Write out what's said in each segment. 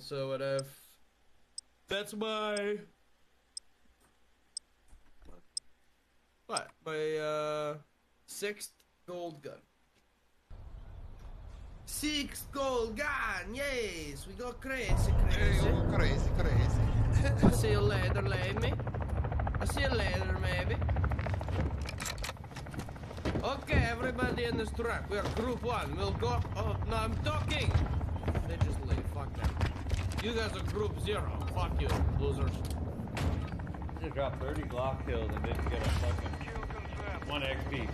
So what if that's my what my uh sixth gold gun. Six gold gun, yes, we go crazy, Hey, crazy. oh, crazy, crazy. I see you later, Lemmy. I see you later, maybe. Okay, everybody in this truck. We are group one. We'll go. Oh, no, I'm talking. They just leave. Fuck them. You guys are group zero. Fuck you, losers. Just dropped 30 Glock kills and didn't get a fucking 1 XP.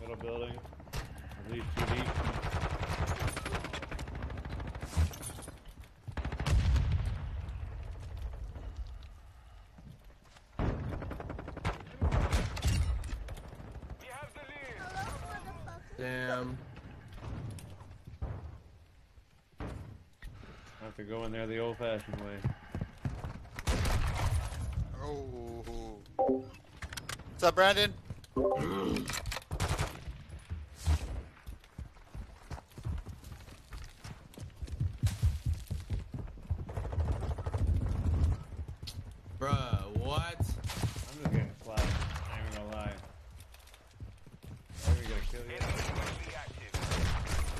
Middle building. At least two deep. Damn. I have to go in there the old fashioned way. Oh. What's up, Brandon? Bruh, what? I'm just getting flat. I ain't even gonna lie. Are we gonna kill you?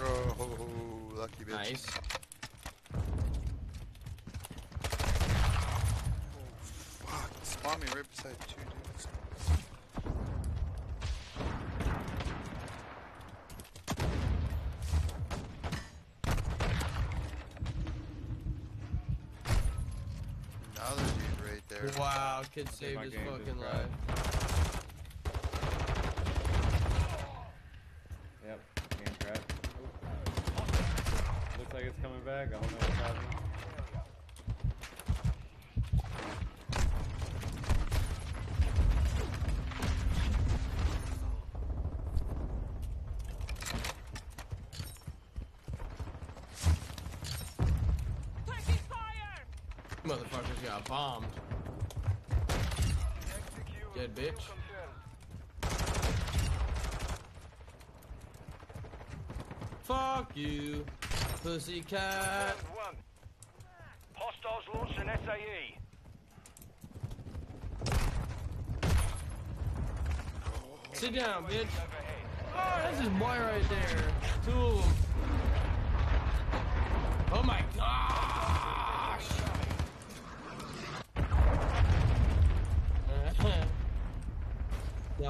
Oh, lucky bitch. Nice. Fuck, spawn me right beside two dudes. Another dude right there. Wow, kid think saved his fucking life. Yep, game crash. Looks like it's coming back. I don't know what's happening. Motherfuckers got bombed. Dead bitch. Fuck you, pussycat. One. Hostiles launched an. SAE. Sit down, bitch. Oh, that's his boy right there. Two of them. Oh my gosh!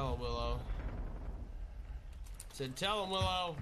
tell him, Willow. Said, tell him, Willow.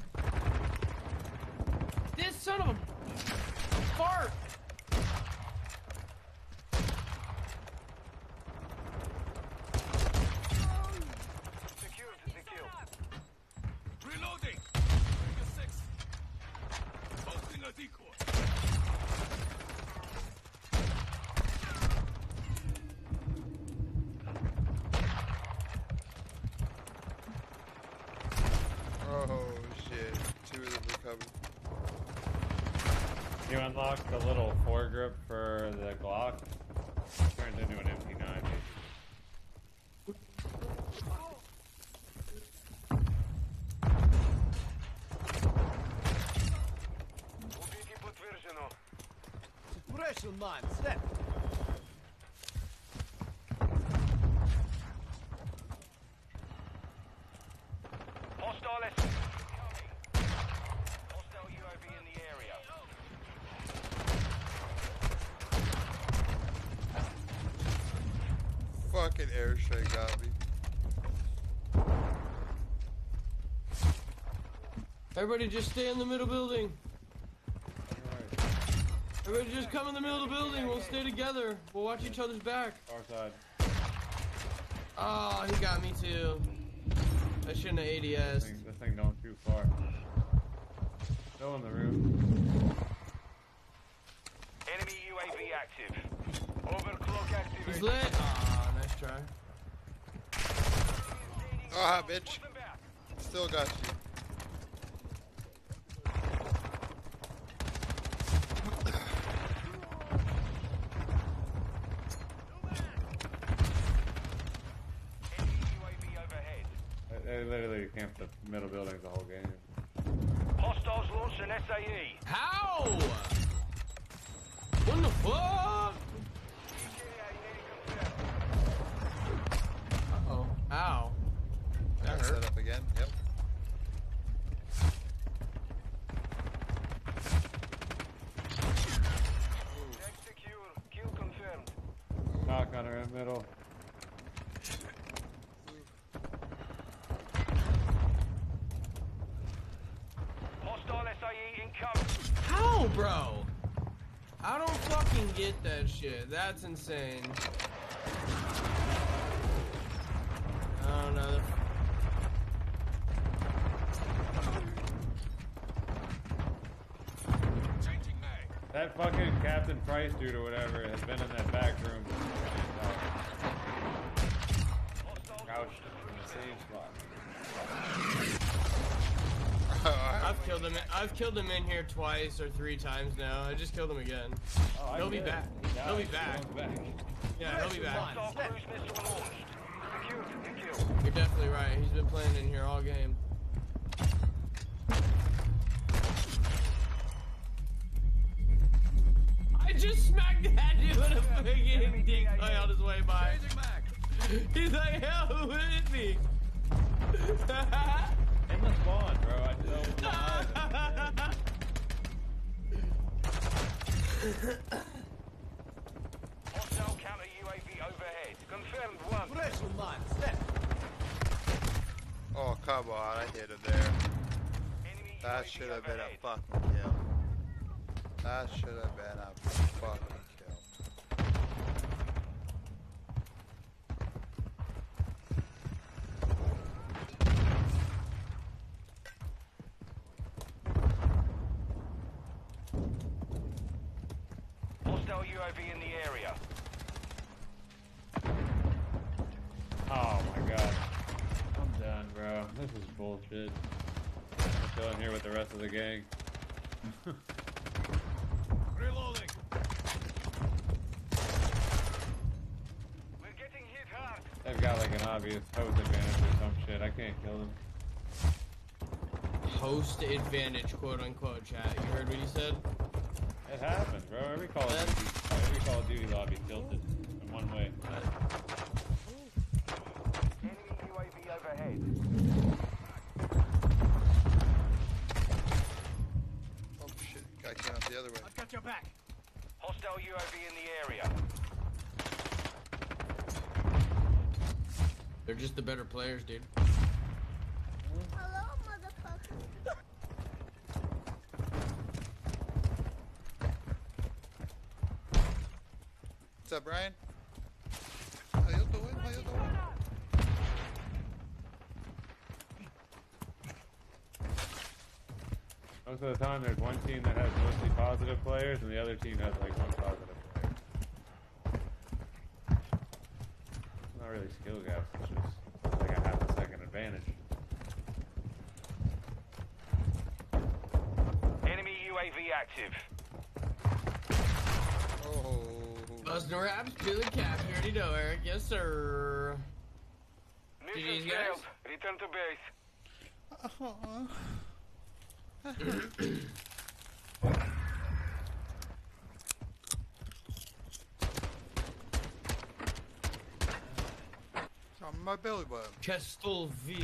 Suppression mine, set. Hostile S. Incoming. Hostile UAV in the area. Fucking airstrike got me. Everybody just stay in the middle building. Everybody just come in the middle of the building. We'll stay together. We'll watch each other's back. Far side. Oh, he got me too. I shouldn't have This ADS. thing, this thing going too far. Still in the room. Enemy UAV active. Overclock active. He's lit. Ah, nice try. Ah, bitch. Still got you. Enemy UAV overhead. They, they literally camped the middle buildings the whole game. Hostiles launched an E. SAE. How? What the fuck? Uh oh. Ow. That Got set hurt. up again. Yep. Check secure. Kill confirmed. Knock on her in middle. Hostile SAE incoming. How, bro? I don't fucking get that shit. That's insane. I don't know. That fucking Captain Price dude or whatever has been in that back room. Crouched in the same spot. I've killed him. I've killed him in here twice or three times now. I just killed him again. Oh, He'll be back. He died. He'll be He back. comes back. Yeah, he'll be back. Hostile cruise missile launched. Secured the kill. You're definitely right. He's been playing in here all game. UAV in the area. Oh my god. I'm done, bro. This is bullshit. I'm chilling here with the rest of the gang. Reloading. We're getting hit hard. They've got like an obvious host advantage or some shit. I can't kill them. Host advantage, quote unquote, chat. You heard what he said? It happens, bro. Every Call of Duty, every Call of Duty lobby tilted in one way. Enemy UAV overhead. Oh shit. Guy came out the other way. I've got your back. Hostile UAV in the area. They're just the better players, dude. What's up, Brian? How you doing? How you doing? Most of the time, there's one team that has mostly positive players, and the other team has like one positive player. It's not really skill gaps. It's just like a half a second advantage. Enemy UAV active. Busting raps to the cap. You already know, Eric. Yes, sir. Mission GG's, guys. failed. Return to base. It's on my belly button. Castelville.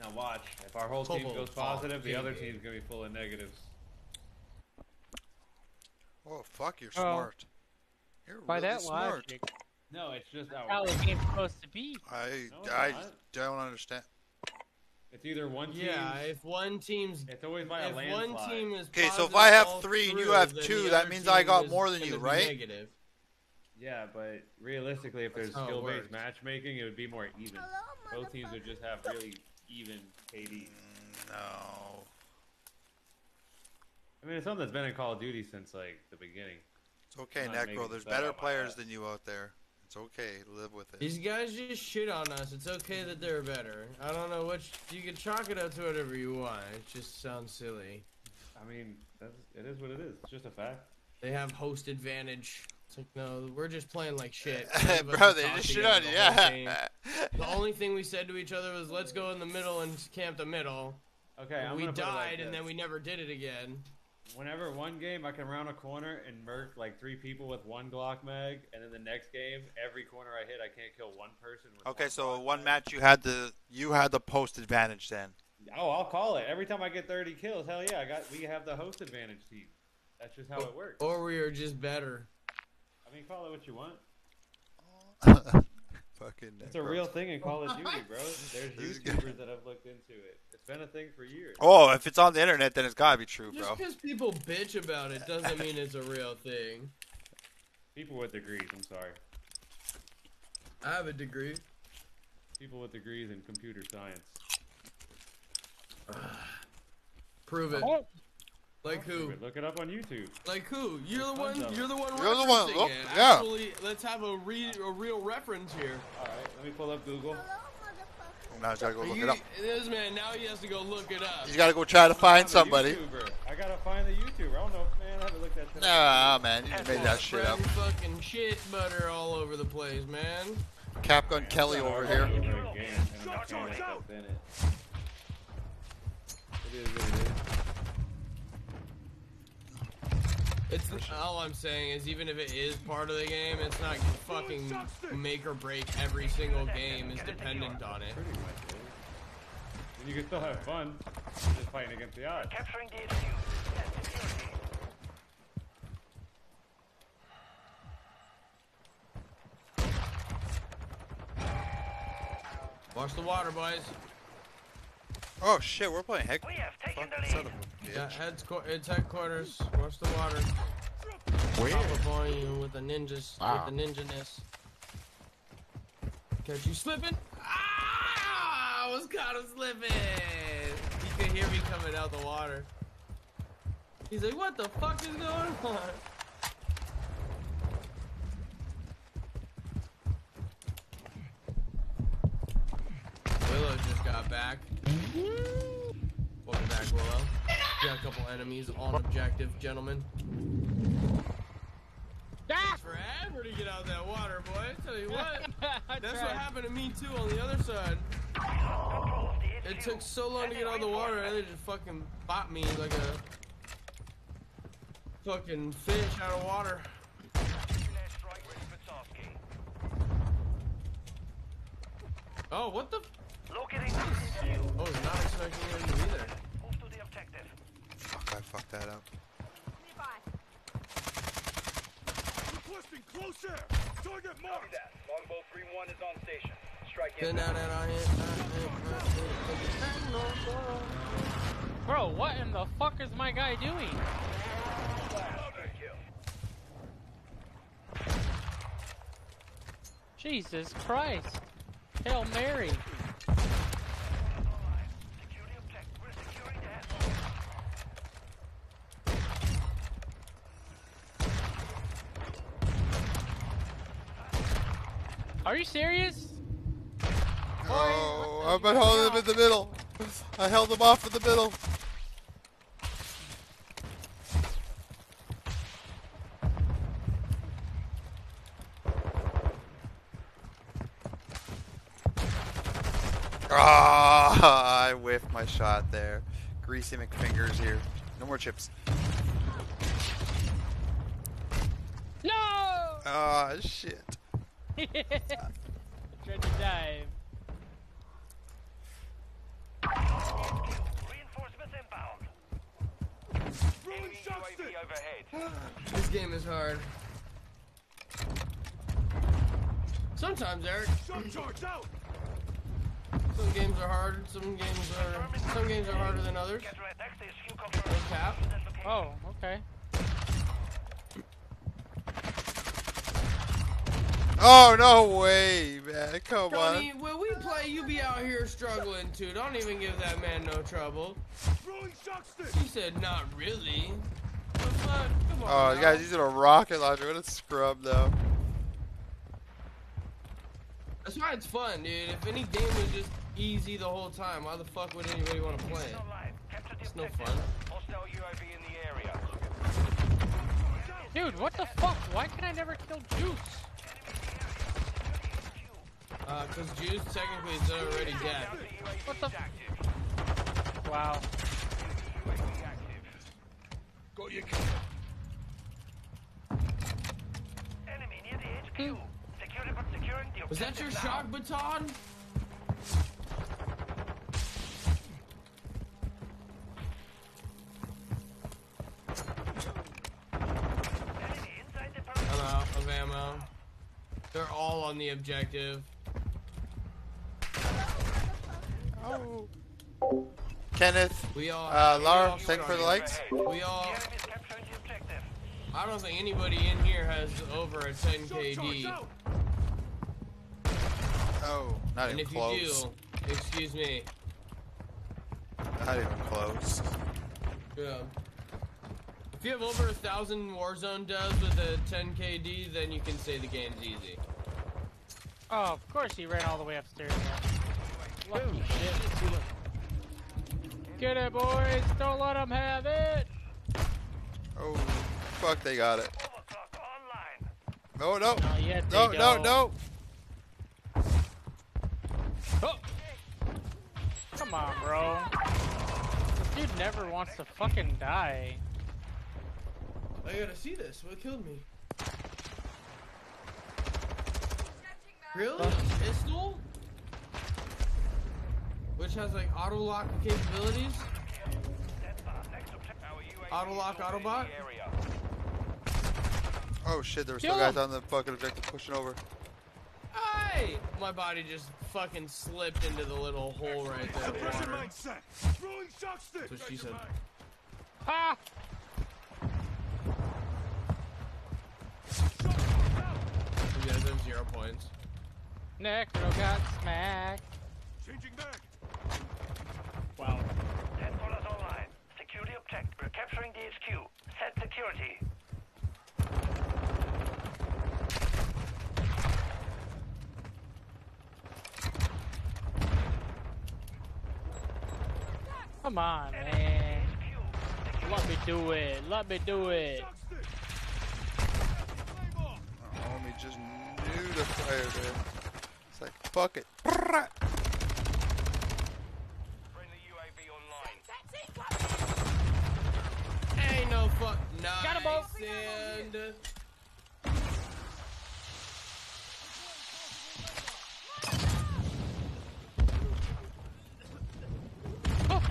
Now watch. If our whole team Total goes positive, the other dude. team's gonna be full of negatives. Oh, fuck, you're Well, smart. You're By really that smart. logic, No, it's just how how the game's supposed to be. I, No, I not. don't understand. it's either one team. Yeah, if one team's it's always by a if landslide. one team is Okay, so if I have three and you have two, that means I got more than you, right? Negative. Yeah, but realistically, if there's That's how skill-based matchmaking, it would be more even. Hello, Both teams would just have really even KD. Mm, no. I mean, it's something that's been in Call of Duty since like the beginning. It's okay, Not Necro. making There's stuff better up like players that. than you out there. It's okay. Live with it. These guys just shit on us. It's okay that they're better. I don't know which. You can chalk it up to whatever you want. It just sounds silly. I mean, that's, it is what it is. It's just a fact. They have host advantage. It's like, no, we're just playing like shit. None of us Bro, have they talked just shit together on you. the whole game. Yeah. The only thing we said to each other was, "Let's go in the middle and camp the middle." Okay, I'm we gonna put it like died, and this. then we never did it again. Whenever one game I can round a corner and murk like three people with one Glock mag, and then the next game, every corner I hit, I can't kill one person. With Okay, one so Glock one mag. match you had the you had the host advantage then. Oh, I'll call it. Every time I get 30 kills, hell yeah, I got. We have the host advantage team. That's just how it works. Or we are just better. I mean, call it what you want. Fucking. It's a real thing in Call of Duty, bro. There's This guy- YouTubers that have looked into it. It's been a thing for years. Oh, if it's on the internet, then it's gotta be true, bro. Just because people bitch about it doesn't mean it's a real thing. People with degrees, I'm sorry. I have a degree. People with degrees in computer science. Prove it. Oh, Like who? Look it up on YouTube. Like who? You're the one. You're the one. You're the one, oh, referencing look, yeah. Actually, let's have a, re- a real reference here. All right, let me pull up Google. Hello. Now he's gotta go look You- it up. This man now he has to go look it up. He's gotta go try to find I'm somebody. YouTuber. I gotta find the YouTuber. I don't know, man. I haven't looked at that. Nah, man, you just made that shit up. Fucking shit butter all over the place, man. Capgun Kelly over here. It is what it is. It's all I'm saying is even if it is part of the game, it's not fucking make or break. Every single game is dependent on it. Pretty much. And you can still have fun just fighting against the odds. Capturing the HQ. Net security. Watch the water, boys. Oh shit, we're playing heck. We have taken the lead. Yeah, bitch. heads, it's headquarters. Watch the water. Pop up on you with the ninjas, Wow. with the ninja-ness. Catch you slipping. Ah! I was caught him slipping. He could hear me coming out the water. He's like, what the fuck is going on? Willow just got back. Welcome back, Willow. Got a couple enemies on objective, gentlemen. Ah! Forever to get out of that water, boy. I tell you what. I That's what happened to me too on the other side. Control of the HQ. It took so long to get out of the water, and they just fucking bought me like a fucking fish out of water. Airstrike ready for tasking. Oh, what the? Locating the HQ. I was not expecting him either. Move to the objective. Fuck, I fucked that up. Nearby. Requesting close air. Target marked. Longbow 3-1 is on station. Strike Then now that I hit, Bro, what in the fuck is my guy doing? Jesus Christ. Hail Mary. Are you serious? Oh, I've been holding him in the middle. I held him off in the middle. Ah, I whiffed my shot there. Greasy McFingers here. No more chips. No! Ah, shit. Tried to dive. Reinforcements inbound. Throwing Enemy shock UAV stick. overhead. This game is hard. Sometimes, Eric. Shock charge out. Some games are hard. Some games are some games are harder than others. Get red X, the HQ No cap. Oh, okay. Oh, no way, man. Come Tony, on. when we play, you be out here struggling too. Don't even give that man no trouble. Throwing. He said, not really. Come on. Oh, now. guys, he's in a rocket launcher. What a scrub, though. That's why it's fun, dude. If any game was just easy the whole time, why the fuck would anybody want to play it? Not live. Capture the It's no objective. fun. In the area. Dude, what the fuck? Why can I never kill Juice? Uh, cause Juice technically is already dead. What the? F- wow. Got your kill. Enemy near the HQ. Securing, securing the Was that your objective shock baton? Of ammo. They're all on the objective. Oh. Kenneth, We all. uh, we Lara, thank you for the likes. We all. The enemy is capturing the objective. I don't think anybody in here has over a 10 Shock KD. Oh, not And even if close. you do, excuse me. Not even close. Yeah. If you have over a thousand Warzone does with a 10 KD, then you can say the game's easy. Oh, of course he ran all the way upstairs. Lucky shit. Get it, boys! Don't let him have it. Oh, fuck, they got it. Overclock online. No, no, Not yet. They no, no, no. Oh. Come on, bro. This dude never wants to fucking die. I gotta see this. What killed me? Really? Pistol? Which has like auto lock capabilities? Next objective. Our UAV Auto lock, Autobot? Oh shit, there were still guys on the fucking objective pushing over. Hey! My body just fucking slipped into the little hole right there. of Suppression water. mine set. Throwing shock stick. That's what she said. Ha! Shock charge out. You guys have zero points. Necro got smacked. Changing back. Wow. Ten dollars online. Secure the objective. We're capturing the HQ. Set security. Come on, man. Let me do it. Let me do it. Shock stick. Flame off. Homie just knew to fire there. It's like, fuck it. Brrrah. Friendly UAV online. Ain't no fuck. Nice. Got 'em both. And oh,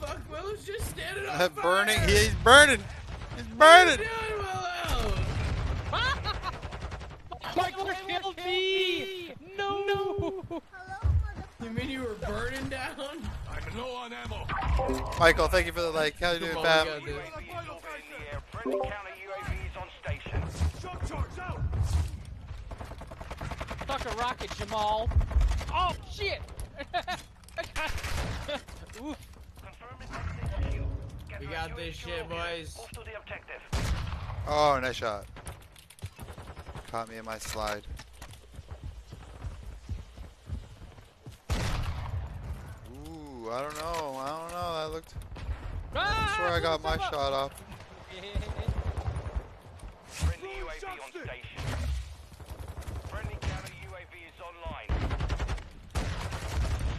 fuck, Willow's just standing on That fire. burning, he's burning. He's burning. Doing Willow. Michael killed me! No! Hello, motherfucker. You mean you were burning down? I'm low on ammo. Michael, thank you for the like. How you doing, Come on, fam? we got this. UAV is orbiting the air. Friendly counter UAV is on station. Shock charge out. Fuck a rocket, Jamal. Oh, shit! Oof. Confirming next HQ. Get We got this shit, boys. Move to the objective. Oh, nice shot. Caught me in my slide. Ooh, I don't know. I don't know. That looked. I Ah, swear I got my yourself shot off. Friendly Throwing UAV on station. Friendly counter UAV is online.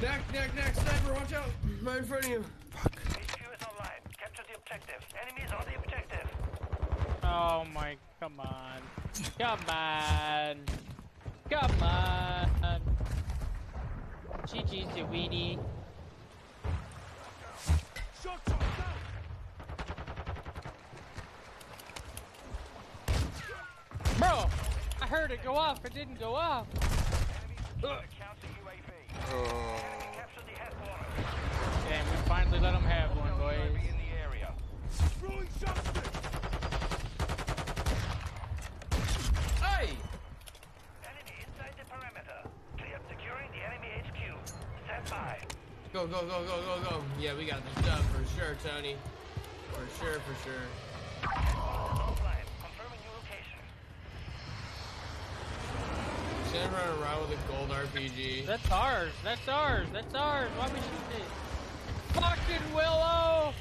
Neck, neck, neck, sniper, watch out. Right in front of you. Fuck. HQ is online. Capture the objective. Enemies on the objective. Oh my, come on. Come on. Come on. GG's to weenie. Bro, I heard it go off. It didn't go off. Oh. Damn, we finally let him have one, boys. UAV in the area. Throwing shock stick. Hey! Enemy inside the perimeter. Clear securing the enemy HQ. Stand by. Go, go, go, go, go, go. Yeah, we got this done for sure, Tony. For sure, for sure. Offline. Confirming your location. He's gonna run around with a gold RPG. That's ours. That's ours. That's ours. Why we shoot it? Fucking Willow!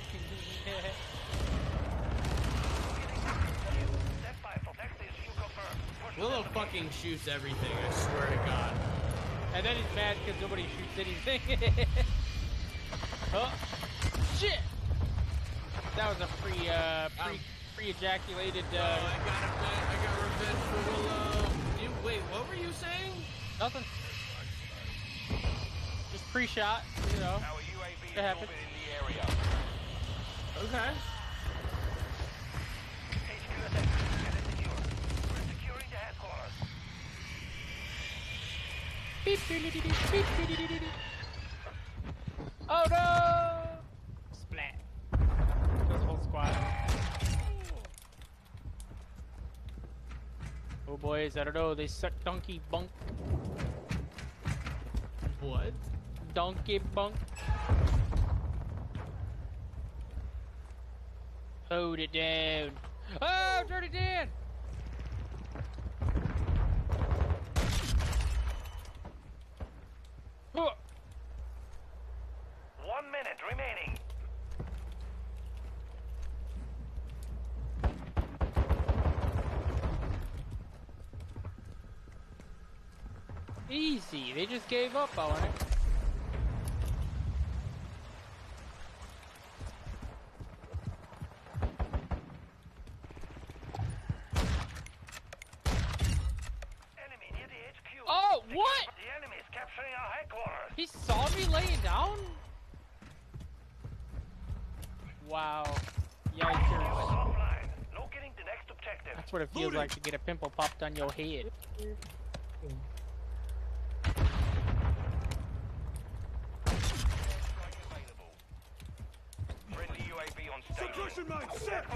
Willow fucking shoots everything, I swear to God. And then he's mad because nobody shoots anything. oh, shit! That was a pre, uh, pre, pre-ejaculated, uh... Oh, uh, I got a bit, I got revenge for Willow. You, wait, what were you saying? nothing. Just pre-shot, you know. Our UAV It happens. in the area. Okay. HQ is active and secure. We're securing the headquarters. Beep, doodly-dee-dee, beep, doodly-dee-dee. Oh no! Splat. Goes the whole squad. Oh boys, I don't know, they suck donkey bunk. What? Donkey bunk. Hold it down. Oh, Dirty Dan! Oh, One minute remaining. easy, they just gave up on it. Enemy near the HQ. Oh, what? The enemy is capturing our headquarters. He saw me laying down? Wow. Yikers. Offline. Locating the next objective. That's what it feels like to get a pimple popped on your head. Strike available. Friendly UAV on station. Suppression mine set!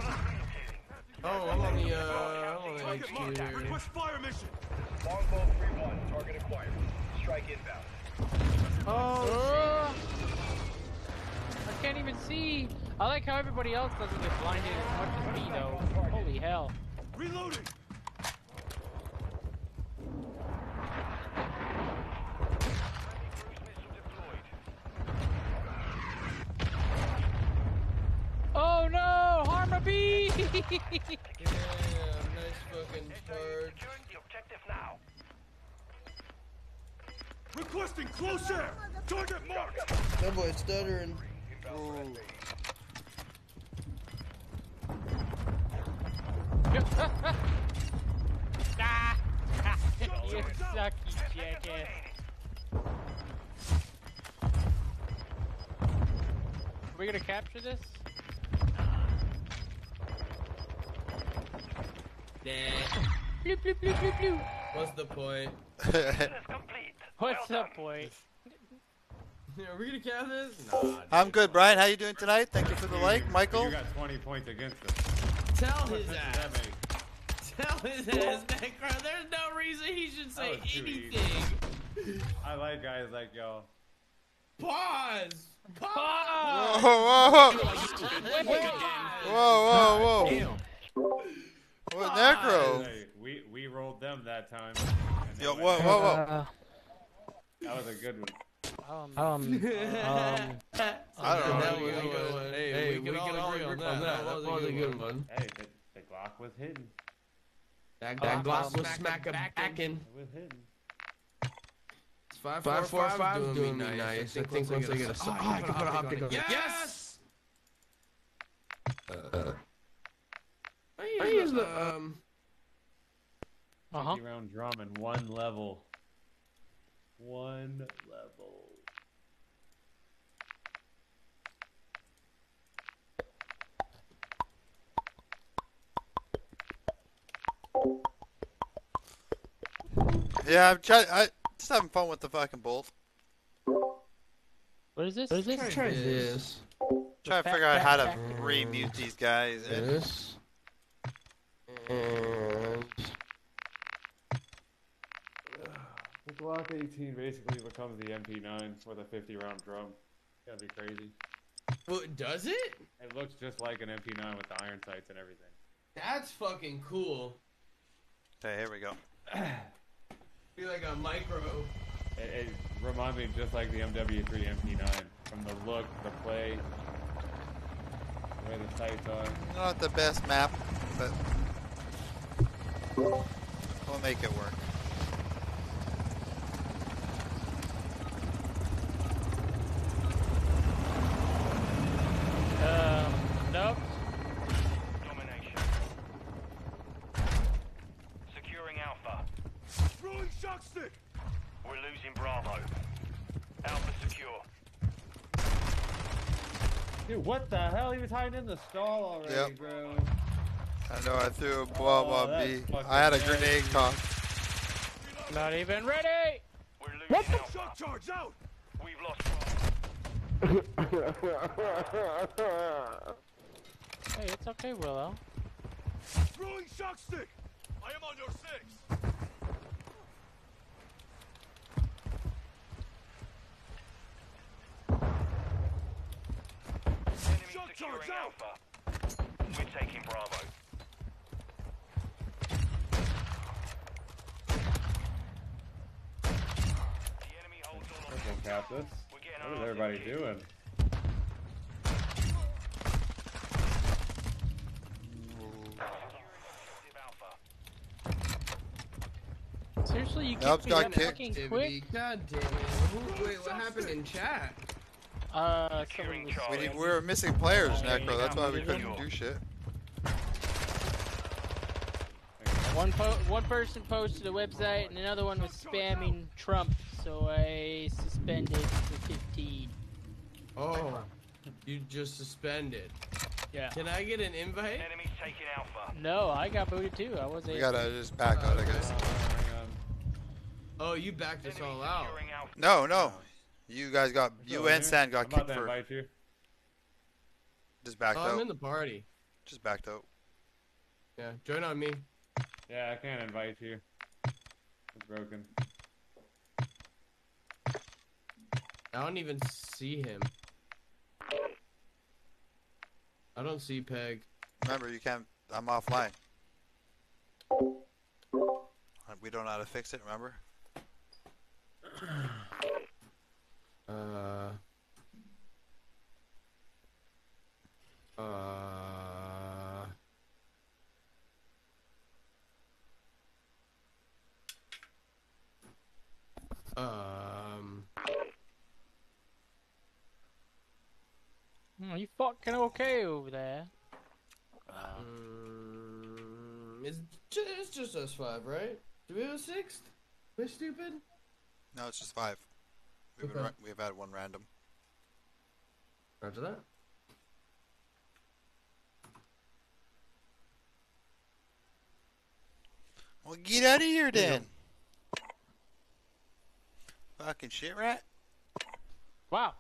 Oh, I'm on the, uh, I'm on the Target marked. HQ. Request fire mission. Longbow 3-1, target acquired. Strike inbound. Oh, I can't even see. I like how everybody else doesn't get blinded as much as me, though. Holy hell. Reloading. Cruise missile deployed. Oh no! Harma B! Yeah, nice fucking charge. Securing the objective now. Requesting close air. Target marked. That boy stuttering. Ah! you suck, you jackass. Are we gonna capture this? Nah. Bloop, bloop, bloop, bloop, bloop. What's the point? Mission is complete. What's well the point? Are we gonna count this? Nah. I'm good, Brian. How you doing tonight? Thank you for the like, Michael. You got 20 points against us. Tell his ass. does that make? Tell his ass, Necro. There's no reason he should say That easy. anything. I like guys like y'all. Pause. Whoa, Pause. whoa, whoa, whoa, whoa, whoa. What necro? Hey, we we rolled them that time. Yo, went whoa, whoa, whoa. That was a good one. Um, um, um, I don't know. That was a good one. Hey, we, can all agree on that. That was a good one. Hey, the, the Glock was hidden. That, that Glock was smack a backing. It was hidden. Five, five, four, five, doing me nice. I think once I get a sight, I can put a optic on it. Yes. I use the um. uh huh. 50 round drum in one level. One level. Yeah, I'm trying. I just having fun with the fucking bolt. What is this? What is this? Try this. Trying to figure out how to remute these guys. And This. And The Glock 18 basically becomes the MP9 with a 50 round drum. That'd be crazy. well, does it? It looks just like an MP9 with the iron sights and everything. That's fucking cool. Okay, here we go. Be like a micro. It, it reminds me just like the MW3 MP9 from the look, the play, where the sights are. Not the best map, but We'll make it work. Um, nope. Domination. Securing Alpha. Throwing shock stick. We're losing Bravo. Alpha secure. Dude, what the hell? He was hiding in the stall already, Yep. bro. I know. I threw a bomb Oh, on that's I had a nasty. grenade cock. Not even ready. We're losing Alpha. Shock charge out. We've lost Hey, it's okay, Willow. Throwing shock stick. I am on your six. Enemy Shock securing charge out. Alpha. We're taking Bravo. The enemy holds all Careful, objectives. Captain. We're getting What our is arse everybody doing? Seriously, you Nope, kicked me got that kicked. fucking quick? God damn it. Who, wait, what happened in chat? Uh, someone Securing was Charlie. We, saying- need, we were missing players, Necro. That's why we couldn't do shit. One po- one person posted a website and another one was spamming Trump, so I suspended for 15. Oh, you just suspended. Yeah. Can I get an invite? Enemies taking Alpha. No, I got booted too. I was We able. gotta just back out, I guess. Uh, hang on. Oh, you backed us all out. Alpha. No, no. You guys got, What's you and here? Sand got I'm kicked to for, invite you. just backed Oh, I'm in the party. Just backed out. Yeah, join on me. Yeah, I can't invite you. It's broken. I don't even see him. I don't see Peg. Remember, you can't, I'm offline. We don't know how to fix it, remember? Uh. Uh. Um. Hmm, you fucking okay over there? mm, it's, ju- it's just us five, right? Do we have a sixth? Am I stupid? No, it's just five. We've, Okay. ra- we've had one random. Roger that. Well, get out of here then. Fucking shit rat. Wow.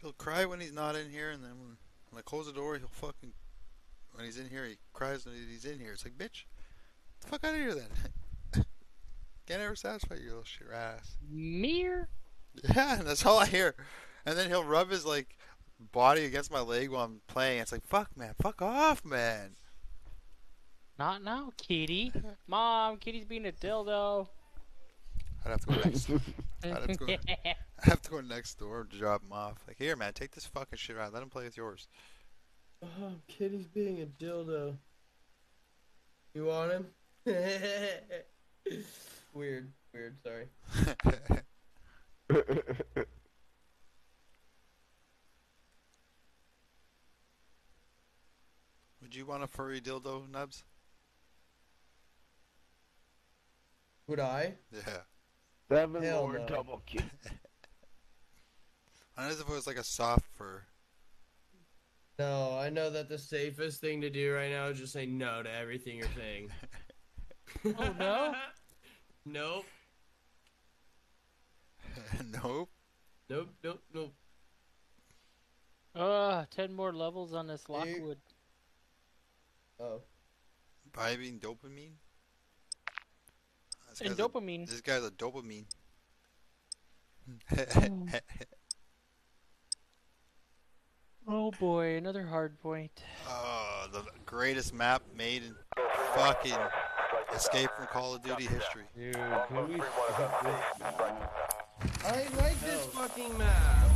He'll cry when he's not in here, and then when, when I close the door, he'll fucking. When he's in here, he cries when he's in here. It's like, bitch, get the fuck out of here then. Can't ever satisfy you, little shit rat ass. Mere? Yeah, that's all I hear. And then he'll rub his like body against my leg while I'm playing. It's like, fuck, man, fuck off, man. Not now, kitty. Mom, kitty's being a dildo. I'd have to go next. I'd have to go. I have to go next door to drop him off. Like, here, man, take this fucking shit out. Let him play with yours. Oh, Kitty's being a dildo. You want him? Weird, weird. Sorry. Would you want a furry dildo, Nubs? Would I? Yeah. Seven Hell more no. double kill. Unless if it was like a soft fur. No, I know that the safest thing to do right now is just say no to everything you're saying. Oh, no? Nope. nope. Nope, nope, nope. Uh, 10 more levels on this You- Lockwood. Oh. Vibing dopamine. This And guy's a- dopamine. this guy's a dopamine. Oh boy, another hard point. oh, the greatest map made in fucking Escape from Call of Duty history. Dude, can we stop this? I like this fucking map.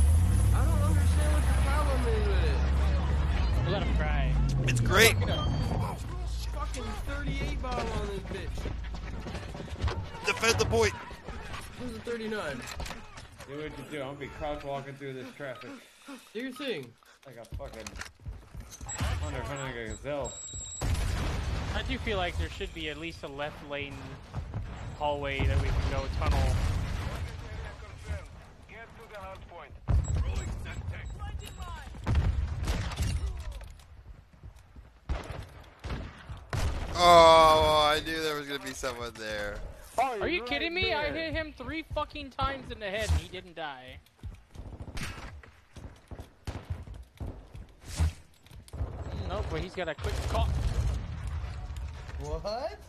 I don't understand what the problem is with it. Let him cry. It's great. Fucking 38 bomb on this bitch. Defend the point. Who's a 39? Do what you do. I'm gonna be crouch walking through this traffic Do your thing. like a fucking hunter hunting a gazelle. I do feel like there should be at least a left lane hallway that we can go tunnel. Confirmed. Get to the hard point. Throwing Semtex. Oh, I knew there was gonna be someone there. Are you kidding me? I hit him three fucking times in the head and he didn't die. Nope, but he's got a quick call. What?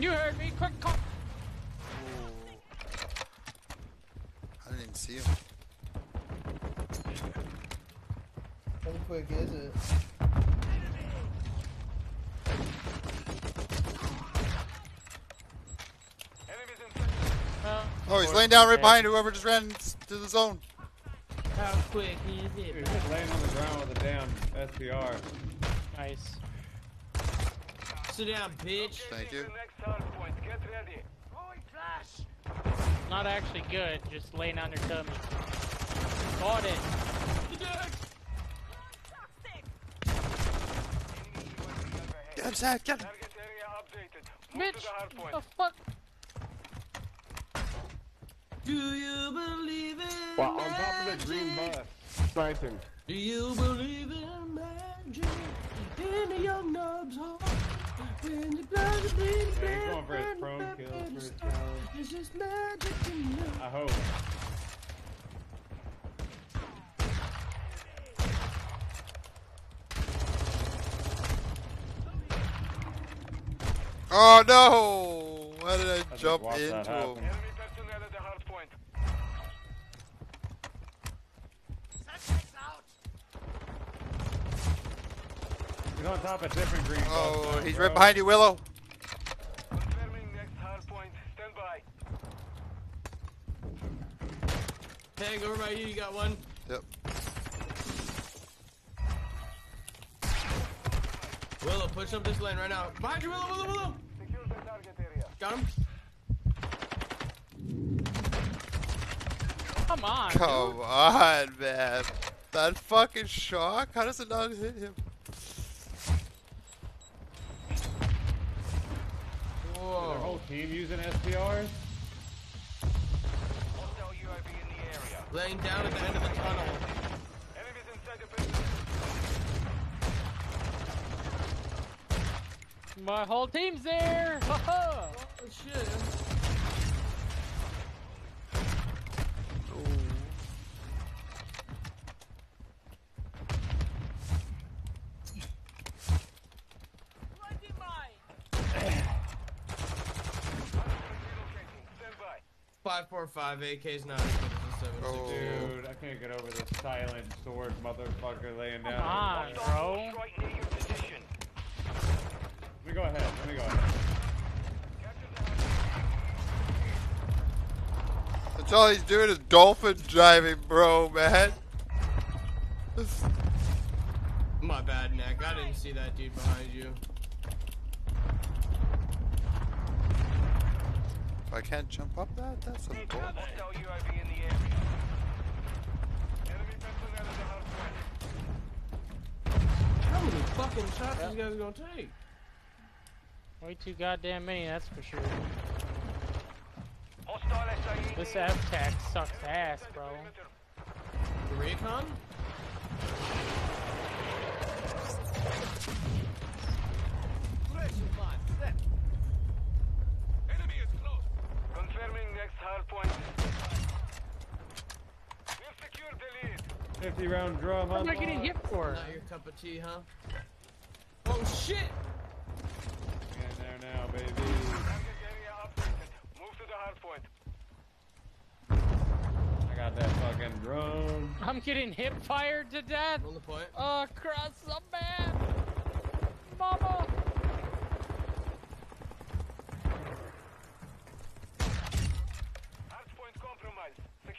You heard me, quick call. I didn't even see him. How quick is it? Enemies in Well, Oh, he's laying down right behind whoever just ran to the zone. How quick is it? just laying on the ground with a damn SPR. Nice. Sit down, bitch. Thank you. next hard. Get ready. Not actually good, just laying on their tummy. Got it. Get him, Zach, get him. Bitch, to the hard point. the fuck? Do you believe in Well, on top of the green magic? bus, sniping. Do you believe in magic? In a young nub's heart. When the blood is bleeding Yeah, he's going for his prone kill for his. It's just magic in you. I hope. Oh no! Why did I, just jump into him? He's on top of different green Oh, now, he's bro. right behind you, Willow. Confirming next hard point. Stand by. Hang over by you, you got one. Yep. Willow, push up this lane right now. Behind you, Willow, Willow, Willow. Secure the target area. Got him. Come on. Come on, man. That fucking shock? How does it not hit him? Their whole team using SPRs? Hostile UAV in the area. Laying down at the end of the tunnel. Enemies inside the perimeter. My whole team's there. Ha ha. Oh shit. Relocating. Stand by. Five four five AK's not as good as the seven Oh. Dude, I can't get over this silent sword motherfucker laying down. Come on, Hostile bro. strike near your position. Let me go ahead. Let me go ahead. Capture the hard point. That's all he's doing is dolphin diving, bro, man. My bad, Nick. I didn't see that dude behind you. I can't jump up that, that's some bull. Hostile UAV in the area. Enemy personnel at the hard point. How many fucking shots these guys gonna take? Way too goddamn many, that's for sure. This F-Tac sucks ass, bro. The recon? Enemy is close. Confirming next hard point. We've secured the lead. 50 round drum. What am I getting unlocked. hit for? Not your cup of tea, huh? Oh shit! Get in there now, baby. Target area updated. Move to the hard point. I got that fucking drone. I'm getting hip fired to death. On the point. Oh, cross the map. Mama.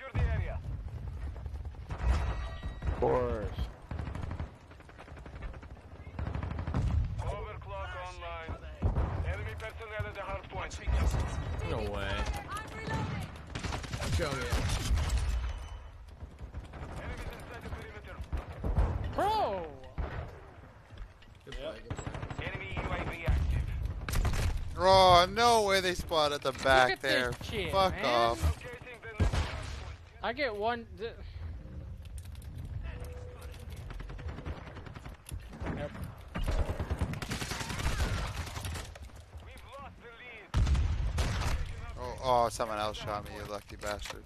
Secure the area. Of course. Overclock online. Enemy personnel at the hard point. No way. Show me. Enemies inside the. Bro! Enemy UAV active. Oh, no way they spotted the back there. Fuck man. off. I get one. th- Yep. We've lost the lead. Oh, oh, someone else shot me, you lucky bastard.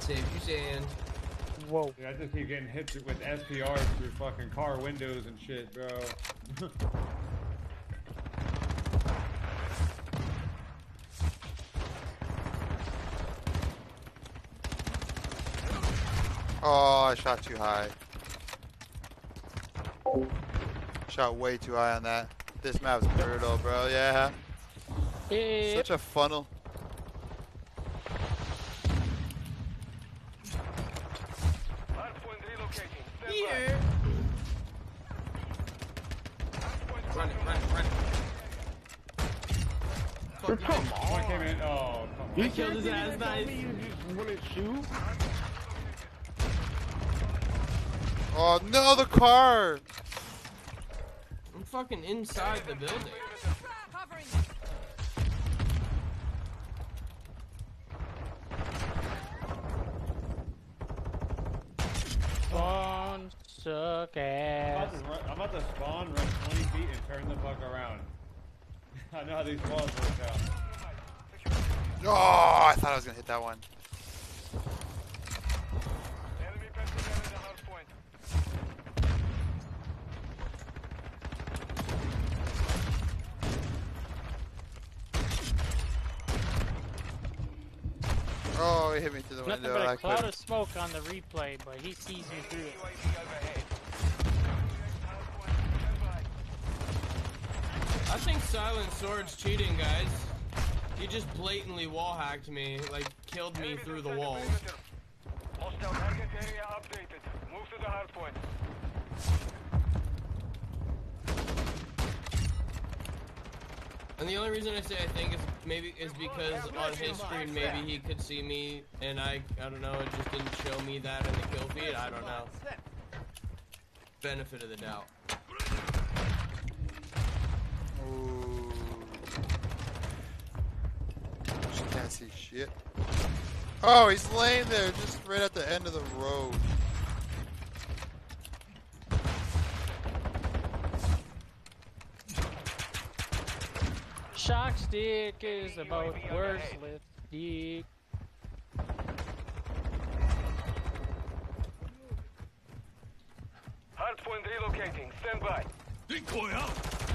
Save you sand. Whoa. Dude, I just keep getting hit with SPRs through fucking car windows and shit, bro. Oh, I shot too high. Shot way too high on that. This map's brutal, bro. Yeah. Yep. Such a funnel. Hardpoint relocating. Stand by. Here. Hardpoint Run it, run it, run it. Fuck you. Come One on. came in. Oh. You killed his ass, nice. you just wouldn't shoot. Oh no, the car! I'm fucking inside the building. Covering. One suck I'm ass. about, run, I'm about to spawn, run 20 feet, and turn the fuck around. I know how these walls work out. Oh, I thought I was gonna hit that one. Enemy personnel in the hardpoint. Oh, he hit me through the Nothing window. but I a cloud couldn't. of smoke on the replay, but he sees me through it. UAV overhead. Hardpoint, stand by. I think Silent Sword's cheating, guys. He just blatantly wall hacked me, like killed me through the walls. Hostile target area updated. Move to the hardpoint. And the only reason I say I think is maybe is because on his screen maybe he could see me and I I don't know it just didn't show me that in the kill feed. I don't know. Benefit of the doubt. Can't see shit. Oh, he's laying there just right at the end of the road. Shock stick is about worthless dick. Hardpoint relocating. Stand by. Decoy out.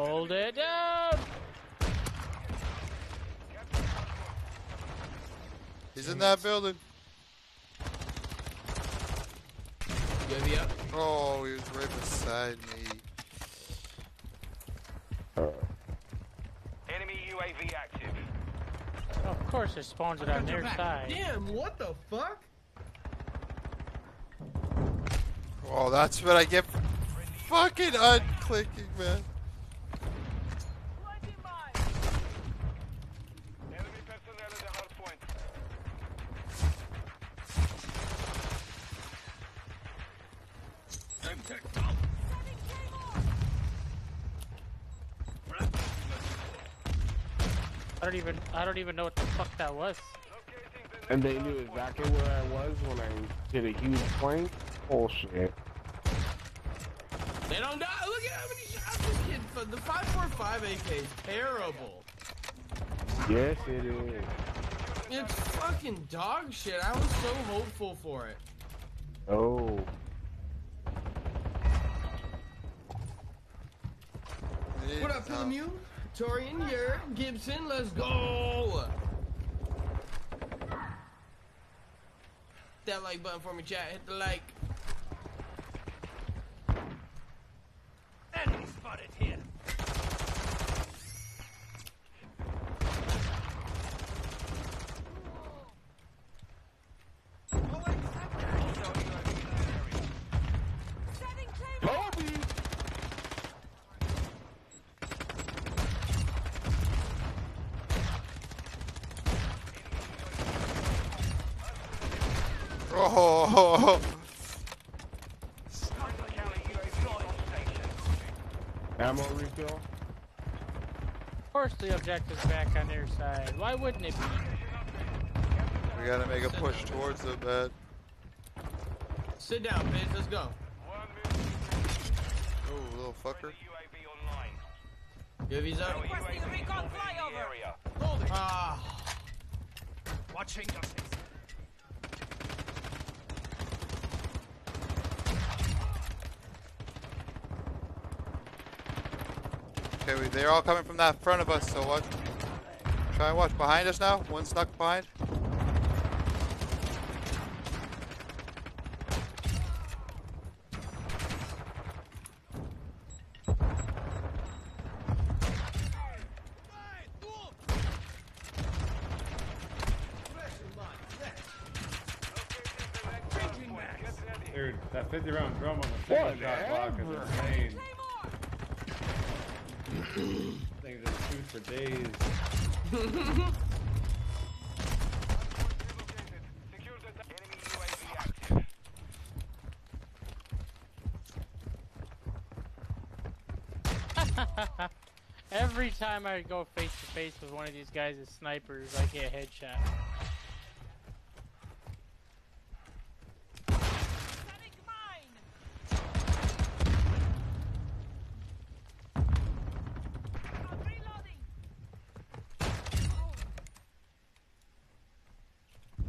Hold it down! He's in that building. UAV up. Oh, he was right beside me. Enemy UAV active. Of course it spawns it on their side. Damn, what the fuck? Oh, that's what I get for fucking unclicking, man. Enemy personnel in the hardpoint. I don't even I don't even know what the fuck that was. Locating the next And they knew exactly where I was when I did a huge plank. Bullshit. They don't die. Look at how many shots this kid. The 545 AK is terrible. Yes, it is. It's fucking dog shit. I was so hopeful for it. Oh. What up, Philomew? Torian here. Gibson, let's go. That like button for me, chat. Hit the like. Enemy spotted here. Oh, Counter UAV on station. Ammo refill. Of course the objective's back on their side. Why wouldn't it be? we gotta make a push towards the bed. Sit down, bitch. Let's go. One. Oh, little fucker. UAV online. UAV's up. UAV orbiting the area. Ah. Watching justice. Okay, we, they're all coming from that front of us, so watch. Try and watch behind us now. One snuck behind. Dude, that 50 round drum on the second shot clock is insane. Thing just shoots for days. Secure the enemy UAV active. Every time I go face to face with one of these guys as snipers, I get a headshot.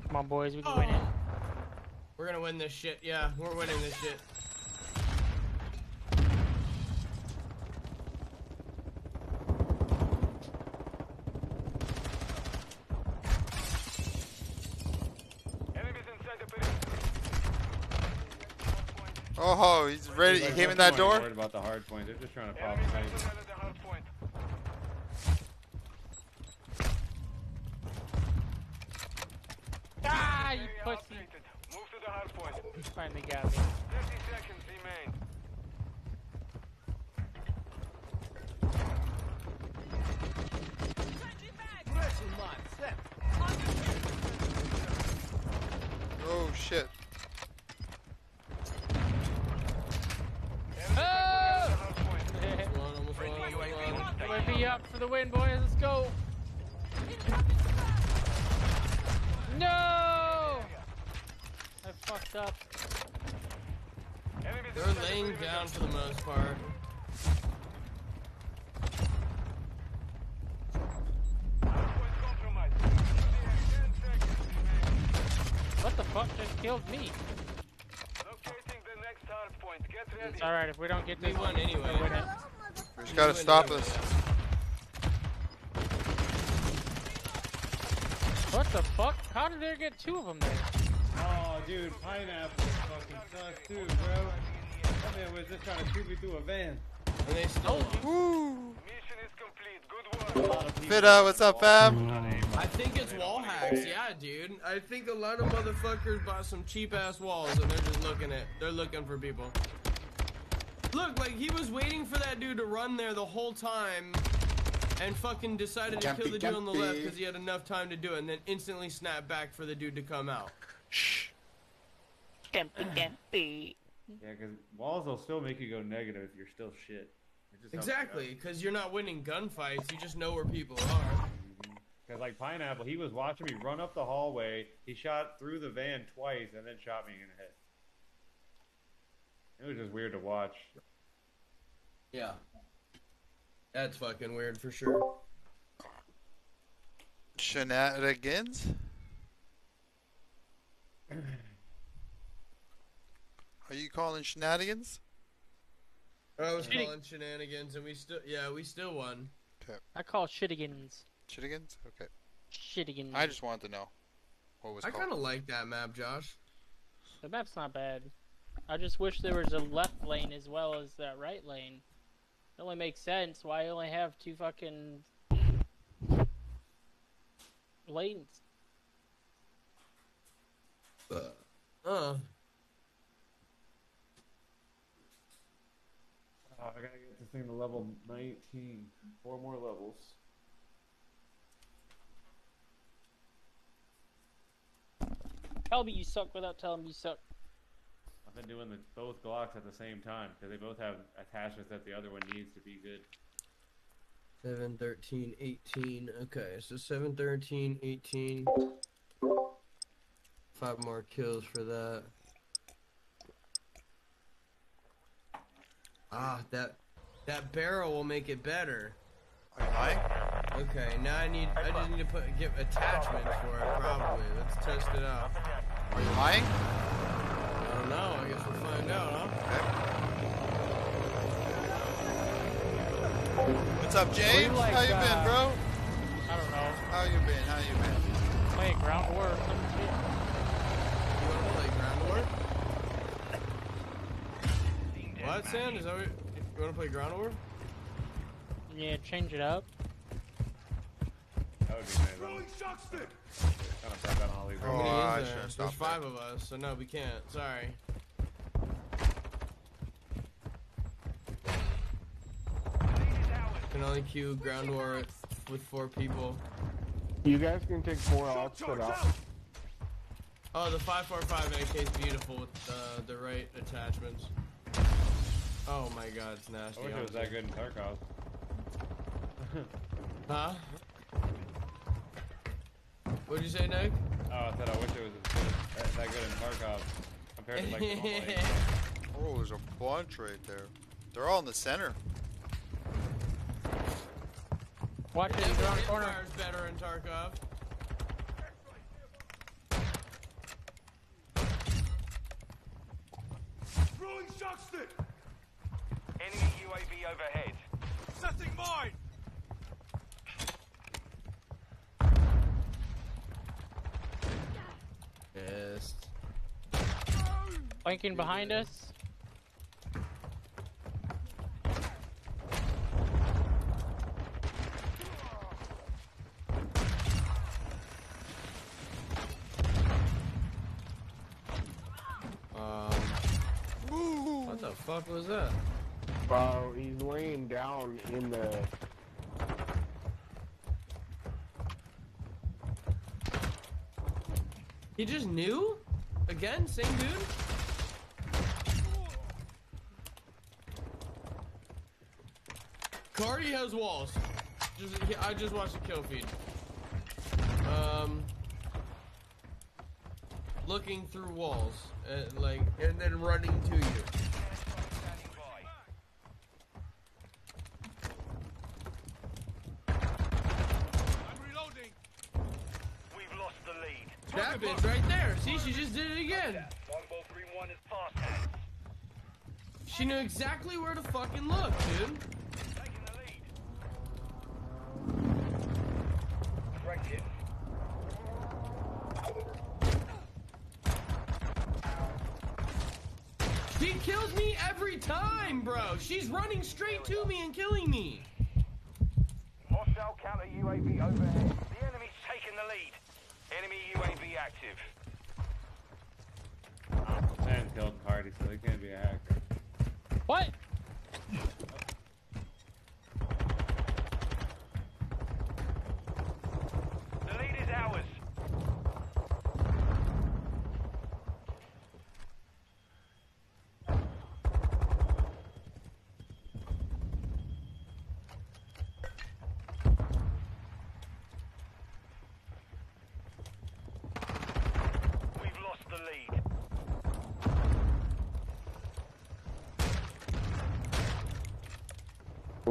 Come on, boys, we can win it. We're gonna win this shit. Yeah, we're winning this shit. Enemies inside the perimeter. Oh, he's ready. He came in that door. Worried about the hard point. They're just trying to pop Enemy snipes. the hard point. Ah, you pussy! updated. Move to the hard point. Finally got me. 30 seconds remain. Oh shit. Oh! Hard point. One, almost one, almost one. We'll be up for the win, boys. Let's go. No! I fucked up. They're laying down for the most part. Hard point compromised. 10 seconds remain. What the fuck just killed me? Locating the next hard point. Get ready. It's alright, if we don't get We this won one, anyway. we'll win it. We just gotta stop anyway. this. What the fuck? How did there get two of them there? Oh, dude, pineapple fucking sucks too, bro. That man was just trying to shoot me through a van. And they stole oh, won. Woo! Mission is complete. Good A work. lot of people- Fitta, what's up, fam? I think it's wall hacks, yeah, dude. I think a lot of motherfuckers bought some cheap ass walls and they're just looking at they're looking for people. Look, like he was waiting for that dude to run there the whole time and fucking decided to kill the dude on the left because he had enough time to do it and then instantly snapped back for the dude to come out. Dempy, dempy. Yeah, because walls will still make you go negative if you're still shit. It just helps you out. Exactly, because you're not winning gunfights, you just know where people are. Mm-hmm. Because like pineapple, he was watching me run up the hallway. He shot through the van twice and then shot me in the head. It was just weird to watch. Yeah. That's fucking weird for sure. Shenanigans? Are you calling shenanigans? I was Shitty. calling shenanigans and we still yeah, we still won. Okay. I call shittigans. Shittigans? Okay. Shittigans. I just wanted to know what was I kinda like that map, Josh. The map's not bad. I just wish there was a left lane as well as that right lane. It only makes sense why I only have two fucking lanes. Uh, Oh, I gotta get this thing to level 19. Four more levels. Tell me you suck without telling me you suck. I've been doing the, both Glocks at the same time because they both have attachments that the other one needs to be good. 7, 13, 18. Okay, so 7, 13, 18. Five more kills for that. Ah, that that barrel will make it better. Are you lying? Okay, now I need I just need to put get attachments for it probably. Let's test it out. Are you lying? I know. I guess we'll find out, huh? What's up, James? like, How you uh, been, bro? I don't know. How you been? How you been? Playing ground war or. You wanna play ground war? What, Sam? Is that what you wanna play ground war? Yeah, change it up. That would be nice. Throwing shock stick. Kind of suck on all these. How Oh, many I is should've? There's stopped five of us, so no, we can't. Sorry. Can only queue ground war with four people. You guys can take four Shock off, charge put out. up. Oh, the 545 AK is beautiful with uh, the right attachments. Oh my god, it's nasty. I wish it was that good in Tarkov. Huh? What'd you say, Nick? Oh, I said I wish it was good, that, that good in Tarkov compared to like the normal eight. Oh, there's a bunch right there. They're all in the center. Watch it, you're on the corner. Fire's better in Tarkov. Throwing shock stick. Enemy UAV overhead. Setting mine. Yes. Flanking behind us. Um. What the fuck was that? Bro, he's laying down in the. He just knew? Again? Same dude? Cardi has walls. Just, I just watched the kill feed. Um, looking through walls, like, and then running to you. She knew exactly where to fucking look, dude. Taking the lead. Correct him. He kills me every time, bro. She's running straight to me and killing me. Hostile counter UAV overhead. The enemy's taken the lead. Enemy UAV active. Man killed Cardi, so they can't be a hacker. What? The lead is ours. We've lost the lead.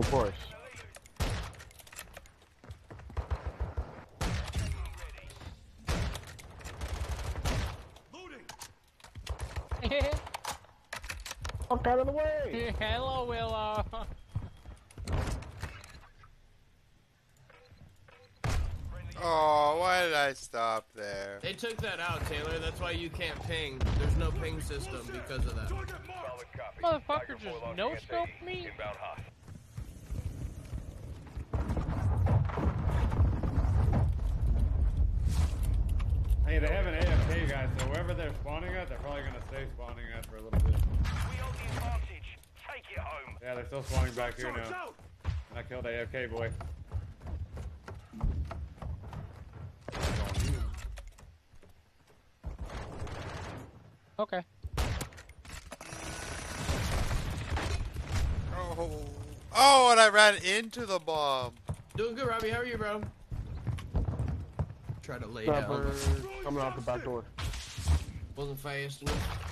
Of course. Loading. Fuck out of the way! Hello, Willow. Oh, why did I stop there? They took that out, Taylor. That's why you can't ping. There's no ping system because of that. Target marked. Solid copy. Motherfucker just four no-scoped SAE. me? Hey, they have an AFK guy, so wherever they're spawning at, they're probably gonna stay spawning at for a little bit. We hold the advantage. Take it home. Yeah, they're still spawning back here Charge now. out. And I killed AFK boy. Okay. Oh, oh, and I ran into the bomb. Doing good, Robbie. How are you, bro? Try to lay Sniper down. coming out the back door. Wasn't fast enough.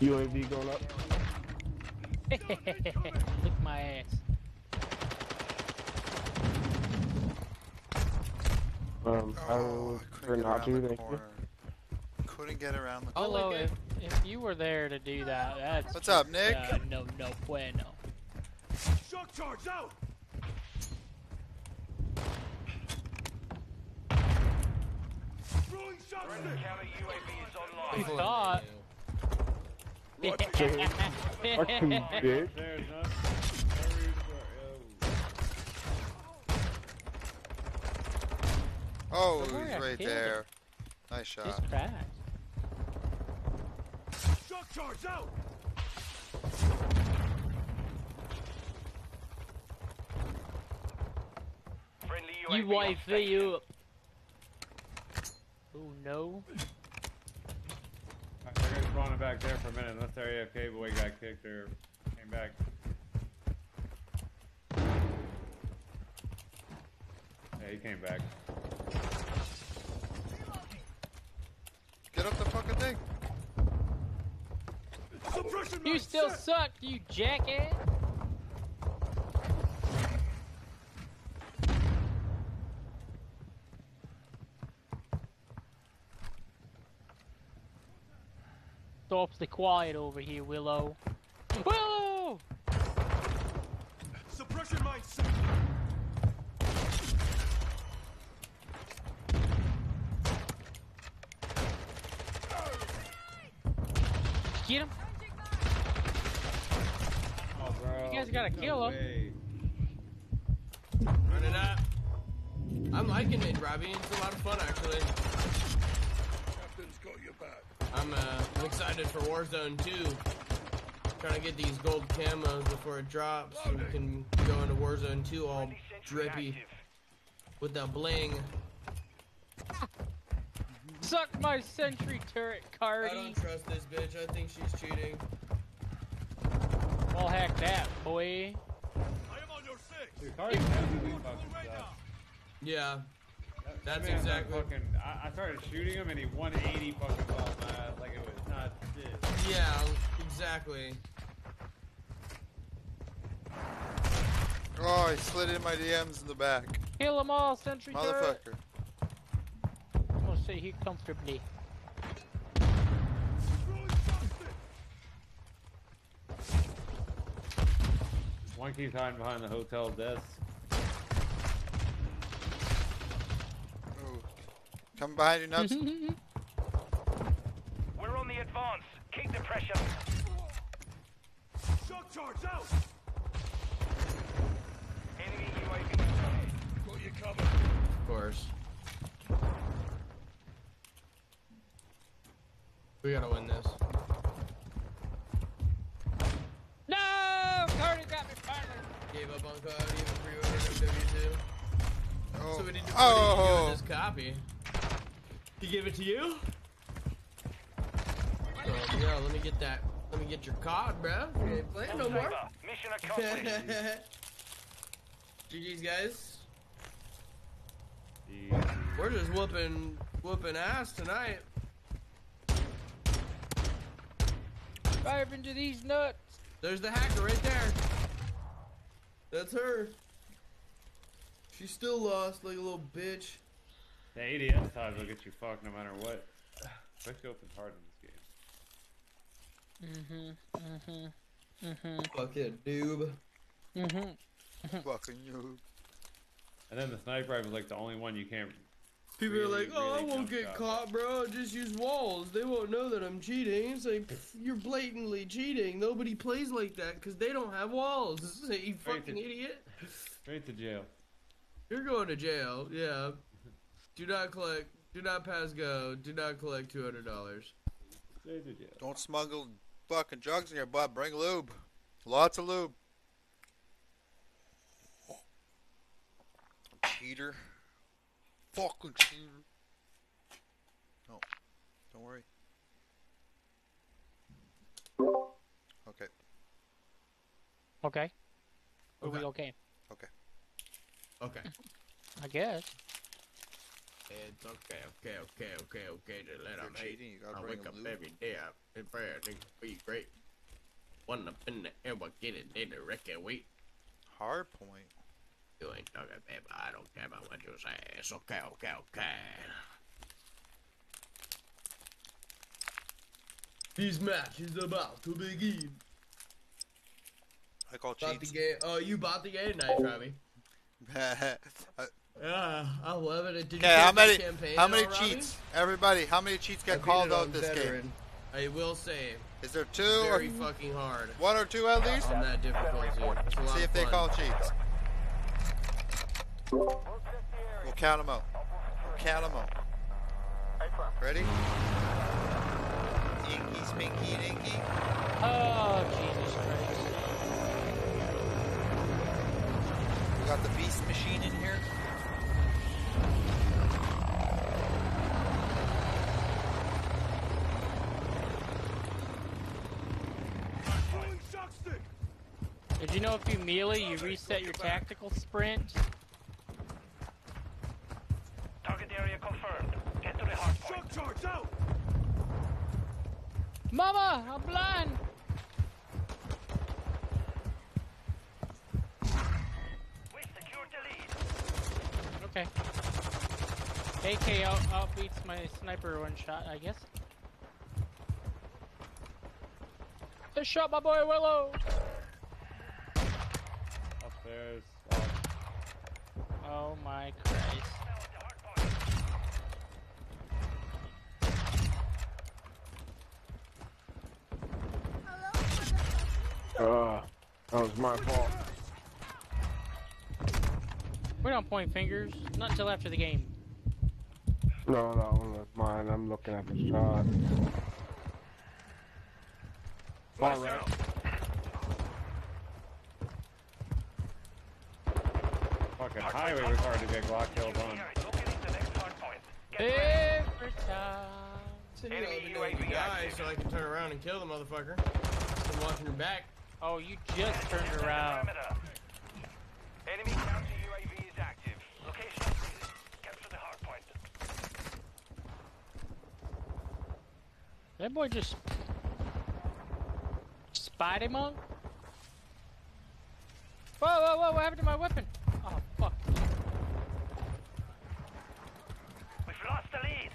UAV going up. Lick my ass. Um, I Oh, will I prefer couldn't get not around to, the thank you. corner. Couldn't get around the I'll Hello, if, if you were there to do that, that's What's up, Nick? Uh, no, no bueno. Shock charge out! Throwing shock Friendly stick! counter UAV is online. We Before thought. Fucking bitch. There's none. Hurry, yo. Oh, he's right there. Nice shot. Just crash. Shock charge out! Friendly UAV You wife you up. Oh no. They're gonna spawn it back there for a minute unless their AFK boy got kicked or came back. Yeah, he came back. Get up the fucking thing. Suppression You still set. suck, you jackass. Stops the quiet over here, Willow. Willow! Suppression mine set. Get him. Oh, bro. You guys gotta no kill him. way. Running up. I'm liking it, Robbie. It's a lot of fun, actually. Captain's got your back. I'm, uh, I'm excited for Warzone 2. Trying to get these gold camos before it drops so we can go into Warzone 2 all drippy with the bling. Suck my sentry turret, I don't trust this bitch. I think she's cheating. Well, heck that, boy. I am on your six. Dude, Cardi definitely fucking Right sucks. now. Yeah. That- That's that man's not exactly- Fucking, I, I started shooting him and he 180 fucking fell on my ass like it was not shit. Yeah, exactly. Oh, he slid in my DMs in the back. Kill them all, sentry turret. Motherfucker. I'm gonna sit here comfortably. Throwing shock stick. One keeps hiding behind the hotel desk. Ooh. Coming behind you, nuts. We're on the advance. Keep the pressure. Shock charge out! Enemy UAV overhead. Got you covered. Of course. We gotta win this. No! Cardi got me finally. Gave up on COD, even pre-ordered MW2. Oh. So we oh. did, what oh. did you do with this copy? He gave it to you? Oh, yeah, let me get that. Let me get your card, bro. You ain't playing no more. Mission accomplished. GG's, guys. Easy. We're just whooping, whooping ass tonight. Dive into these nuts. There's the hacker right there. That's her. She's still lost like a little bitch. The ADS ties will get you fucked no matter what. Quick opens hard in this game. Mm-hmm. Mm-hmm. Mm-hmm. Fucking noob. Mm-hmm. Fucking you. And then the sniper rifle is like the only one you can't. People really, are like, oh, I won't get shot. caught, bro. Just use walls. They won't know that I'm cheating. It's like, you're blatantly cheating. Nobody plays like that because they don't have walls. you fucking idiot. Straight to jail. You're going to jail. Yeah. Do not collect. Do not pass go. Do not collect two hundred dollars. Straight to jail. Don't smuggle fucking drugs in your butt. Bring lube. Lots of lube. Cheater. Fucking cheater. Don't worry. Okay. Okay. Are we Okay. okay? Okay. I guess. It's okay, okay, okay, okay, okay to let If you're him hate. cheating, gotta I wake up loot. every day up in prayer, think be great. One up in the air, but get it in the record wait. Hard point. You ain't talking, baby. I don't care about what you say. It's okay, okay, okay. This match is about to begin. I call Bought the cheats. game. Oh, you bought the game tonight, Robbie. Yeah, I love it. Did you Okay, how many the how at many all, Robbie? cheats? Everybody, how many cheats I get called out this veteran. game? I will say, Is there two or very fucking hard one or two at least? on that difficulty. It's a lot See of if they call cheats. We'll count them out. We'll count them out. Ready? Inky, Spinky, and Inky. Oh, Jesus Christ. We got the beast machine in here. Throwing shock stick. Did you know if you melee, you reset your tactical sprint? Target area confirmed. Get to the hard point. Shock charge out. Mama, I'm blind. We secured the lead. Okay. AK out outbeats my sniper one shot, I guess. They shot my boy Willow. Upstairs. Oh, Oh my Christ. Hello, Uh, that was my fault. We don't point fingers. Not until after the game. No, that one was mine. I'm looking at the shot. Far right. fucking highway was hard to get Glock kills on. Locating the next hard point. Get ready. Every time. Send you Enemy let me know if you UAV die so I can turn around and kill the motherfucker. I'm watching your back. Oh, you just turned around. Enemy counter UAV is active. Location updated. Capture the hard point. That boy just spied him on. Whoa, whoa, whoa! What happened to my weapon? Oh, fuck. We've lost the lead.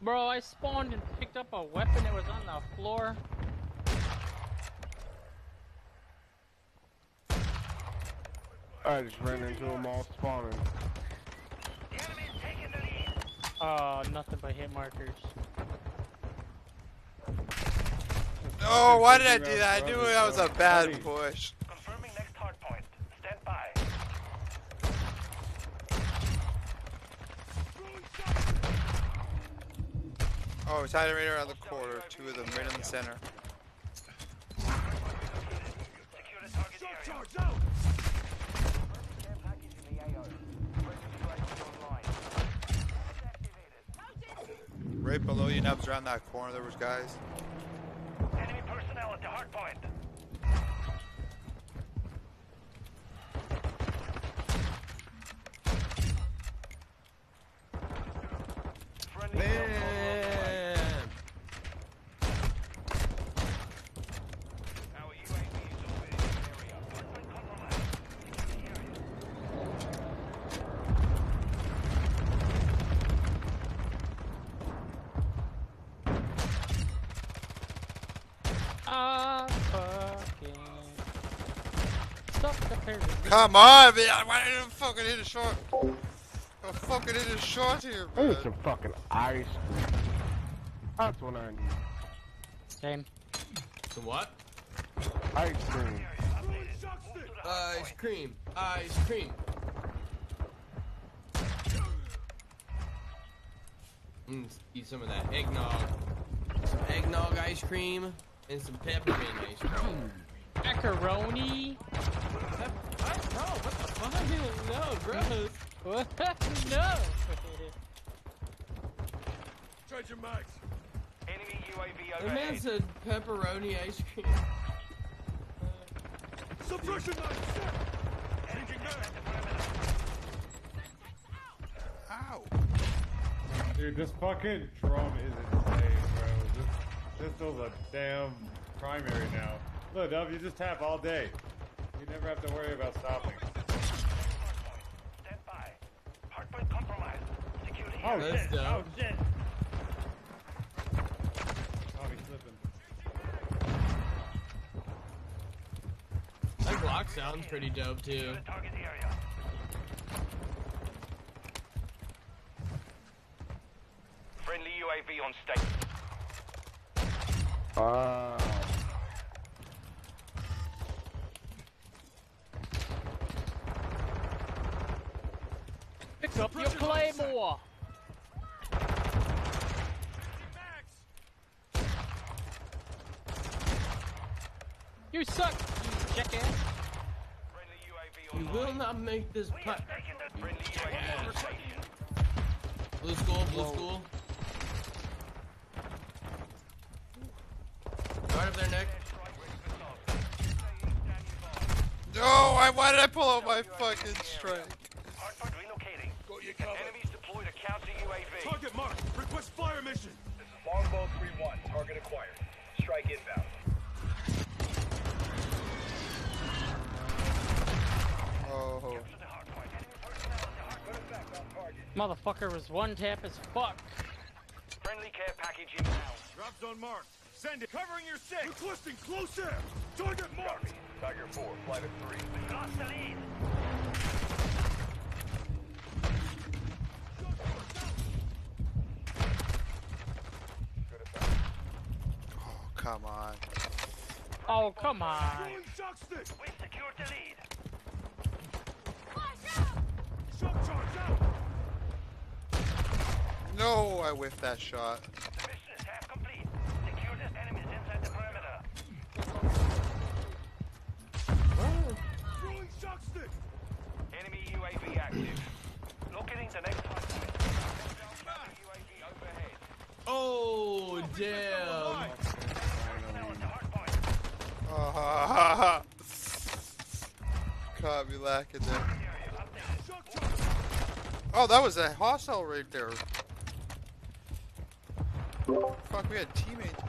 Bro, I spawned and picked up a weapon that was on the floor. I just ran into them all spawning. The enemy's taking the lead. Oh, nothing but hit markers. Oh, why did I do that? I knew that was a bad push. Confirming next hard point. Stand by. Hiding right around the corner. Two of them right in the center. Right below you, Nubs, around that corner, there was guys. Enemy personnel at the hard point. Friendly Man. Our UAV is orbiting the area. Hardpoint compromised. Secure the area. Ah, fucking. Stop the parody. Come on, man! Why did I fucking hit a shot? I fucking hit a shot here, I need some fucking ice. That's what I need. Same. So what? Ice cream. Throwing shock stick. Ice cream. Ice cream. Mm, eat some of that eggnog. Some eggnog ice cream and some peppermint ice cream. Macaroni. Pep- Bro, what the no, gross. What? no. Changing mags. Enemy UAV The man said pepperoni ice cream. Suppression knife set. Changing. Ow! Dude, this fucking drum is insane, bro. This pistol's a damn primary now. Look, Dub, you just tap all day. You never have to worry about stopping. Stand by. Hardpoint compromised. Secure the Oh. That's shit! Oh shit! Oh, he's slipping. That Glock sounds pretty dope too. Secure the target area. Friendly UAV on station. Ah. Pick up your claymore. You suck, you jackass. Friendly UAV You on will not make this putt. Taking the friendly UAV on station. Blue school, blue school. Right up there, Nick. No! I, why did I pull out my fucking strike? Motherfucker was one tap as fuck. Friendly care package inbound. Drop zone marked. Send it. Covering your six. Requesting close air. Target marked. Tiger 4, flight of 3. We've lost the lead. Oh, come on. Oh, come on. Throwing shock stick. We've secured the lead. Shock charge out. No, I whiffed that shot. The mission is half complete. Secure the enemies inside the perimeter. Throwing shock stick. Enemy UAV active. Locating the next hardpoint. UAV overhead. Oh, damn. Personnel at the hardpoint. Caught me lacking there. Area updated. Shock charge. Oh, that was a hostile right there. We had teammates.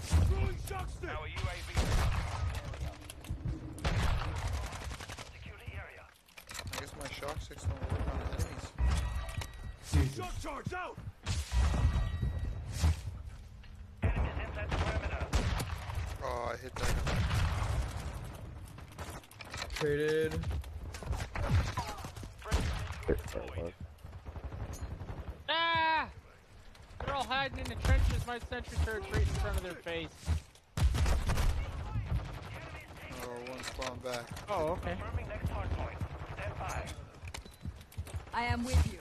Throwing shock stick. Our UAV. Secure the area. I guess my shock sticks don't work on enemies. Shock charge out. Enemies inside the perimeter. Oh, I hit that. Traded. Ah! They're all hiding in the trenches. My sentry turret's right in front of their face. Oh, one spawn back. Oh, okay. Confirming next hardpoint. Stand by. I am with you.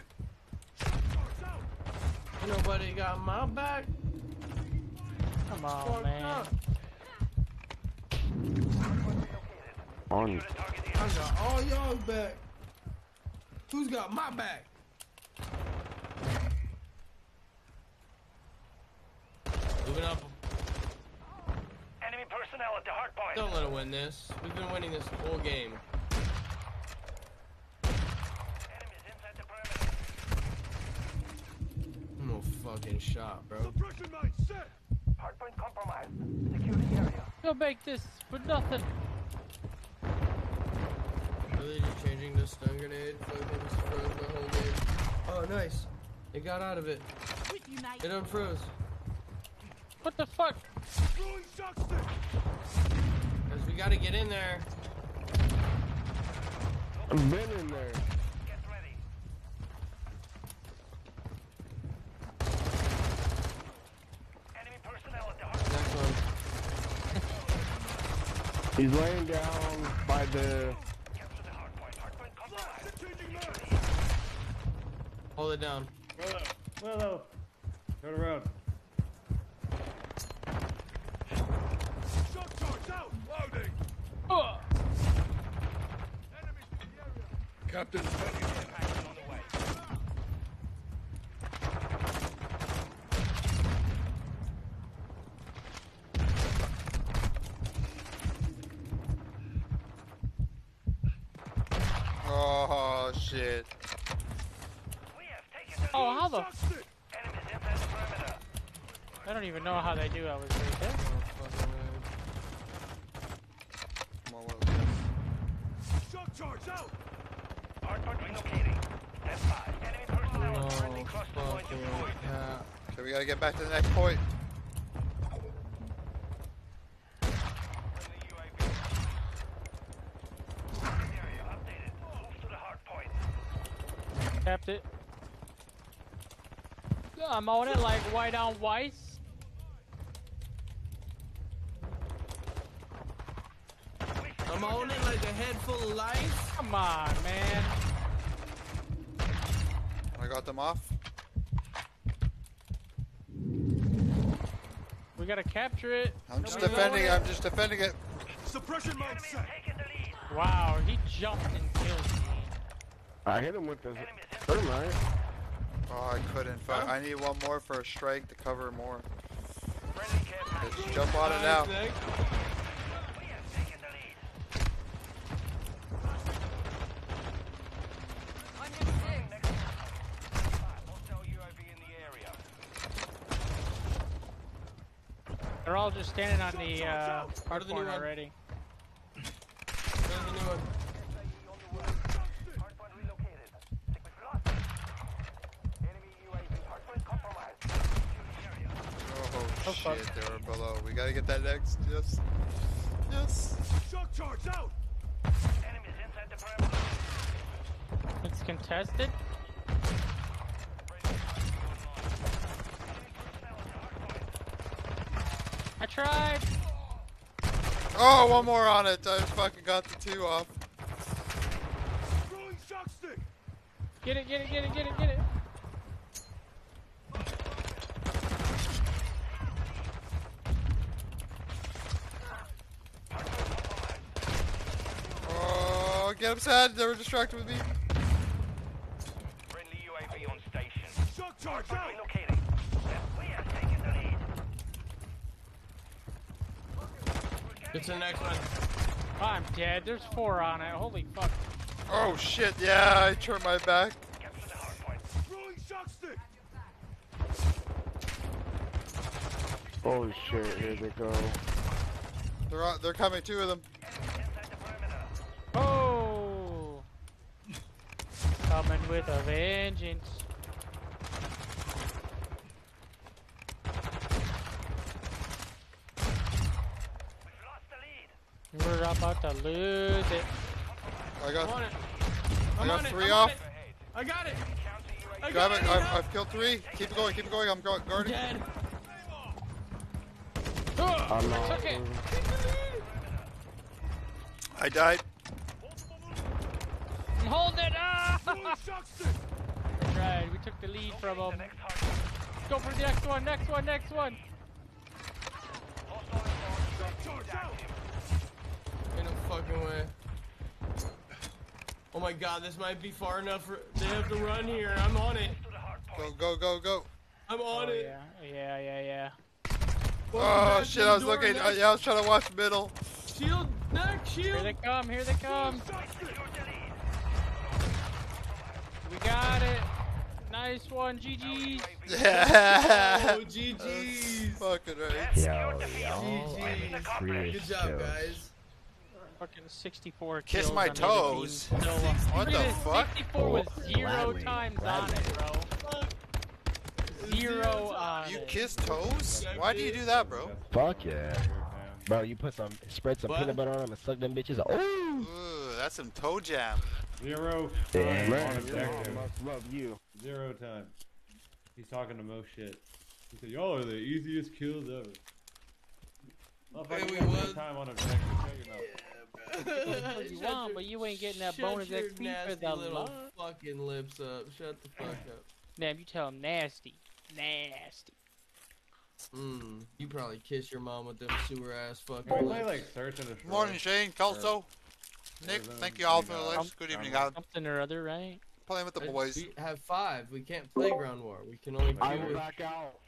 Nobody got my back. Come on, Fucked man. up. On. Secure the target I area. got all y'all back. Who's got my back? Moving up. Enemy personnel at the hardpoint. Don't let him win this. We've been winning this whole game. Enemies inside the perimeter. No fucking shot, bro. Suppression knife set. Hardpoint compromised. Secure the area. You'll make this for nothing. Are they just changing the stun grenade? Fucking froze the whole game. Oh, nice. It got out of it. With you, mate. It unfroze. What the fuck? Throwing. Cause we gotta get in there. I've been in there. Get ready. Enemy personnel at the hardpoint. Next one. He's laying down by the hardpoint. Hardpoint compromised. Changing mags. Hold it down. Willow, Willow, turn around. out! Loading! Ugh. Enemies in the area! Captain, on the way. Oh shit. Perimeter. I don't even know how they do. I was right there. Come on. Shock charge out! Hardpoint relocating. Stand by. Enemy personnel No currently close to point fucking deployed. cap. We gotta get back to the next point. Friendly UAV. Area updated. Move to the hardpoint. Tapped it. I'm on it like white on Weiss. I'm on it like a head full of life. Come on, man. I got them off. We gotta capture it. I'm just defending. know I'm just defending it. Suppression mine Enemies set! taking the lead. it. Wow, he jumped and killed me. I hit him with the Enemies in thermite. Oh, I couldn't. Fi- I need one more for a strike to cover more. friendly care package. Let's jump on it now. We have taken the lead. On your six. Next five. Hostile UAV in the area. They're all just standing on the uh, Part of the new one. already. There's the new one. on the way. Hardpoint relocated. Think we've lost it. Enemy UAV. Hardpoint compromised. Secure the area. Oh Oh, fuck. shit, they were below. We gotta get that next. Yes. Yes. Shock charge out! Enemies inside the perimeter. It's contested. I tried. Oh, one more on it. I fucking got the two off. Throwing shock stick! Get it, get it, get it, get it, get it. Get sad. They were distracted with me. Friendly UAV on station. Shock charge Hardpoint out! relocating. We have taken the lead. It's the next one. I'm dead. There's four on it. Holy fuck. Oh shit, yeah, I turned my back. Capture the hardpoint. Throwing shock stick! Holy shit, here they go. They're on, they're coming, two of them. Inside the perimeter. Oh. Coming with a vengeance. We've lost the lead. We're about to lose it. I I'm got, on it. I I'm got on it. three I'm off. On it. I got it. I Grab got it. it. I've, I've killed three. Keep it going. Keep it going. I'm gu- guarding. Dead. Oh, I'm I not. took it. I died. I'm holding it. Ah! Throwing shock stick! That's right. We took the lead from The them. next hardpoint. Go for the next one. Next one. Next one. Hostile inbound. Charge out! In a fucking way. Oh my god, this might be far enough for. They have to run here. I'm on it. To the hardpoint. Go, go, go, go. I'm on Oh, it. yeah. Yeah. Yeah. Yeah. Oh Back shit, I was looking. next. Uh, yeah, I was trying to watch middle. Shield, neck, Here shield. they come. Here they come. We got it. Nice one. GG's. Yeah. Oh, GG's. Fucking right. Secured the field. Mission GG's. Good job, guys. Fucking 64 Kiss my on the other team. toes. No, What the at this, fuck? 64 with zero gladly, times gladly. on it, bro. Zero on You it. kiss toes? Why do you do that, bro? Fuck yeah. Bro, you put some, spread some What? peanut butter on them and suck them bitches. Oh! Ooh, that's some toe jam. Zero Damn. time on Man, your objective. mom must love you. Zero time. He's talking the most shit. He said, y'all are the easiest kills ever. Motherfucker, we you got no would. time on objective. Shut your mouth. What you want, but you ain't getting that Shut bonus your XP for nasty the little love. fucking lips up. Shut the fuck up. Damn, you tell him nasty. Nasty. Mm, you probably kiss your mom with them sewer ass fucking Can we play like search and destroy? Morning, Shane, Kelso, Nick. Or Thank you all for the got- lives. Good evening, um, Something or other, right? Playing with the boys. We have five. We can't play ground war. We can only I do will back out.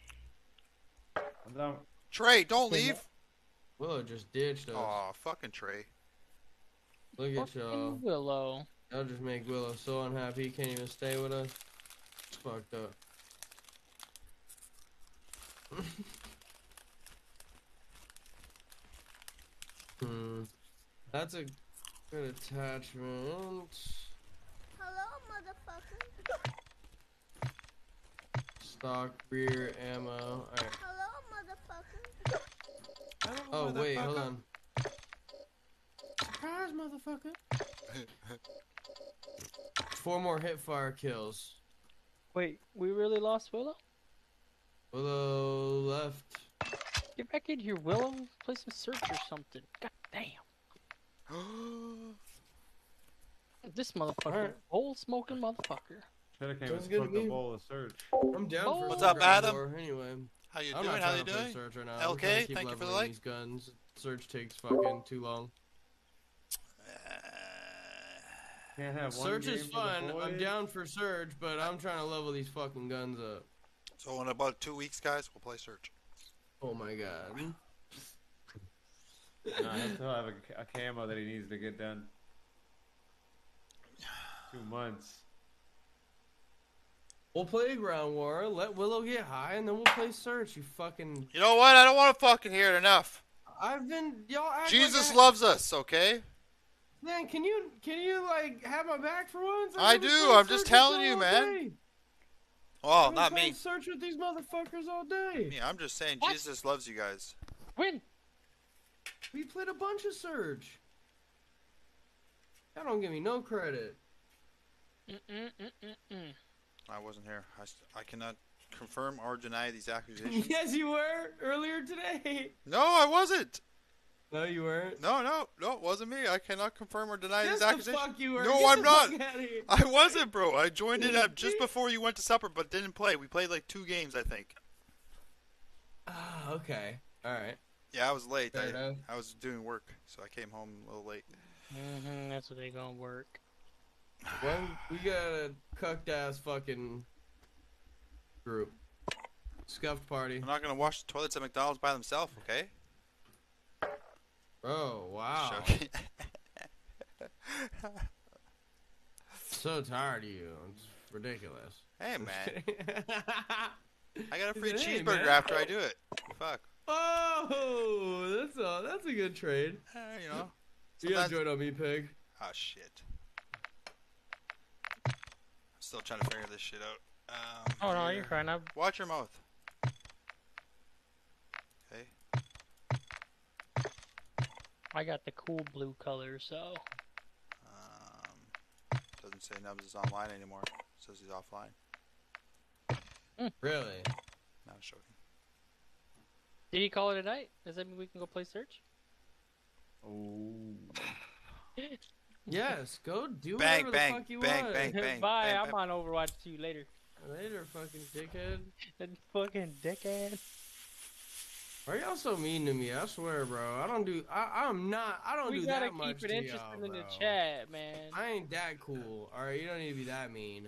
I'm down. Trey, don't leave. Willow just ditched us. Aw, fucking Trey. Look at y'all. Willow. That'll just make Willow so unhappy he can't even stay with us. It's fucked up. hmm. That's a good attachment. Hello, motherfucker. Stock rear ammo. Alright. Hello, motherfucker. Oh, wait, hold on. Surprise, motherfucker. Four more hip fire kills. Wait, we really lost Willow? Willow left. Get back in here, Willow. Play some search or something. God damn. This motherfucker. Alright. Old smoking motherfucker. Should have came Sounds and good to took the me. bowl of search. I'm down Oh. for What's up, Adam? war Anyway, How you I'm doing? not How trying you to play doing? Search right now. I'm trying to keep thank you for the leveling like. These guns. Search takes fucking too long. Can't have one Search is for the fun. I'm boys? down for Search, but I'm trying to level these fucking guns up. So in about two weeks, guys, we'll play Search. Oh my god. Nah, I still have a, ca- a camo that he needs to get done. Two months. We'll play Ground War, let Willow get high, and then we'll play Search. You fucking. You know what? I don't want to fucking hear it enough. I've been y'all. Jesus like I- loves us, okay? Man, can you can you like have my back for once? I I've do, I'm just telling you, man. day. Well, not playing me. Search with these motherfuckers all day. Me, I'm just saying What? Jesus loves you guys. Win. We played a bunch of Search. Y'all don't give me no credit. Mm-mm-mm-mm-mm. I wasn't here. I, st- I cannot confirm or deny these accusations. yes, you were earlier today. no, I wasn't. No, you weren't. No, no, no, it wasn't me. I cannot confirm or deny Yes, these the accusations. fuck you were. No, Get I'm the not. fuck outta here. I wasn't, bro. I joined it up just before you went to supper, but didn't play. We played like two games, I think. Ah, okay. All right. Yeah, I was late. Fair I, enough. I was doing work, so I came home a little late. Mm-hmm, that's what they gonna work. Well, we got a cucked ass fucking group. Scuffed party. I'm not gonna wash the toilets at McDonald's by themselves, okay? Oh wow. So tired of you. It's ridiculous. hey man, I got a free said, "Hey, cheeseburger man." after I do it. Fuck. Oh, that's a that's a good trade. Eh, you know. You got joined on me, pig. Oh shit. I'm still trying to figure this shit out. Um, Oh no, here. you're fine. I'm Watch your mouth. Okay. I got the cool blue color, so Um, doesn't say Nubs is online anymore. It says he's offline. Really? Not joking. Did he call it a night? Does that mean we can go play search? Oh. Yes. Go do Bang, whatever bang, the fuck you bang, want. bang, bang. Bye. bang, I'm bang. on Overwatch 2 later. Later, fucking dickhead. That fucking dickhead. Why are y'all so mean to me? I swear, bro. I don't do. I, I'm not. I don't We do gotta that much keep it to interesting y'all, in the bro. chat, man. I ain't that cool. All right, you don't need to be that mean.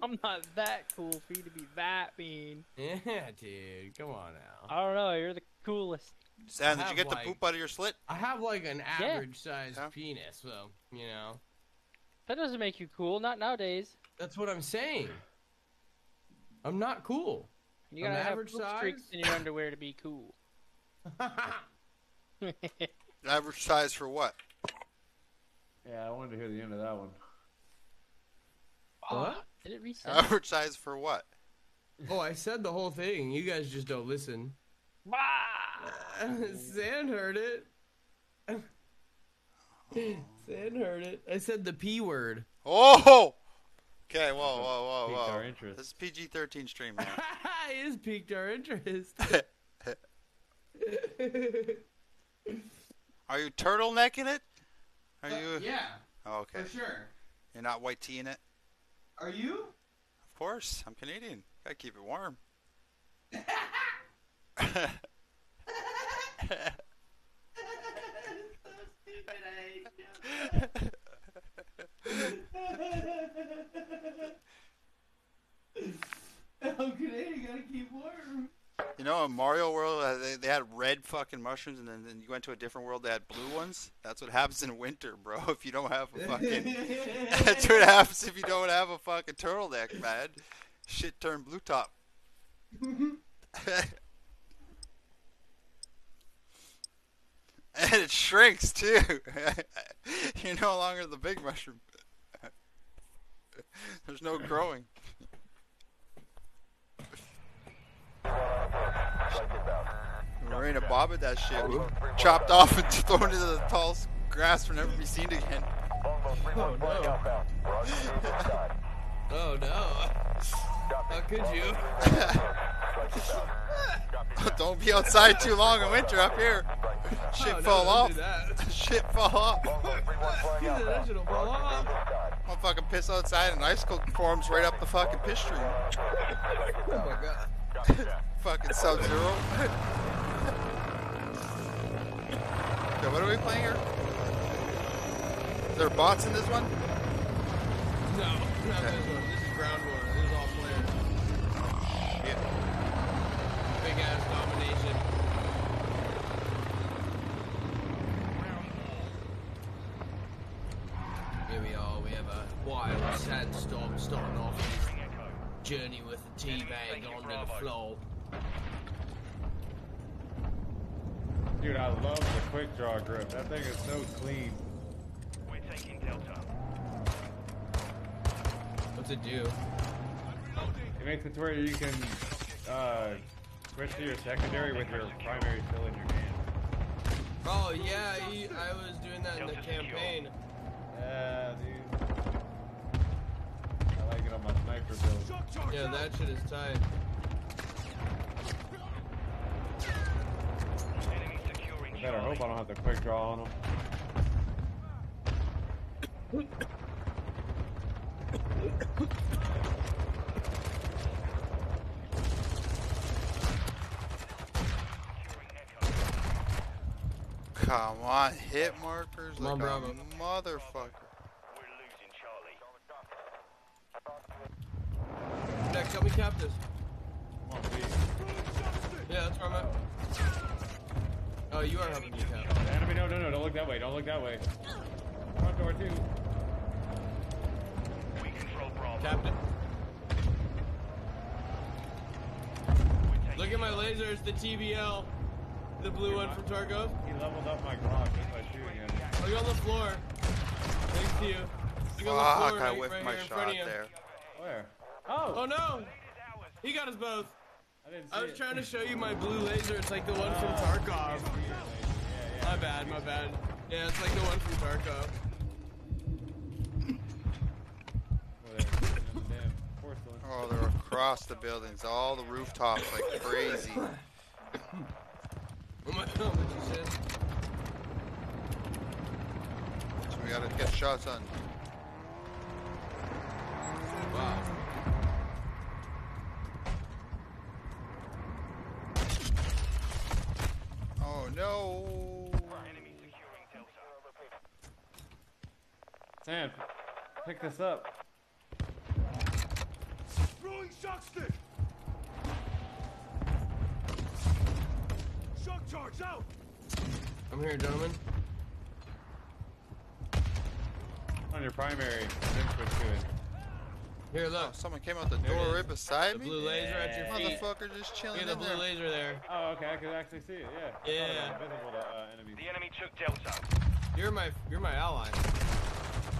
I'm not that cool for you to be that mean. Yeah, dude. Come on now. I don't know. You're the coolest. Sam, did you get the poop out of your slit? I have like an Yeah. average sized Yeah. penis, so you know. That doesn't make you cool. Not nowadays. That's what I'm saying. I'm not cool. You I'm gotta have average poop streaks in your underwear to be cool. Average size for what? Yeah, I wanted to hear the end of that one. What? Did it reset? Average size for what? oh, I said the whole thing. You guys just don't listen. Sand heard it. Sand heard it. I said the p word. Oh! Okay, whoa, whoa, whoa, Piqued whoa. our interest. This is PG-13 stream, man. it is piqued our interest. Are you turtlenecking it? Are you? Uh, yeah, Oh, okay. for sure. You're not white teeing it? Are you? Of course. I'm Canadian. Gotta keep it warm. Oh, Canadian gotta keep warm. You know, in Mario World, uh, they, they had red fucking mushrooms, and then, then you went to a different world, they had blue ones. That's what happens in winter, bro. If you don't have a fucking. That's what happens if you don't have a fucking turtleneck, man. Shit turned blue top. and it shrinks too. You're no longer the big mushroom. There's no growing. Marina bobbed that shit. Chopped off and thrown into the tall grass for never to be seen again. Oh no. oh no. How could you? Don't be outside too long in winter up here. Shit Oh, fall don't off. Shit fall off. He said that shit'll fall off. I'll fucking piss outside and icicle forms right up the fucking piss stream. Oh my god. fucking Sub Zero. Yo, what are we playing here? Is there bots in this one? No, not this one. This is ground war. This is all players. Shit. Big ass domination. Here we are. We have a wild sandstorm starting off journey with the tea bag onto the floor. Dude, I love the quick draw grip. That thing is so clean. We're taking Delta. What's it do? It makes it to where you can uh, switch to your secondary with your primary still in your hand. Oh yeah, he, I was doing that in the campaign. Yeah, dude. I like it on my sniper build. Yeah, that shit is tight. I better hope I don't have to quick draw on them. Come on, hit markers Come like Bravo. a motherfucker. Next, help me cap this. Come on, please. Yeah, that's where I'm at. Oh, you are helping me cap. Enemy, no, no, no, don't look that way, don't look that way. Front door, too. We control Bravo. Captain. Look at my laser, it's the TBL. The blue one from Tarkov. He leveled up my Glock just by shooting him. Look oh, on the floor. Thanks to you. Look on the floor I right, whiffed right my here in front shot there. Where? Oh! Oh no! He got us both. I didn't see I was it. trying to show you my blue laser. It's like the one from oh. Tarkov. My bad, my bad. Yeah, it's like the one from Tarkov. Over there, in the damn porcelain. Oh, they're across the buildings, all the rooftops like crazy. Oh my god, what you said? So we gotta get shots on. Pick this up. Throwing shock stick! Shock charge out! I'm here, gentlemen. On your primary, and then switch to it. Here, Oh, look. someone came out the There it door is. right beside The me. blue laser at your feet. Motherfucker just chilling Look at in the blue there. laser there. Oh, okay, I could actually see it, yeah. I thought it was invisible to uh, enemies. The enemy took Delta. You're my, you're my ally.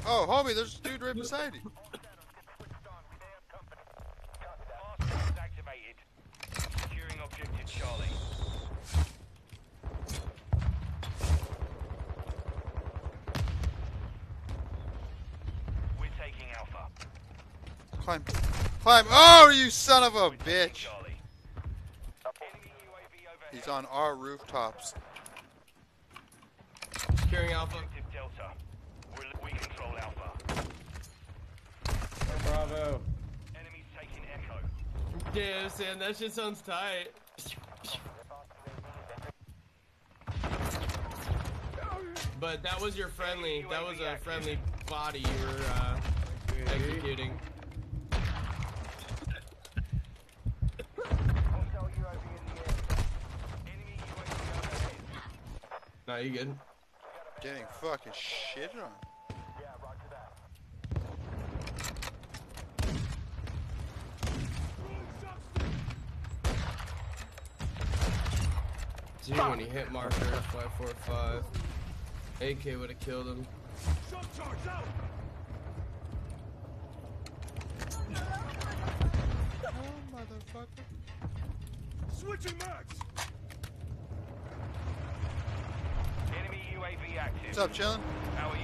Oh, homie, there's a dude right beside you. Fast activated. Securing objective Charlie. We're taking Alpha. Climb. Climb. Oh, you son of a bitch. He's on our rooftops. Securing Alpha. Bravo. Enemies taking Echo. Damn, Sam, that shit sounds tight. But that was your friendly. That was a friendly body you were uh, executing. Nah, you good? Getting fucking shit on. When he hit marker 545. AK would have killed him. Shock charge out! Oh, motherfucker. Switching mags! Enemy UAV active. What's up, chillin'?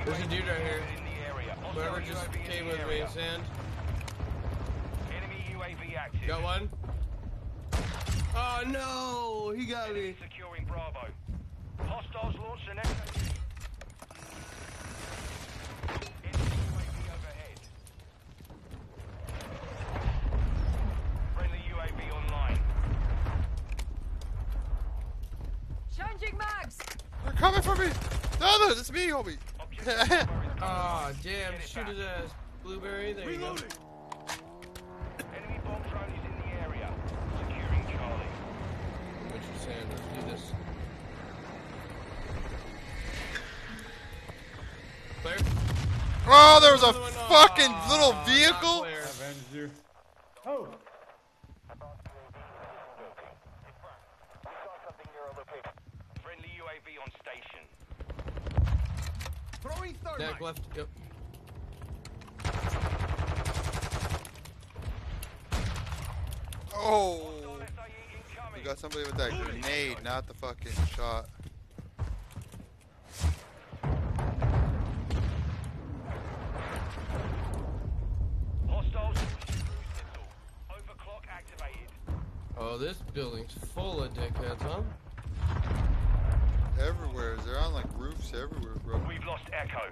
There's a dude right here. in the area. Whoever just came with me. Sand. Enemy UAV active. Got one. Oh no, he got me. Securing Bravo. Hostiles launched an SAE. Enemy UAV overhead. Friendly UAV online. Changing mags! They're coming for me! No, no, it's me, homie! Oh damn, shoot his ass. Blueberry, there you go. Reloading! Enemy bomb drone is in the area. Securing Charlie. What you saying? Let's do this. Clear? Oh, there was a fucking Aw, little vehicle! Oh! Friendly UAV on station. Throwing thermite! Neck left. Yep. Oh! We got somebody with that grenade, not the fucking shot. Oh, this building's full of dickheads, huh? Everywhere. They're on like roofs everywhere, bro. We've lost Echo.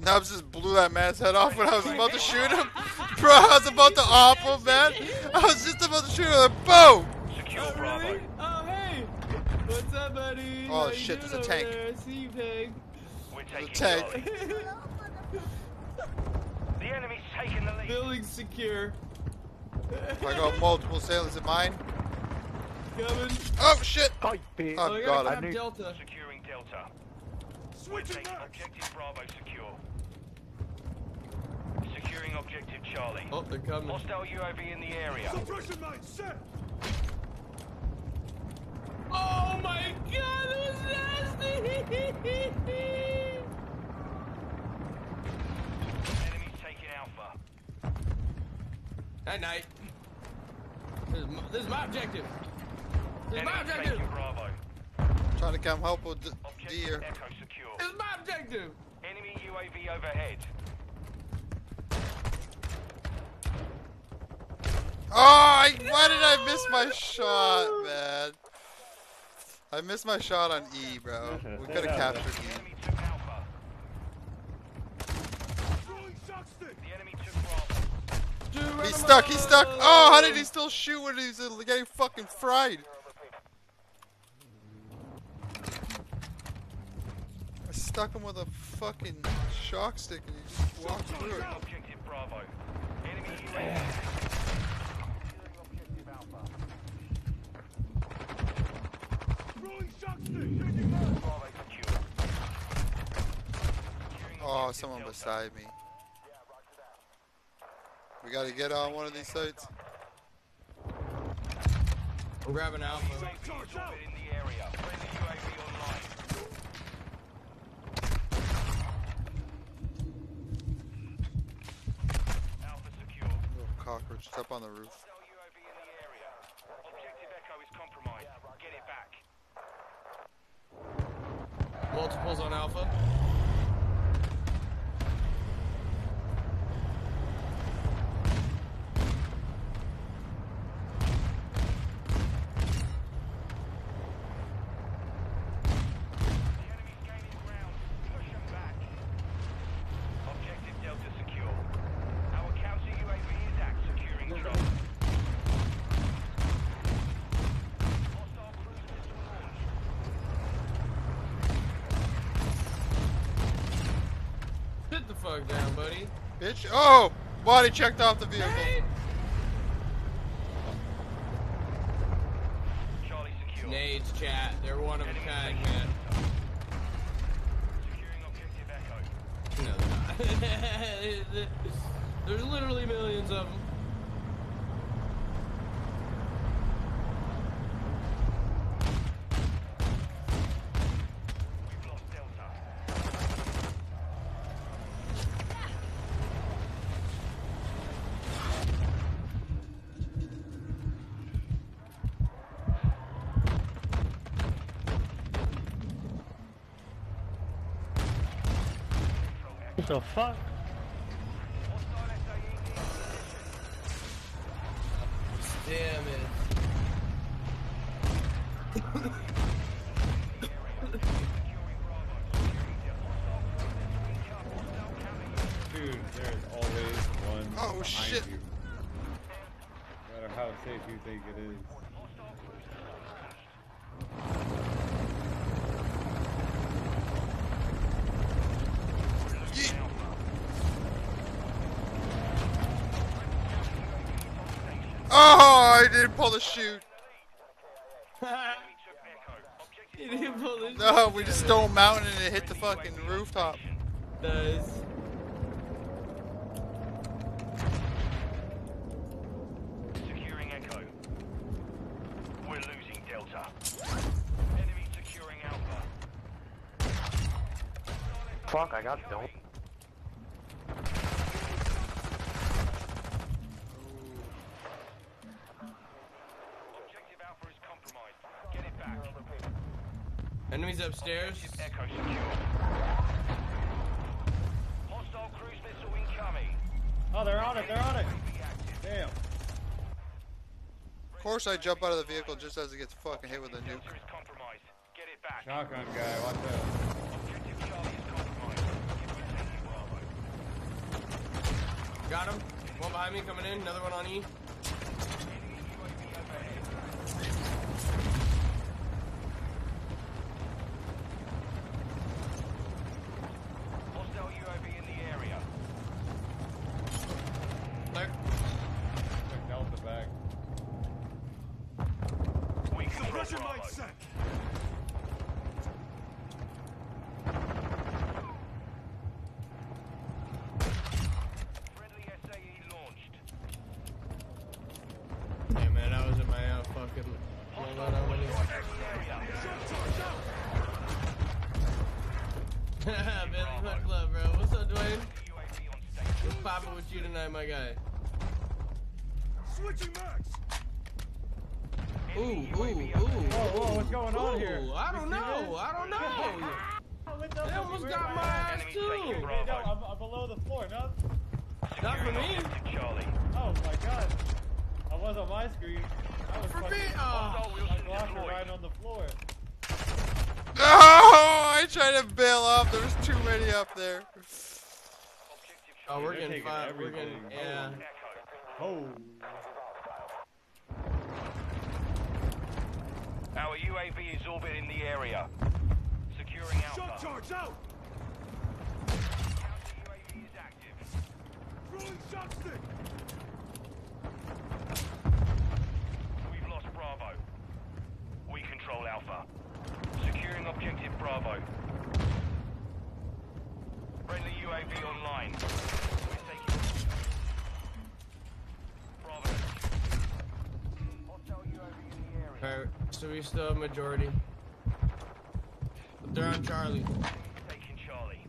Nubs just blew that man's head off when I was about to shoot him. Bro, I was about to off him, man. I was just about to shoot him, and boom! Secure Oh, Bravo. really? Oh, hey! What's up, buddy? Oh, How shit, there's a tank. there? See you, pig. We're The taking tank. Charlie. Hello, motherfucker. The enemy's taking the lead. Building secure. I got multiple sailors in mine. Coming. Oh, shit! Oh, Oh, we got gotta Delta. Securing Delta. Switching taking objective Bravo secure. Securing objective Charlie. Oh, they're coming. Hostile UAV in the area. Suppression mine set! Oh my god, that was nasty! Enemy's taking Alpha. Night night. This is, my, this is my objective. This is my objective. taking Bravo. Trying to come help with D- Objective deer. Echo secure. This is my objective. Enemy UAV overhead. Oh, I, why did I miss my shot, man? I missed my shot on E, bro. We could have captured The E. enemy took Alpha. Throwing shock stick! The enemy took Bravo. He's stuck, he's stuck. Oh, how did he still shoot when he's getting fucking fried? I stuck him with a fucking shock stick and he just walked through it. Oh, someone beside me. We gotta get on one of these sites. I'm grabbing Alpha. UAV is orbiting the area. Friendly UAV online. Alpha secure. Little cockroach is up on the roof. Hostile UAV in bitch. Oh! Body checked off the vehicle. Nades, chat. They're one of a kind, man. No, they're not. There's literally millions of them. the fuck? the shoot. didn't No, we just stole a mountain and it hit the fucking rooftop. Nice. course I jump out of the vehicle just as it gets fucking hit with a nuke. Shotgun guy, watch out. Got him. One behind me coming in, another one on E. we still have majority. But they're on Charlie. Taking Charlie.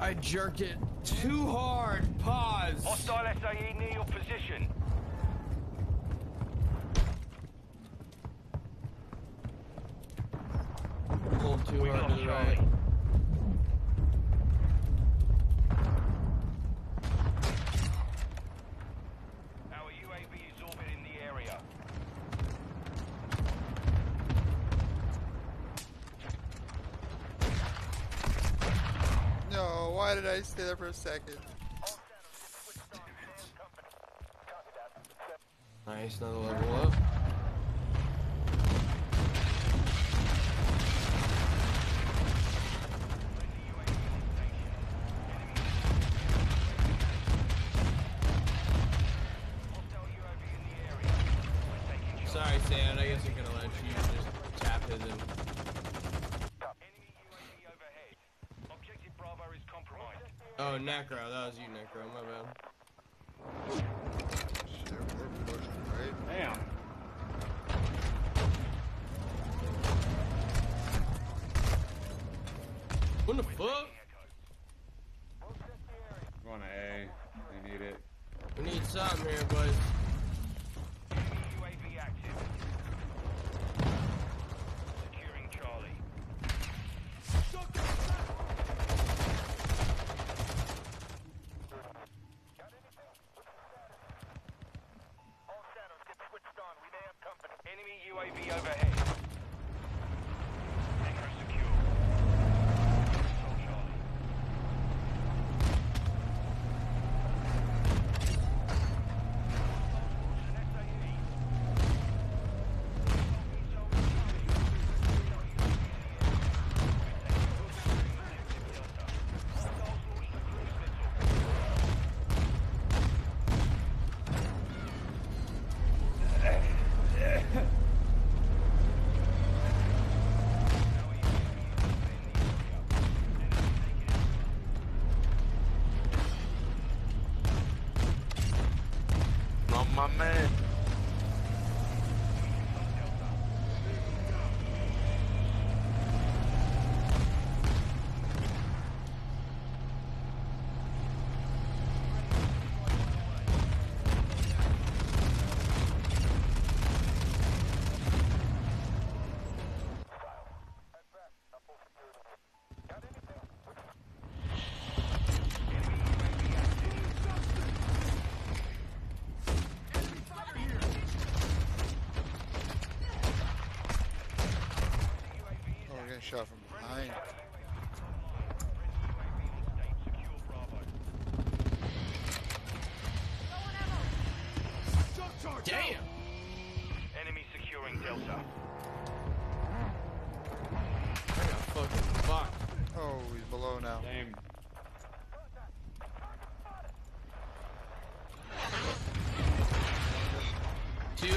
I jerked it too hard. Pause. Hostile for a second. What the fuck?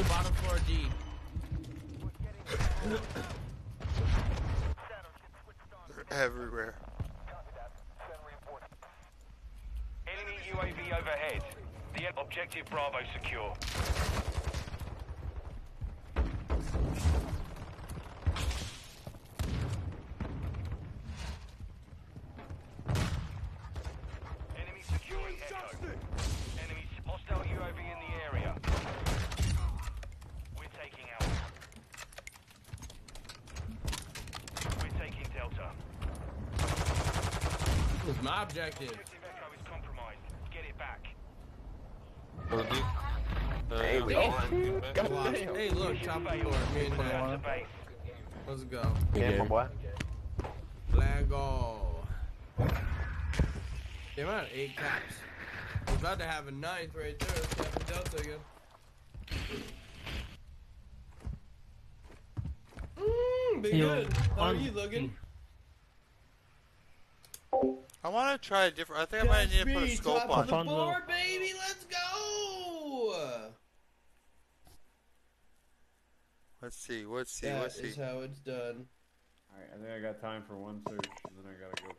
Bottom floor D. They're everywhere. Enemy UAV overhead. The objective Bravo secure. Enemy securing Echo. Enemy hostile UAV in the area. We're taking out. We're taking Delta. This was my objective. Objective Echo is compromised. Get it back. Hey, we Wow. Hey, look, top of the floor. Me and Down to Nat. Let's go. Yeah, my boy. Lego. Damn, I had eight caps. I was about to have a ninth right there. Let's have a Delta again. Mmm, be Yo, good. How are you looking? I want to try a different. I think I might need to put a scope top on. of the Alfonso. board, baby. Let's go. Let's see. Let's see. That Let's see. is how it's done. Alright, I think I got time for one search, and then I gotta go.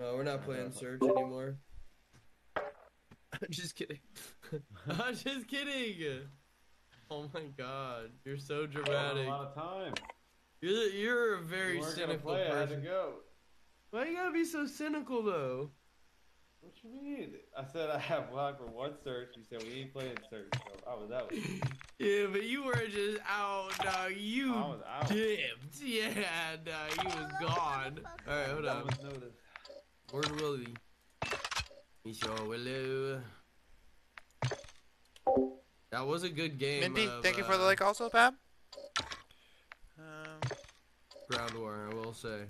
No, we're not playing search anymore. I'm just kidding. I'm just kidding. Oh my god, you're so I don't have dramatic. a lot of time. You're you're a very You cynical play, I had to person. go. Why you gotta be so cynical though? What you mean? I said I have luck for one search. You said we ain't playing search, so I was out. Yeah, but you were just out, dog. You I was out. dipped. Yeah, dog. You was gone. All right, hold That on. was noticed. Where's Willie? He's your Willow. That was a good game. Mindy, of, thank you for the uh, like also, Pam. Um, Ground War, I will say.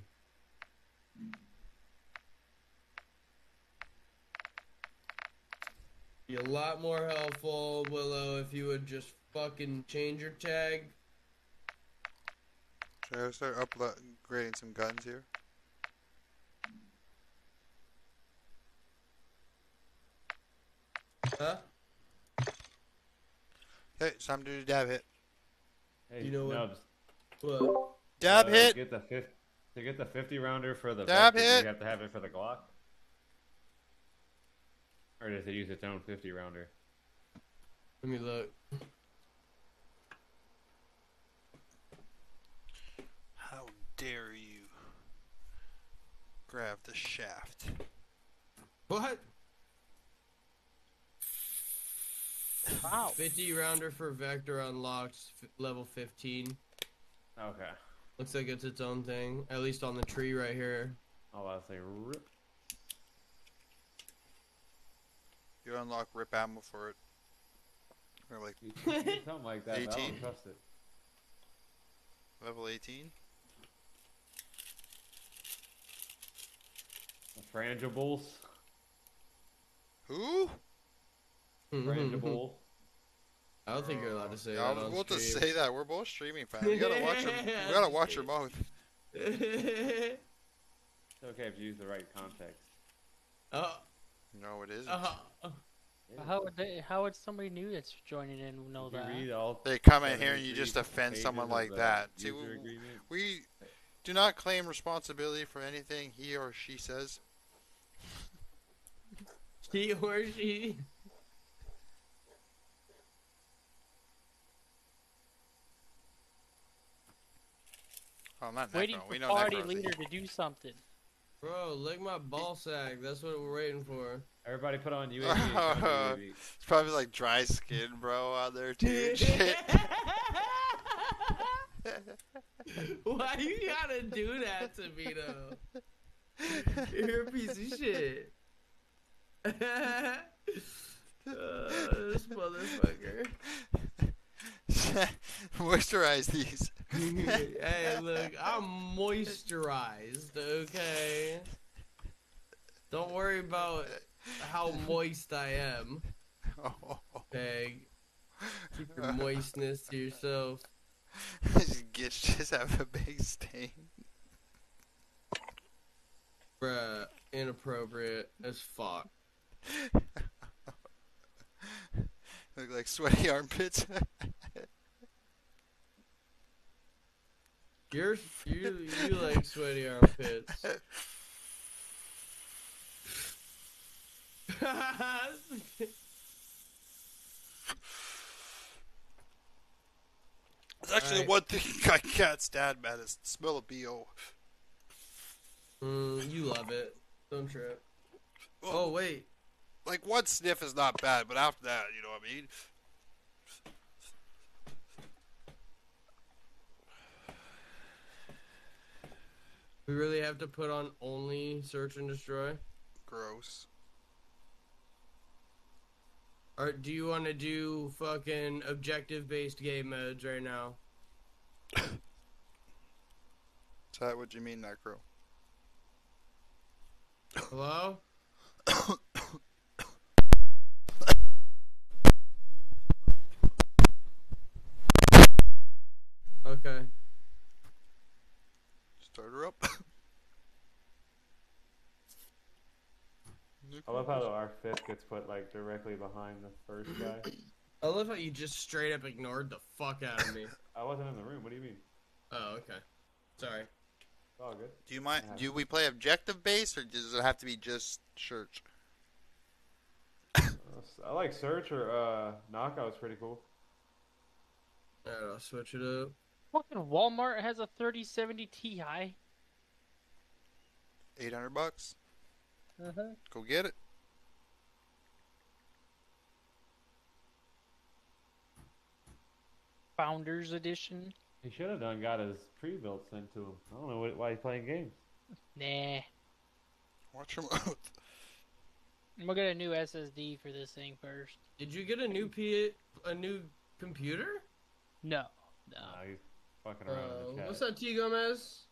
Be a lot more helpful, Willow, if you would just fucking change your tag. should I start upgrading some guns here? Huh? Hey, it's time to do the dab hit. Hey, You know what? Nubs, What? Dab uh, hit. Get the fifth. To get the 50 rounder for the Dab Vector, hit. you have to have it for the Glock. Or does it use its own 50 rounder? Let me look. How dare you grab the shaft? What? Wow. 50 rounder for Vector unlocked, f- level 15. Okay. Looks like it's its own thing, at least on the tree right here. Oh, I'll uh, say rip. You unlock rip ammo for it. Or like Something like that. but I 18? don't trust it. level 18? Frangibles. Who? Frangible. I don't think you're allowed to say Yeah, I that was on about to say that. We're both streaming, fam. You gotta watch your. You gotta watch your mouth. It's okay if you use the right context. Oh, No, it isn't. uh, How would they, how would somebody new that's joining in know that? They come in here and you just offend someone like that. See, we, we do not claim responsibility for anything he or she says. he or she. Oh, not Waiting Necro. We for know party Necro's leader to do something. Bro, lick my ball sack. That's what we're waiting for. Everybody put on UAV. put. It's probably like dry skin, bro, on there too. Shit. Why you gotta do that to me though? You're a piece of shit. uh, this motherfucker. Moisturize these. hey, look, I'm moisturized, okay? Don't worry about how moist I am, Peg. Keep your moistness to yourself. Just get just have a big stain. Bruh, inappropriate as fuck. Look like sweaty armpits. You're you you like sweaty armpits. It's actually Alright. one thing I can't stand, man. Is the smell of bo. mm, you love it. Don't trip. Oh wait. Like one sniff is not bad, but after that, you know what I mean. We really have to put on only search and destroy? Gross. Or do you want to do fucking objective based game modes right now? Is that what you mean, Necro? Hello? okay. Start up. I love how our fifth gets put like directly behind the first guy. I love how you just straight up ignored the fuck out of me. I wasn't in the room. What do you mean? oh, okay. Sorry. It's all good. Do you mind? Do we play objective based, or does it have to be just search? I like search or uh, knockout's pretty cool. Alright, I'll switch it up. Fucking Walmart has a 3070 Ti. Eight hundred bucks. Uh-huh. Go get it. Founders Edition. He should have done got his pre-built sent to him. I don't know why he's playing games. Nah. Watch your mouth. I'm gonna get a new SSD for this thing first. Did you get a new P a new computer? No. No. Nah, he's fucking around Uh, in the chat. what's up, T Gomez?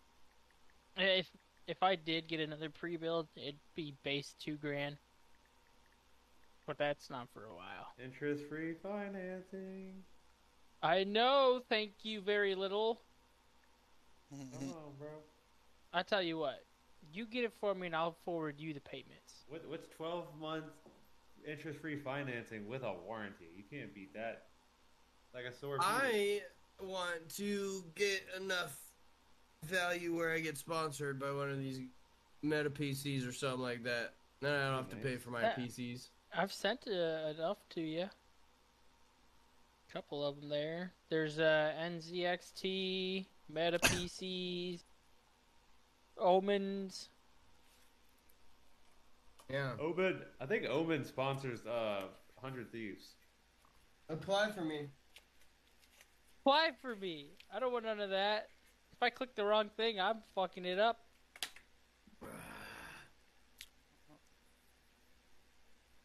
If if I did get another pre-build, it'd be base two grand. But that's not for a while. Interest-free financing. I know. Thank you very little. Come on, bro. I tell you what, you get it for me, and I'll forward you the payments. What, what's 12 months interest-free financing with a warranty? You can't beat that. Like a sword. I want to get enough value where I get sponsored by one of these meta PCs or something like that. Then I don't have to pay for my Yeah. PCs. I've sent uh, enough to you. A Couple of them there. There's uh, NZXT, Meta PCs, Omens. Yeah. Omen. I think Omen sponsors uh Hundred Thieves. Apply for me. Apply for me. I don't want none of that. If I click the wrong thing, I'm fucking it up.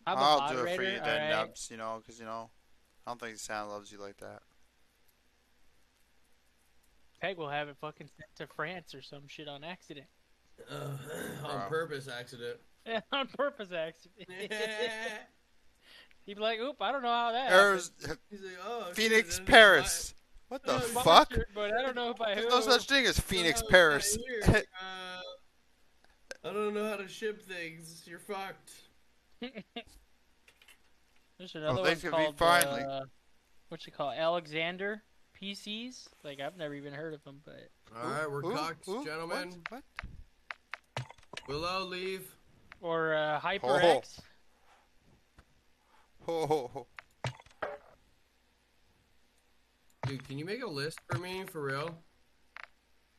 I'm a I'll do it for you then, alright? Nubs. You know, because you know, I don't think Santa loves you like that. Peg will have it fucking sent to France or some shit on accident. Uh, on purpose accident. Yeah, on purpose accident. He'd be like, oop, I don't know how that There's. He's like, oh, Phoenix, then Paris. What the fuck? Sponsored, But I don't know by There's who. no such thing as Phoenix, Paris. uh, I don't know how to ship things. You're fucked. There's another Oh, one things could be called, finally. uh, what you call? Alexander PCs. Like I've never even heard of them, but All right, we're Who? cocked, Who? gentlemen. What? Willow, leave. or uh, HyperX. Ho ho ho. Dude, can you make a list for me, for real?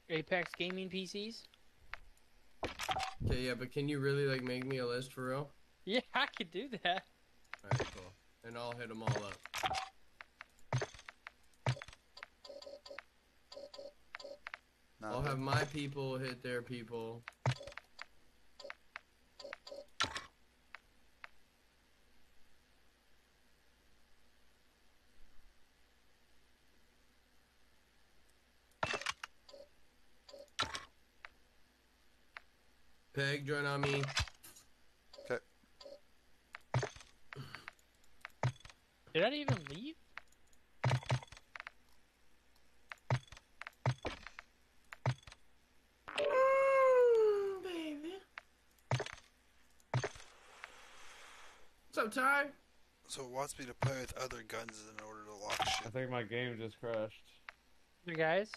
Apex Gaming PCs. Okay, yeah, but can you really like make me a list for real? Yeah, I could do that. All right, cool. And I'll hit them all up. I'll have my people hit their people. Peg, join on me. Okay. Did I even leave? Mmm, baby. What's up, Ty? So it wants me to play with other guns in order to lock I think my game just crashed. You guys?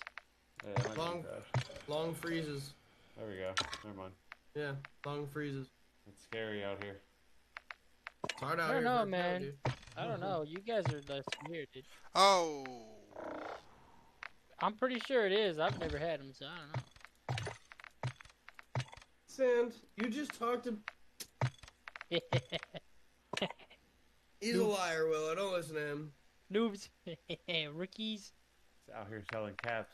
Yeah, Long- crashed. Long freezes. There we go. Never mind. Yeah, long freezes. It's scary out here. It's hard out I don't here know, for a pro, man. dude. I don't know. You guys are less weird, dude. Oh. I'm pretty sure it is. I've never had them, so I don't know. Sand, you just talked to. don't. He's a liar, Will. I don't listen to him. Noobs. Rookies. It's out here selling caps.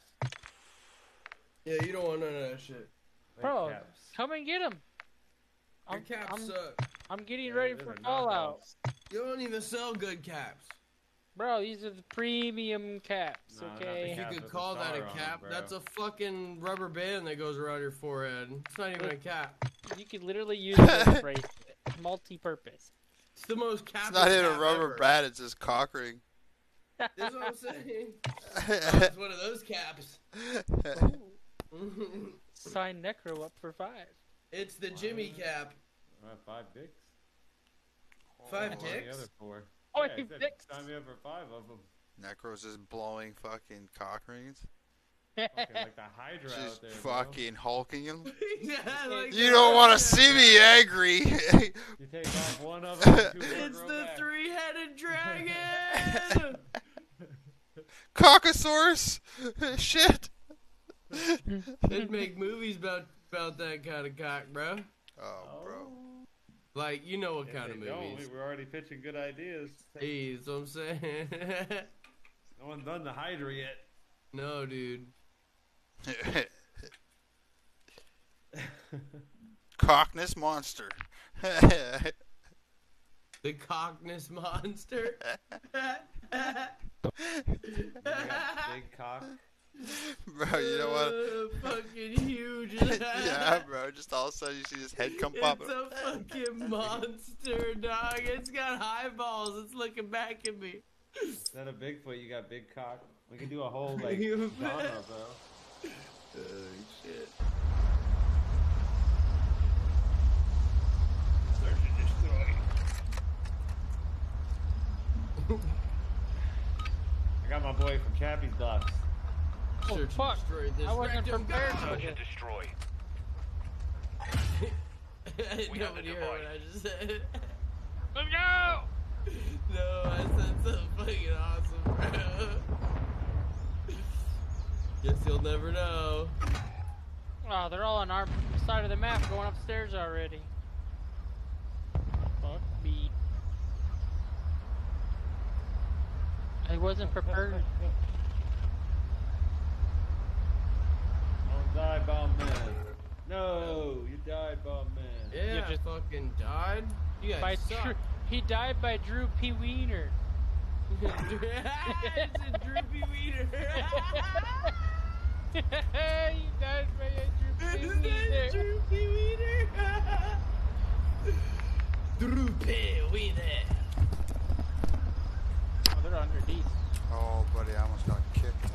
Yeah, you don't want none of that shit. Like Bro, caps. come and get them. I'm, caps I'm, suck. I'm getting Yeah, ready for the Fallout. You don't even sell good caps. Bro, these are the premium caps, No, not the okay? If you could call that a star on it, cap, that's a fucking rubber band that goes around your forehead. It's not even a cap. You could literally use it as a bracelet. Multi-purpose. It's the most cap. It's not even a rubber ever. bat, it's just cock ring. That's what I'm saying. Oh, it's one of those caps. Sign Necro up for five. it's the Jimmy cap. I have five dicks. Five What are the dicks? other four? Oh, five yeah, he said dicks. Sign me up for five of them. Necro's just blowing fucking cock rings. Fucking like the Hydra Just out there. bro. fucking hulking him. yeah, like You don't want to see me angry. You take off one of them. Two It's the back. three-headed dragon. Caucasaurus? Shit. They'd make movies about about that kind of cock, bro. Oh, oh. bro. Like you know what If kind of they don't, movies. we- we're already pitching good ideas. Hey, that's what I'm saying. No one's done the Hydra yet. no, dude. Cockness monster. The cockness monster. Big cock. Bro, you know what? Uh, fucking huge. yeah, bro. Just all of a sudden you see his head come pop. It's a fucking monster, dog. It's got eyeballs. It's looking back at me. Instead of Bigfoot, you got big cock. We can do a whole like You genre, bro. Oh shit. I got got my boy from Chappie's Ducks. Oh, Search and fuck. destroy this I wasn't rectum. prepared Go! for Search this. and destroy. We have Nobody the heard what device. I just said. Let's go! No, I said something fucking awesome, bro. Guess you'll never know. Oh, they're all on our side of the map going upstairs already. Fuck me. I wasn't prepared. Die, bomb man. No, you died, bomb man. Yeah, You just- fucking died. You guys By suck. Drew, he died by Drew P. Wiener. it's a droopy wiener. he died by a Drew P. Isn't that Wiener. droopy wiener? droopy wiener. Oh, they're underneath. Oh, buddy, I almost got kicked.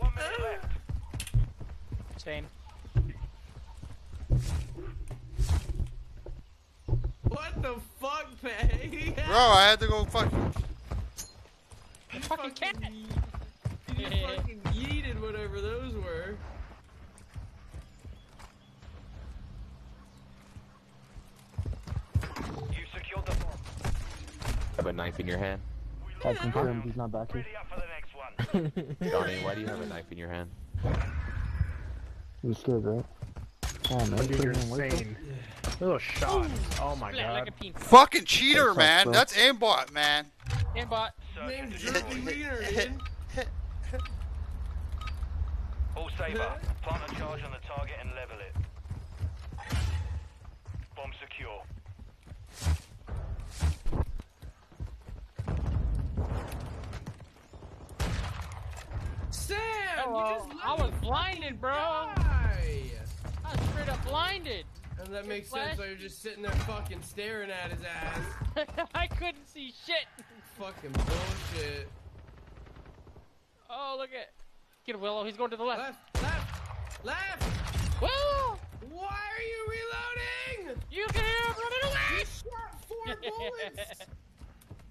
One minute left. Same. What the fuck, Peg? Bro, I had to go fucking. Fucking cat. You just fucking yeeted whatever those were. You secured the bomb. Have a knife in your hand? I confirmed he's not back here. Ready up for the next one. Johnny, why do you have a knife in your hand? He was scared, right? Oh man, Dude, you're didn't work, though. insane. Little shot. Oh my Splat like god. Fucking cheater, Fuck, man. bro. That's aimbot, man. Aimbot. Search and Name's destroy. droopy wiener, dude. All saber. Plant a charge on the target and level it. Bomb secure. Sam, Hello. you just oh. I was blinded, bro. Die. I was straight up blinded. And that makes Flash. sense why you're just sitting there fucking staring at his ass. I couldn't see shit. fucking bullshit. Oh, look at. Get Willow. He's going to the left. Left, left, left. Willow! Why are you reloading? You can hear him running away! You shot four bullets.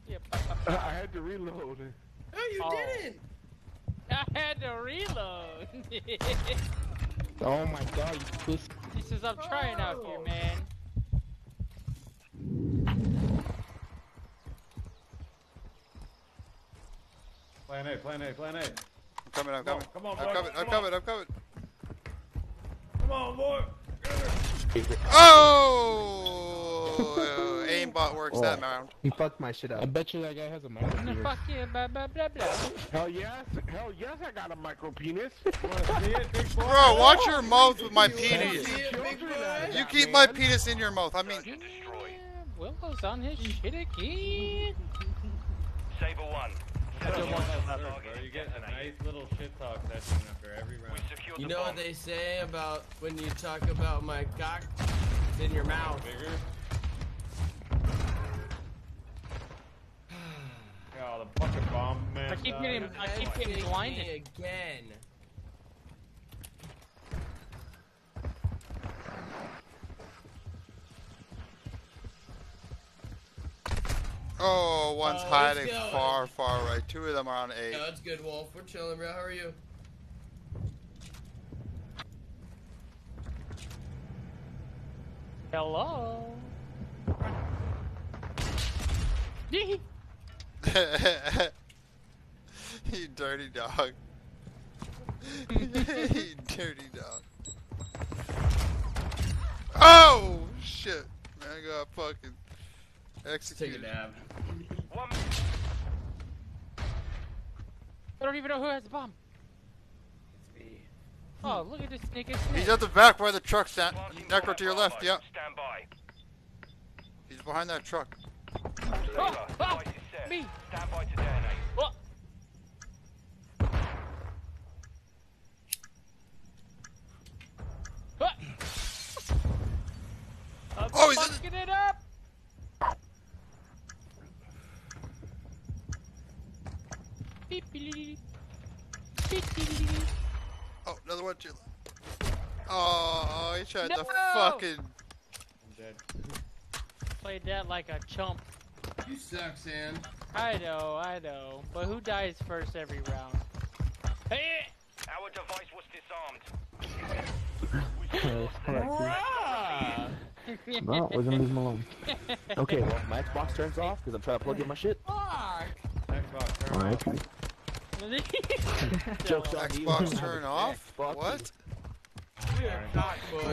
Yep. I had to reload. No, you Oh. didn't. I had to reload. Oh my god, you pussy. He says, I'm trying out here, Oh. man. Plan A, plan A, plan A. I'm coming, I'm coming. Come on, I'm coming, I'm coming, I'm coming. Come on, boy. Oh! Aimbot works that oh. round. He fucked my shit up. I bet you that guy has a No, micro fuck you, blah, blah, blah, blah. Hell yes. Hell yes, I got a micro penis. Wanna see it, big boy? Bro, watch your mouth with my You penis. see it, big boy? You keep my penis in your mouth. I mean, Search and. Yeah, Willow's on his hmm. shit again. Saber one. That's Search a one and bro. target You get a nice little shit talk session after every round. You know what they say about when you talk about my cock? It's in your mouth. Bigger. Yeah, the fucking bomb man. I keep getting- I keep getting fake me blinded. again. oh, one's Oh, hiding far, far right. Two of them are on A. No, it's good, Wolf. We're chilling, bro. How are you? Hello. Yee. you dirty dog. you dirty dog. Oh shit! Man, I got fucking executed. Take a executed. dab. I don't even know who has the bomb. It's me. Oh, look at this nigga. He's at the back by the truck stand. planting Necro to your left. Bravo. Yep. Stand by. He's behind that truck. Saber, oh, device is set. Me. Stand by to detonate. Oh. Ah. I'm Oh, he's in- fucking it up. Beep, beep, beep. Oh, another one to your left. Oh, he tried to No! fucking. I'm dead. Played that like a chump. You suck, Sam. I know, I know. But who dies first every round? Hey! Our device was disarmed. Bruh! No, we're gonna leave him alone. Okay, well, my Xbox turns off because I'm trying to plug in my shit. Fuck! Xbox, turn Alright. off. Joke's on you. Xbox turn off? Xbox. What? We're cock boys.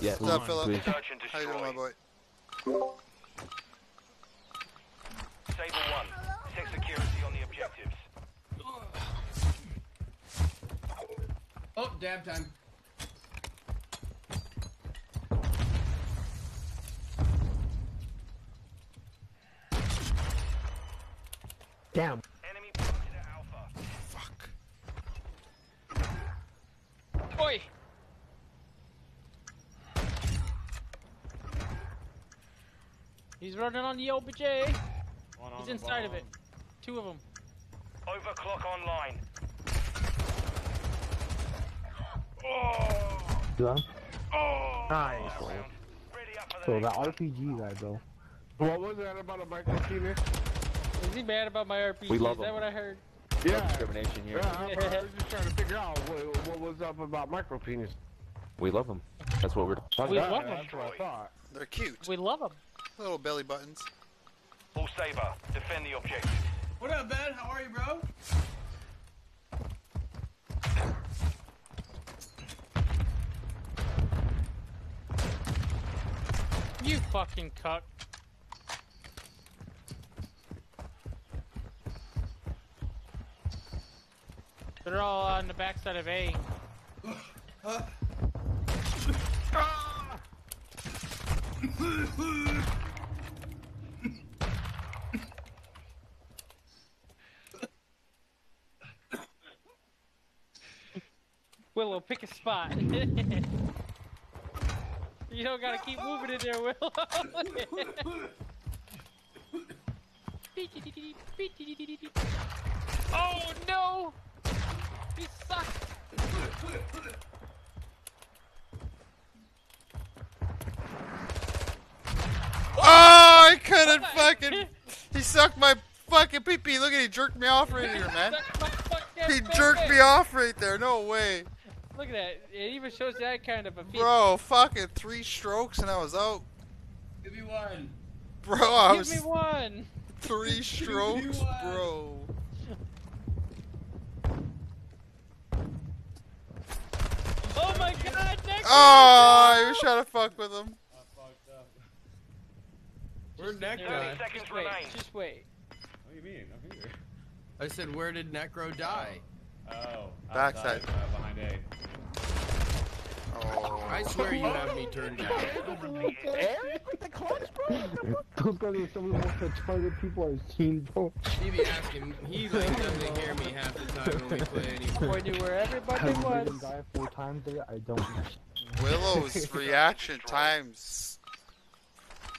Yes. What's up, Philip? Please. Search and How you doing, my boy? Saber 1. Set security on the objectives. Oh, dab time. Damn. Enemy planted at Alpha. Fuck. Oi! He's running on the OBJ. One on He's the inside of it. Two of them. Overclock online. Oh. Done. Oh. Nice. Ready for the So next that one. RPG guy, though. What was that about a micro penis? Is he mad about my RPG? We love Is that him. what I heard? No Yeah. discrimination here. Yeah, I, I was just trying to figure out what, what was up about micro penis. We love them. That's what we're talking We about. love him. That's what I thought. They're cute. We love them. Little belly buttons. All Saber. Defend the objective. What up, Ben? How are you, bro? You fucking cuck. They're all on the backside of A. Ah! Willow, pick a spot. you don't gotta keep moving in there, Willow. oh no! Oh, he sucks! Oh, I couldn't my- fucking. He sucked my fucking pee pee. Look at he jerked me off right here, man. Suck my fucking He jerked me off right there. No way. Look at that. It even shows that kind of a feat. Bro, fucking three strokes and I was out. Give me one. Bro, I Give was Give me one. three strokes, one. bro. Oh my god, next ah, Oh, I was trying to fuck with him. Where'd Necro? 30 seconds Just wait, just wait. What do you mean? I'm here. I said, where did Necro die? Oh. Backside. Uh, behind A. Oh. I swear you have me turned down. Those guys are some of the most retarded people I've seen, bro. He be asking, he like doesn't hear me half the time when we play anymore. Boy knew where everybody Have you was. been die four times there? I don't. Willow's reaction time's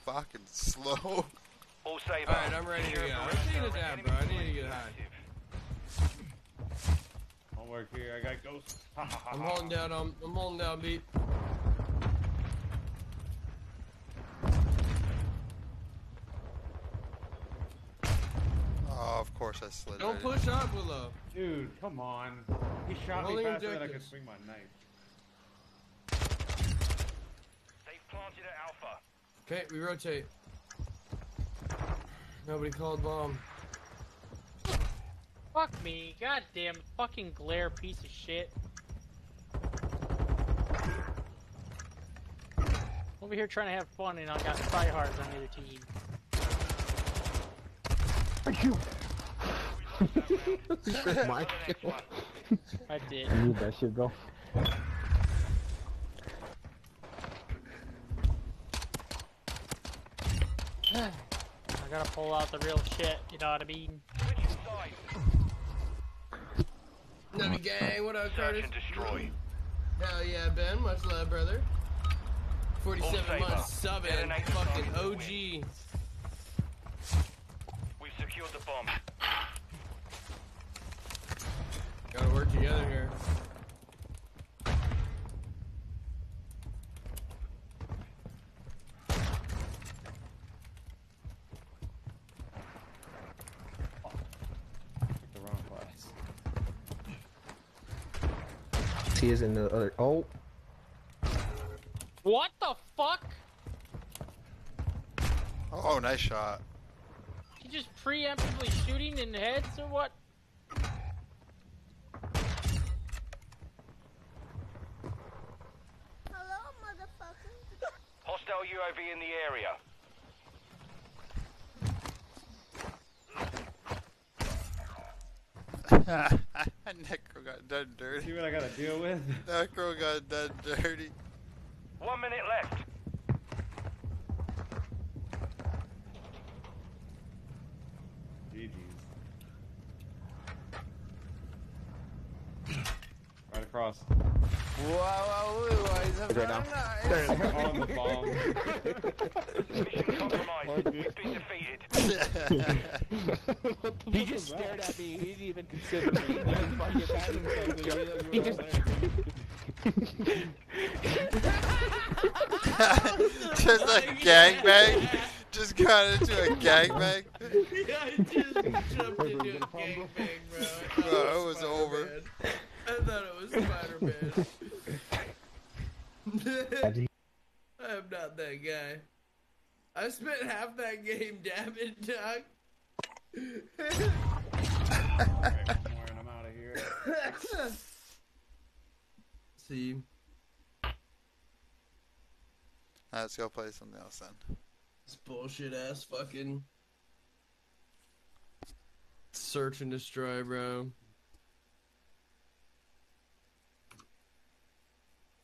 fucking slow. All Saber. Alright, I'm ready to go. I'm taking a bro. I need to get high. Homework here. I got ghosts. I'm holding down, I'm, I'm holding down beat. Oh, of course I slid. Don't right in. push up, Willow. Dude, come on. He shot me Only faster than I could swing my knife. They've planted at Alpha. Okay, we rotate. Nobody called bomb. Fuck me. Goddamn fucking glare piece of shit. Over here trying to have fun and I got tryhards on the other team. Thank you. My kill. I did. I need that shit, bro. I gotta pull out the real shit, you know what I mean? Switching. Nubby gang, what up, Search Curtis? and destroy. Hell yeah, Ben. Much love, brother. 47 months subbing. Nice fucking OG. We've secured the bomb. Gotta work together here. he is in the other. Oh, What the fuck? Oh, nice shot. He just preemptively shooting in the heads or what? Hello, motherfucker. Hostile UAV in the area. That necro got done dirty. See what I gotta deal with? That necro got done dirty. One minute left. GG's. Right across. Right now. On the bomb. Mission compromised. We've been defeated. he just stared at me. He didn't even consider me. He just fucking patted himself. He just. Just a gangbang. Just got into a gangbang. yeah, I just jumped into a gangbang, bro. I Bro, it was over. Spider-Man. I thought it was Spider-Man. I am not that guy. I spent half that game dabbing, dog. Alright, Warren, I'm out of here. See, Let's go play something else then. this bullshit ass fucking search and destroy, bro.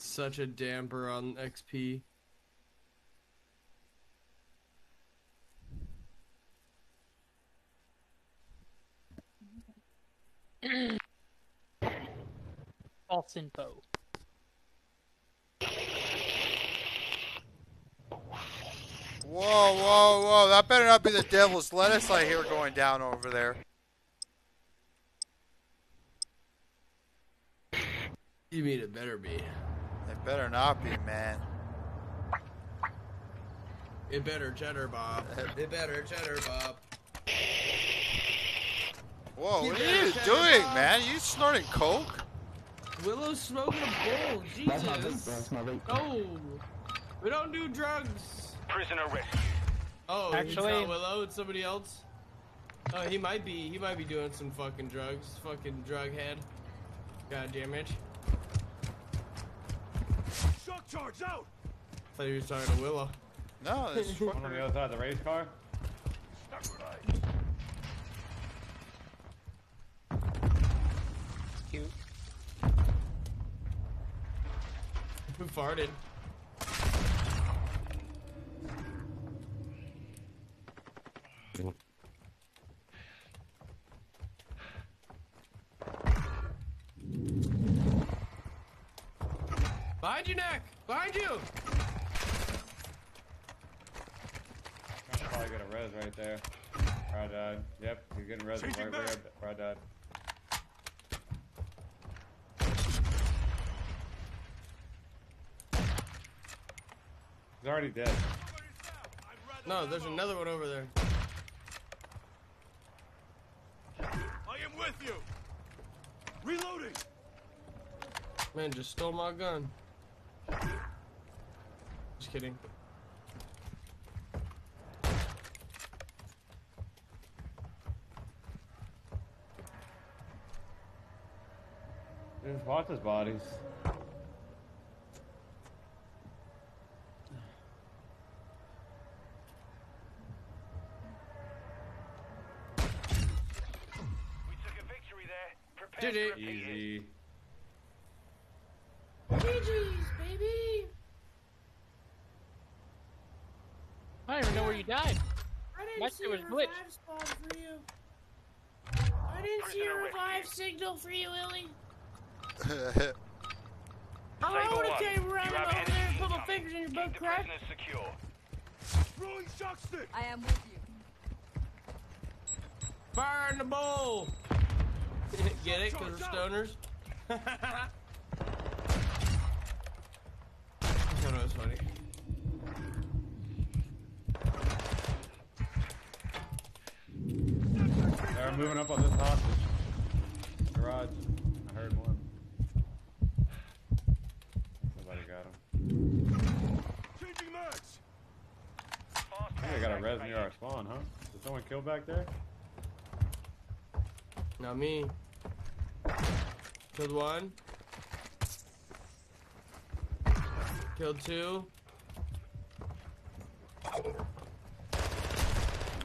Such a damper on XP. False info. Whoa, whoa, whoa. That better not be the devil's lettuce I hear going down over there. You mean it better be? It better not be, man. It better cheddar bob. It better cheddar bob. Whoa, You what are you doing, bob. man? You snorting coke? Willow's smoking a bowl. That's my vape, Jesus. that's my vape. Oh, we don't do drugs. Prisoner rescue. Oh, Actually- it's not Willow. It's somebody else. Oh, he might be. He might be doing some fucking drugs. Fucking drug head. God damn it. Shock charge out! thought you were talking to Willow. No, this One on the other side of the race car. Cute. Who farted? Behind you, Nick! Behind you! Trying to probably get a res right there. Rod died. Yep, you're getting res right Changing where back. Rod died. He's already dead. No, there's another one over there. I am with you! Reloading! Man, just stole my gun. Just kidding. Just watch his bodies. We took a victory there. Prepare Did to it. repeat it. Easy. GG's, baby! I don't even know where you died. I didn't Must see it a was revive glitched. spawn for you. I didn't see a revive signal for you, Willie. Saber I would have came running over there and put my fingers in your butt the crack. prisoners secure. Shock stick! I am with you. Fire in the bowl! Get it? Because we're stoners? I thought it was funny. Moving up on this hostage. Garage. I heard one. Somebody got him. Changing mags. Fast I think I got a res near our spawn, huh? Did someone kill back there? Not me. Killed one. Killed two.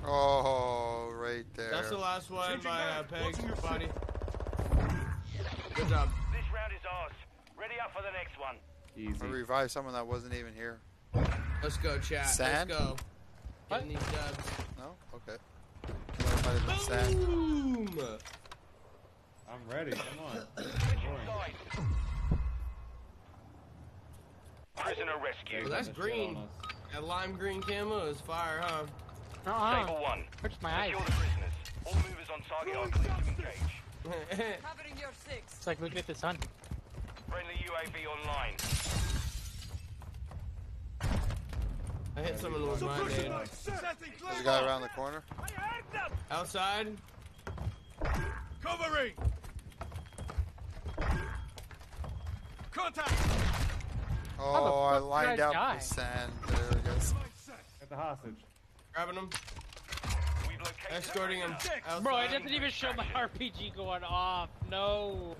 Oh, right there. That's the last one by uh, Peg. Body. Good job. This round is ours. Ready up for the next one. Easy. I revived someone that wasn't even here. Let's go, chat. Sand? Let's go. Getting these dubs. No? Okay. Well, it might have been sand. Boom! I'm ready. Come on. Prisoner rescue. Well, that's green. That lime green camo is fire, huh? Ah. Saber one. Hurts my eyes. Secure the prisoners. All movers on target are clear to engage. Covering your six. It's like looking at the sun. Friendly UAV online. I hit someone with my Suppression nade. knife set. Setting There's a guy around the corner. I had them. Outside. Covering. Contact. Oh, I lined I out die? the sand. There it goes. Knife set. Get the hostage. Grabbing him. We've Escorting him. Outside. Bro, it doesn't even show my RPG going off. No.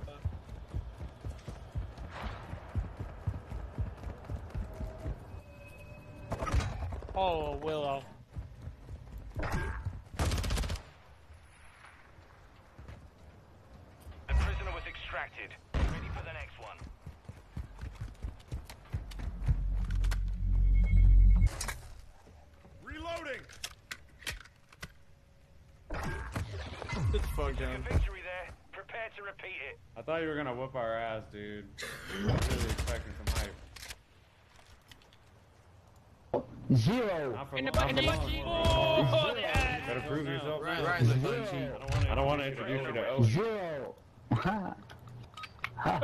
Oh, Willow. Zero. Not for In the long. butt, in the Not butt. for long. Oh, yeah. Better prove yourself. Right, now. right in the butt cheek. I don't wanna- I don't want to introduce you to Owen. Zero. Ha. Ha,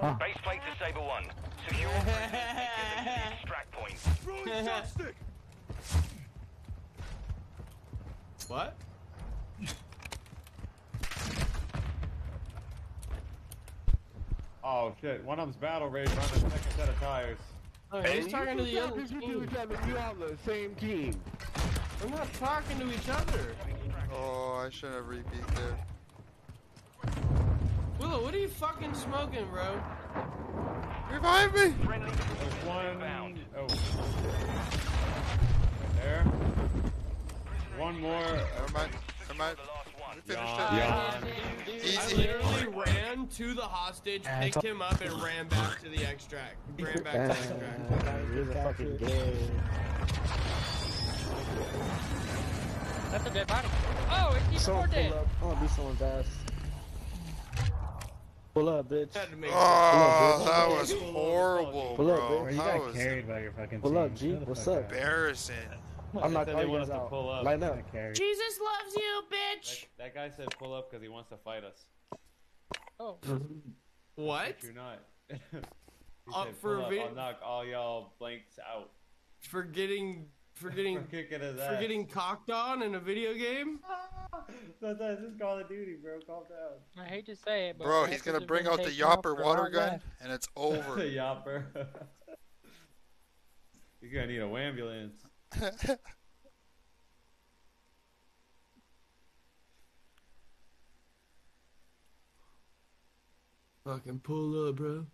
ha. Base plate to Saber 1. Secure prisoners and get them to the extract point. Throwing shock stick. What? Oh shit! One of them's battle rage on the second set of tires. Oh, Hey, he's talking to the you other talking to team. each other. You on the same team. We're not talking to each other. Oh, I shouldn't have repeat there. Willow, what are you fucking smoking, bro? Revive me! Friendly There's one. inbound. Oh. Right there. One more. Never mind. Never mind. The last one. We finished Yawn. I literally ran to the hostage, picked him up, and ran back to the extract. Ran back to the extract. You're the fucking gay. That's a dead body. Oh, it's even more Someone dead. pull up. I want to be someone's ass. Pull up, bitch. Had to make Oh, that was horrible, Pull up, bro. bro. You That got was carried by your fucking Pull team. up, G. What's up? embarrassing. I'm not said they calling want you us guys to out. pull up. Line up. Got carried. Jesus loves you, bitch. That, that guy said pull up because he wants to fight us. Oh. What? But you're not. he Uh, said, for pull up, vi- I'll knock all y'all blanks out. For getting, for getting, For kicking his for getting cocked on in a video game? Sometimes it's Call of Duty, bro. Calm down. I hate to say it, but Bro, he's gonna bring out the taken off Yopper water gun, left. and it's over. the Yopper. You're gonna need a ambulance. Fucking pull up, bro.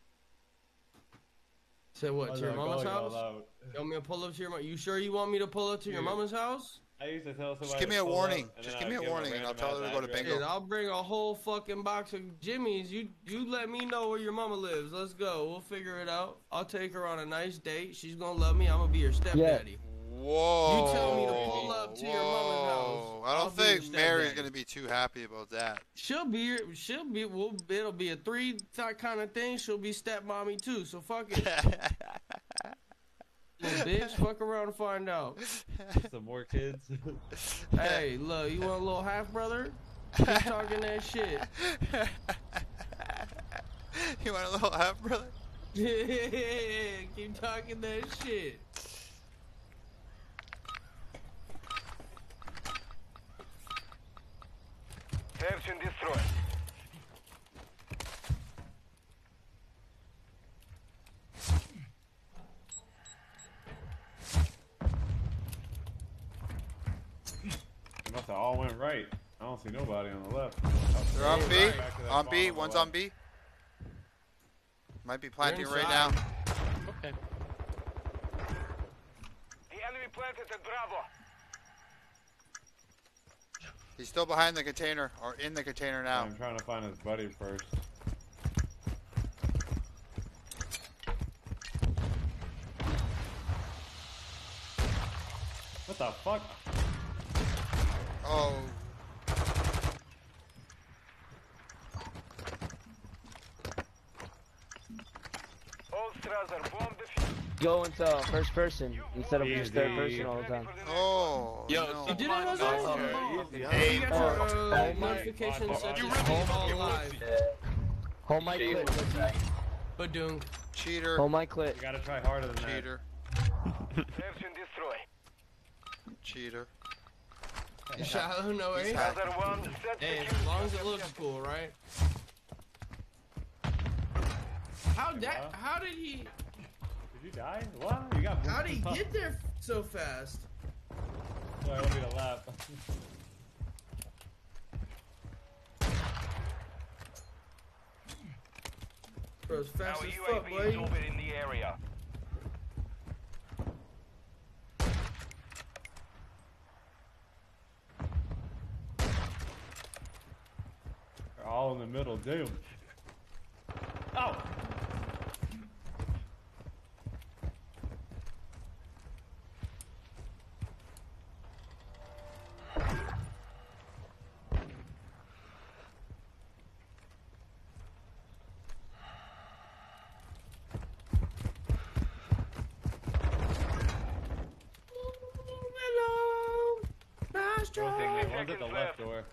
Say what? Oh, to your mama's house? You want me to pull up to your mom? You sure you want me to pull up to your Dude. mama's house? I used to tell somebody. Just give me a warning. up, Just give me a warning, and I'll tell her to go to address. bingo. Shit, I'll bring a whole fucking box of Jimmy's. You you let me know where your mama lives. Let's go. We'll figure it out. I'll take her on a nice date. She's gonna love me. I'm gonna be your stepdaddy. Whoa. You tell me to pull up to your mama's house. Whoa. I don't be your think Mary's gonna be too happy about that. She'll be she'll be well, it'll be a three kind of thing. She'll be stepmommy too. So fuck it, little bitch. Fuck around and find out. Some more kids. Hey, look, you want a little half brother? Keep talking that shit. you want a little half brother? Yeah, Keep talking that shit. Search and destroy. All went right. I don't see nobody on the left. They're on B. Right. On B. On One's on B. Might be planting right now. Okay. The enemy planted at Bravo. He's still behind the container or in the container now. I'm trying to find his buddy first. What the fuck? Oh, All Strasser, bomb defused. Go into first person instead of just third person all the time. oh. Yo, no. You did it, Jose? Hey, You got Oh, uh, oh my- notification set to You stay all alive. Hold my clit. pussy. But doing cheater. Hold my clit. You gotta try harder than that. Cheater. Search and destroy. Cheater. shallow, no way. Strasser 1, Hey, as long as it looks cool, right? How that? How did he? Did you die? What? You got How did he get there so fast? Sorry, I want me to laugh. Bro, it's fast Our as fuck, UAV is boy. orbiting the area. They're all in the middle, doom. Oh! Hello, nice One try. thing, one's at seconds the left left. door.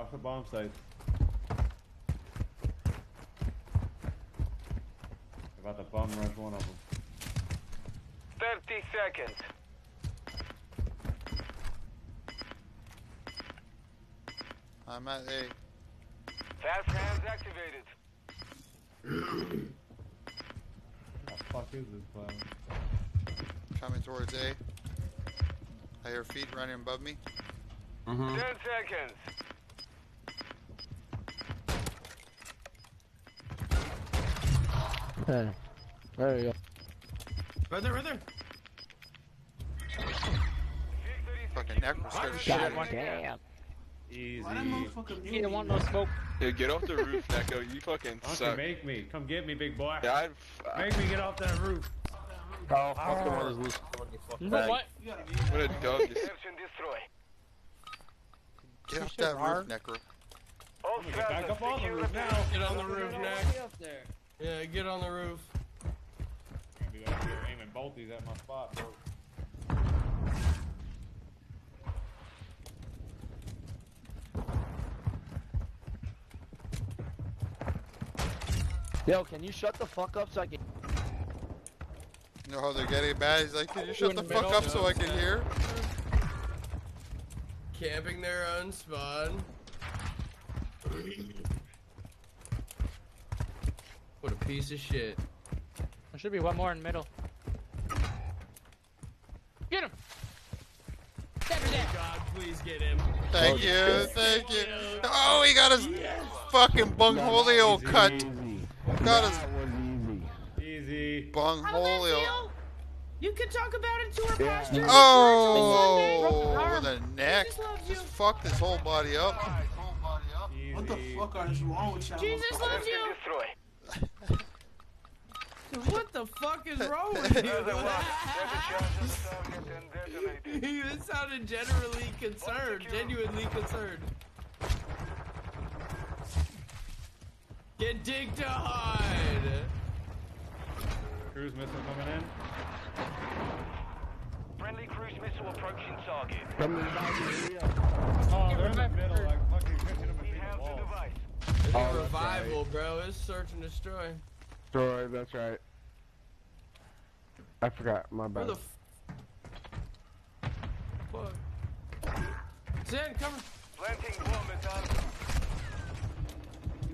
Watch the bomb sites. About to bomb rush one of them. 30 seconds. I'm at A. Fast hands activated. What the fuck is this plan? Coming towards A. I hear feet running above me. 10 seconds. There you go. Right there, right there. Fucking necro scared the shit out God of me. damn. Easy. He didn't want no smoke. Dude, get off the roof, Neko. You fucking Why don't suck. make me? Come get me, big boy. Yeah, I'd, Make me get off that roof. Oh, fuck the one is loose. But what? what a dog. Destroy. Get off that roof, necro. All Get back up on the roof now. Get on the roof, Nick. Yeah, get on the roof. Be like you're aiming bolties at my spot, bro. Yo, can you shut the fuck up so I can? You know how they're getting bad? He's like, can you shut the the fuck up so I can hear? Camping their own spawn. What a piece of shit. There should be one more in the middle. Get him! God, please get him. Thank you, thank you. Oh, he got his fucking bungholio cut. Easy. Got his That easy. Easy. bungholio. You can talk about it to our pastor. Oh, with a neck. Jesus loves you. Just fucked his whole body up. Easy. What the fuck is wrong with y'all? Jesus loves Search you. And destroy. What the fuck is wrong with you? Strasser 1, set a charge on the target and detonate it. you sounded generally concerned, genuinely concerned. Get dig to hide. Cruise missile coming in. Friendly cruise missile approaching target. From the. Oh, they're in the middle, like fucking catching them between the In-house device. It's Oh, a that's revival, bro. It's search and destroy. Troy, that's right. I forgot. My Where bad. the fuck. Sand, cover. Planting bomb at our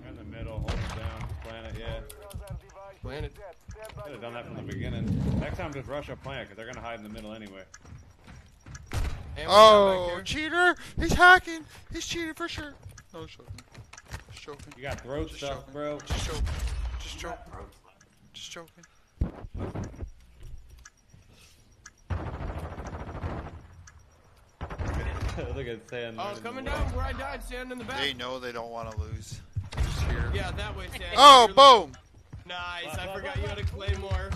in the middle, holding down, plant it, yeah. Plant it. Should have done that from the beginning. Next time, just rush a plant, because they're gonna hide in the middle anyway. Oh, cheater! He's hacking! He's cheating for sure. No, joking. Just joking. You got throat Just stuff, joking. bro. Just joking. Just joking. Just joking. Look at sand. Oh, coming down where I died, Sand in the back. They know they don't want to lose. Just here. Yeah, that way, Sand. Oh, You're boom! Nice, I forgot you had a claymore.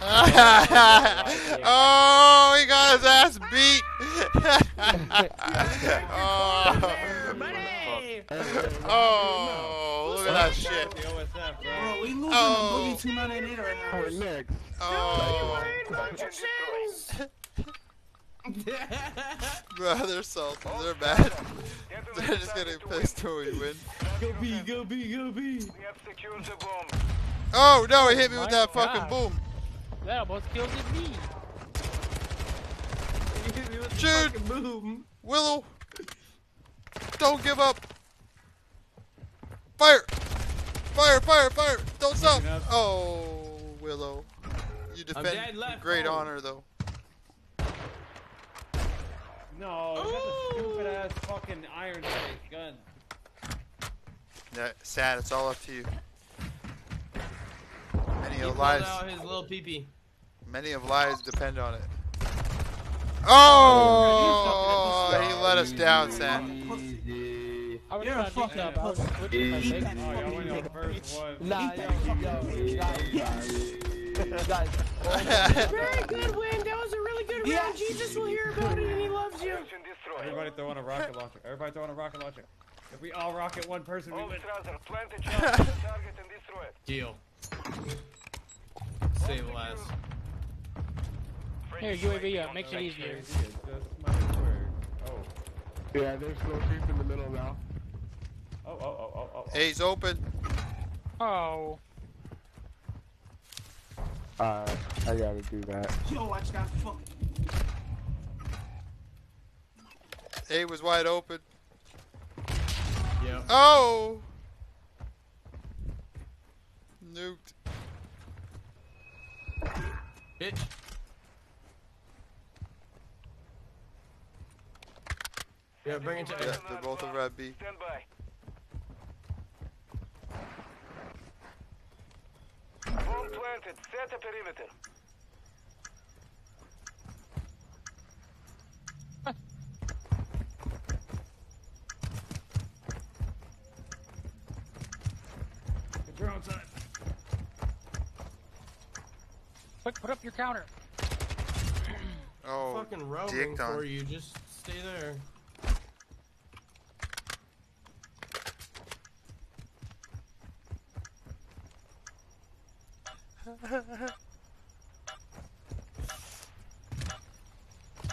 oh, he got his ass beat. oh. oh, look at that shit. The OSF, bro. Bro, we losing Oh. on Boogie 298 right now. We're next. Oh, destroyed. bro, they're salty. They're mad. They're just getting pissed till we win. Go B, go B, go B. We have secured the bomb. Oh no, he hit me with that My fucking God. boom. That almost killed me. You hit me with the fucking boom. Willow, don't give up. Fire! Fire! Fire! Fire! Don't stop! Oh, Willow, you defend dead left. great Oh. honor though. No, you got the stupid ass fucking iron sight gun. Yeah, sad. It's all up to you. Many He of lives, out his little peepee. many of lives depend on it. Oh, oh! he let us down, Sam. I was You're a trying to fucking something. I was pussy. my Eat Oh, y'all went on the first one. Nah, yo, yo, guys, guys. Very good win. That was a really good Yeah. round. Jesus will hear about it and he loves you. Search and destroy. Everybody throwing a rocket launcher. Everybody throwing a rocket launcher. If we all rocket one person, we All win. Plant a charge on the target and destroy it. Deal. Save last. Here, UAV up. Makes it easier. Crazy, it's just my word. Oh, Yeah, there's no creep in the middle now. oh, oh, oh, oh, oh. A's open. Oh. Uh, I gotta do that. Yo, I just got fucked. A was wide open. Yep. Oh! Nuked. Bitch. Yeah, bring it to Yeah, they're both over at B. Stand by. Bomb planted. Set a perimeter. Get your own side. Quick, put up your counter. Oh, fucking roaming for you. Just stay there.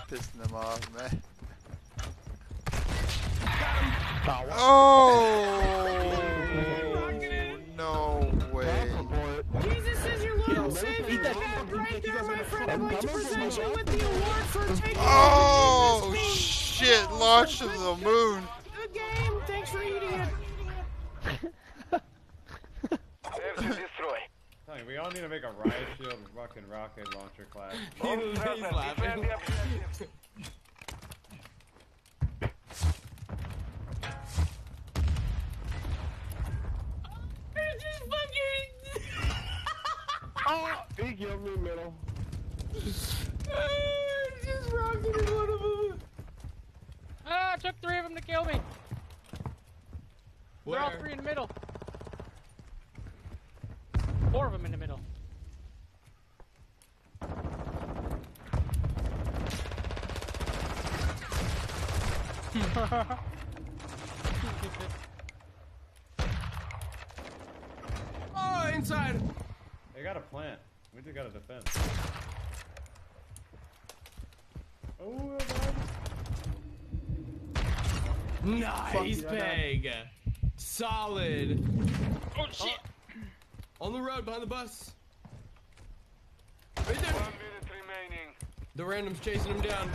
Pissing them off, man. Oh! I'm going to present you with the award for taking Oh, shit. launch to the moon. the game. Thanks for eating it. Destroy. We all need to make a riot shield fucking rocket launcher class. All He's laughing. Just fucking. Oh, he killed me middle. Just rocketed one of them. Ah, it took three of them to kill me. They're all three in the middle. Four of them in the middle. Oh, inside. They got a plant. We just got a defense. Oh, Nice peg. Solid. Oh shit! Oh, on the road, behind the bus. The random's chasing him down.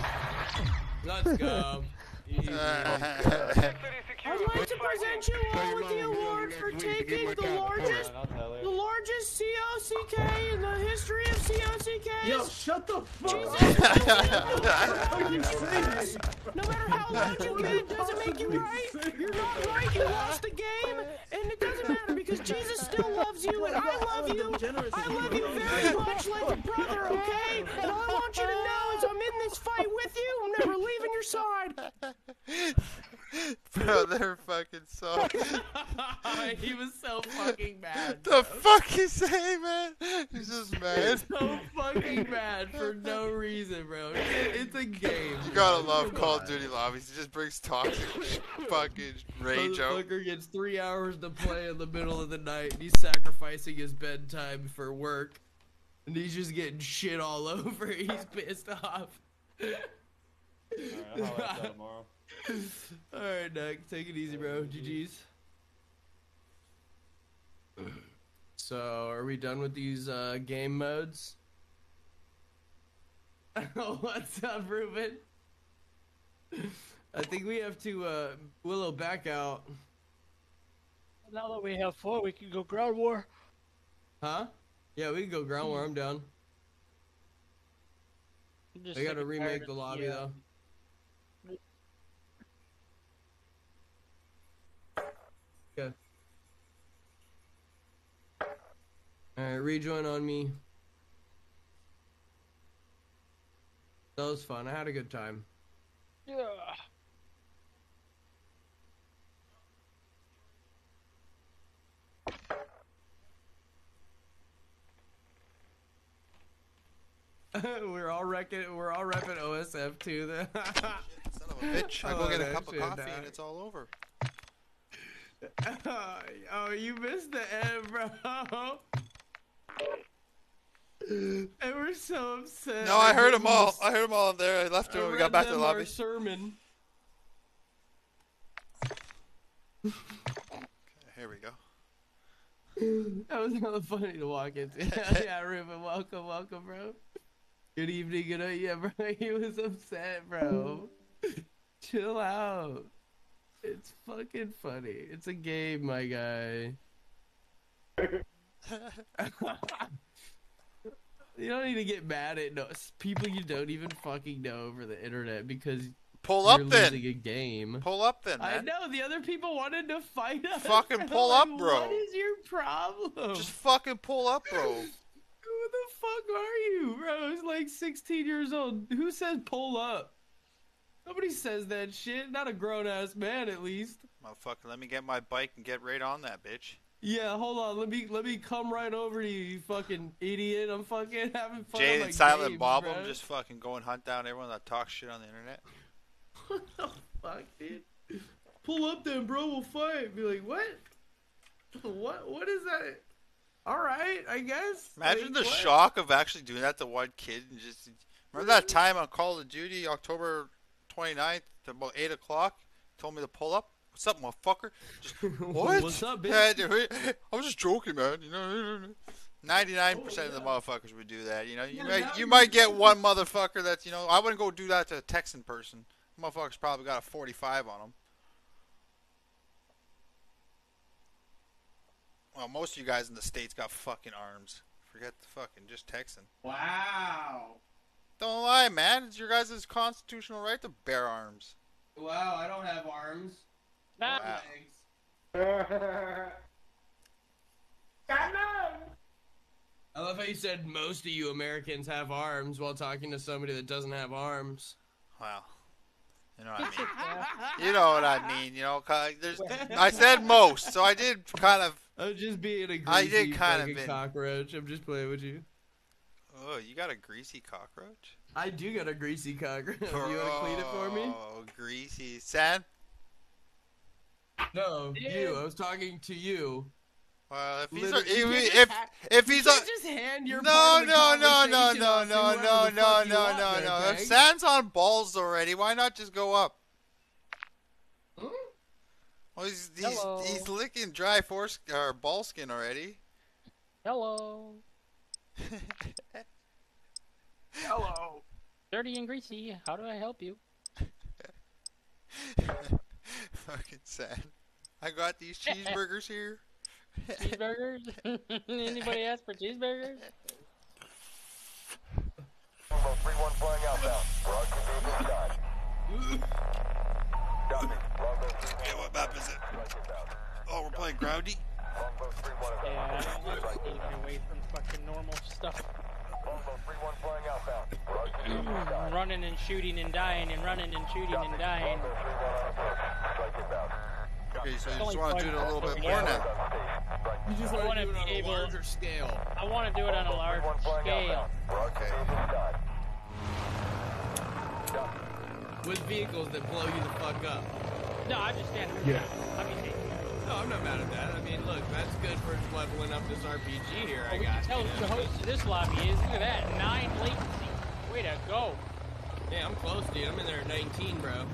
Let's go. Easy. I'd like to present you all with the award for taking the largest, I'll tell her. the largest COCK in the history of COCKs. Yo, shut the fuck Jesus, no matter how loud you get, it doesn't make you right. You're not right. You lost the game, and it doesn't matter because Jesus still loves you, and I love you. I love you very much like a brother, okay? And all I want you to know is I'm in this fight with you. I'm never leaving your side. Bro, they're fucking so. he was so fucking mad. the fuck he say, man? He's just mad. so fucking mad for no reason, bro. It's a game. You gotta love Come Call of. Duty lobbies. It just brings toxic fucking rage out. Motherfucker gets three hours to play in the middle of the night. And he's sacrificing his bedtime for work, and he's just getting shit all over. He's pissed off. Alright, I'll holler you tomorrow. All right, Nick, take it easy, bro. GG's. So, are we done with these uh, game modes? What's up, Ruben? I think we have to uh, Willow back out. Now that we have four, we can go ground war. Huh? Yeah, we can go ground war. I'm down. I'm just I gotta remake the lobby uh, though. Okay. Alright, rejoin on me. That was fun. I had a good time. Yeah. we're all wrecking. We're all repping OSF too. Then. Son of a bitch. I go Oh, get a cup of coffee dog. and it's all over. oh, you missed the end, bro. And we're so upset. No, I heard them all. I heard them all there. I left I when we got back to the them our lobby. sermon. Here we go. That was hella funny to walk into. yeah, Ruben, welcome, welcome, bro. Good evening, good night. Yeah, bro, he was upset, bro. Chill out. It's fucking funny. It's a game, my guy. you don't need to get mad at no people you don't even fucking know over the internet because Pull you're up then. losing a game. Pull up then, I know the other people wanted to fight us. Fucking pull up, bro. What is your problem? Just fucking pull up, bro. Who the fuck are you, bro? It's like 16 years old. Who says pull up? Nobody says that shit. Not a grown ass man, at least. Motherfucker, let me get my bike and get right on that bitch. Yeah, hold on. Let me let me come right over to you, you fucking idiot. I'm fucking having fun. On and Silent Bob, bro. I'm just fucking going hunt down everyone that talks shit on the internet. What the fuck, dude? Pull up then, bro. We'll fight. Be like, what? What? What is that? All right, I guess. Imagine Like, the what? shock of actually doing that to one kid and just. Remember that time on Call of Duty, October 29th, at about 8 o'clock? Told me to pull up? What's up, motherfucker? Just, what? What's up, bitch? Dude, I was just joking, man. You know, 99% of the motherfuckers would do that. You know, you Yeah, might you you- might get one motherfucker that's you know. I wouldn't go do that to a Texan person. Motherfucker's probably got a 45 on him. Well, most of you guys in the states got fucking arms. Forget the fucking just Texan. Wow. Don't lie, man. It's your guys' constitutional right to bear arms. Wow, I don't have arms. Nah. Wow. I love how you said most of you Americans have arms while talking to somebody that doesn't have arms. Well, you know what I mean. you know what I mean. You know, 'cause there's. I said most, so I did kind of. I'm just being a greasy I did kind of been- cockroach. I'm just playing with you. Oh, you got a greasy cockroach? I do got a greasy cockroach. you want to clean it for me? Oh, greasy. San? No, you. I was talking to you. Well, if he's Literally- a, you if, can't if, just if you he's can't a, just hand your no, part of the no, no, no, no, no, no, no, no, no, no. If Peg. San's on balls already, why not just go up? Hmm? Well, he's he's, Hello. he's licking dry force or ball skin already. Hello. Hello. Dirty and greasy. How do I help you? Fucking sad. I got these cheeseburgers here. Cheeseburgers? Anybody ask for cheeseburgers? Longbow 3-1 flying outbound. Broad conveyed this. Copy. Longbow 3-1 Yeah, what map is it? Oh, we're playing Groundy? Longbow 3-1 is Yeah, I strike don't like inbound. getting away from fucking normal stuff. Longbow 3-1 flying outbound. Broad conveyed this time. running and shooting and dying and running and shooting and dying. Longbow 3-1 on approach. Strike inbound. Okay, so you just want to do it a little bit more now. You just want wanna do it on be a able- larger scale. I want to do it on a large scale. Okay. conveyed this time. With vehicles that blow you the fuck up. No, I just stand. Yeah. I mean, hey, No, I'm not mad at that. I mean, look, that's good for leveling up this RPG here. I got. tell you the host of this lobby is look at that nine latency. Way to go. Yeah, I'm close, dude. I'm in there at 19, bro.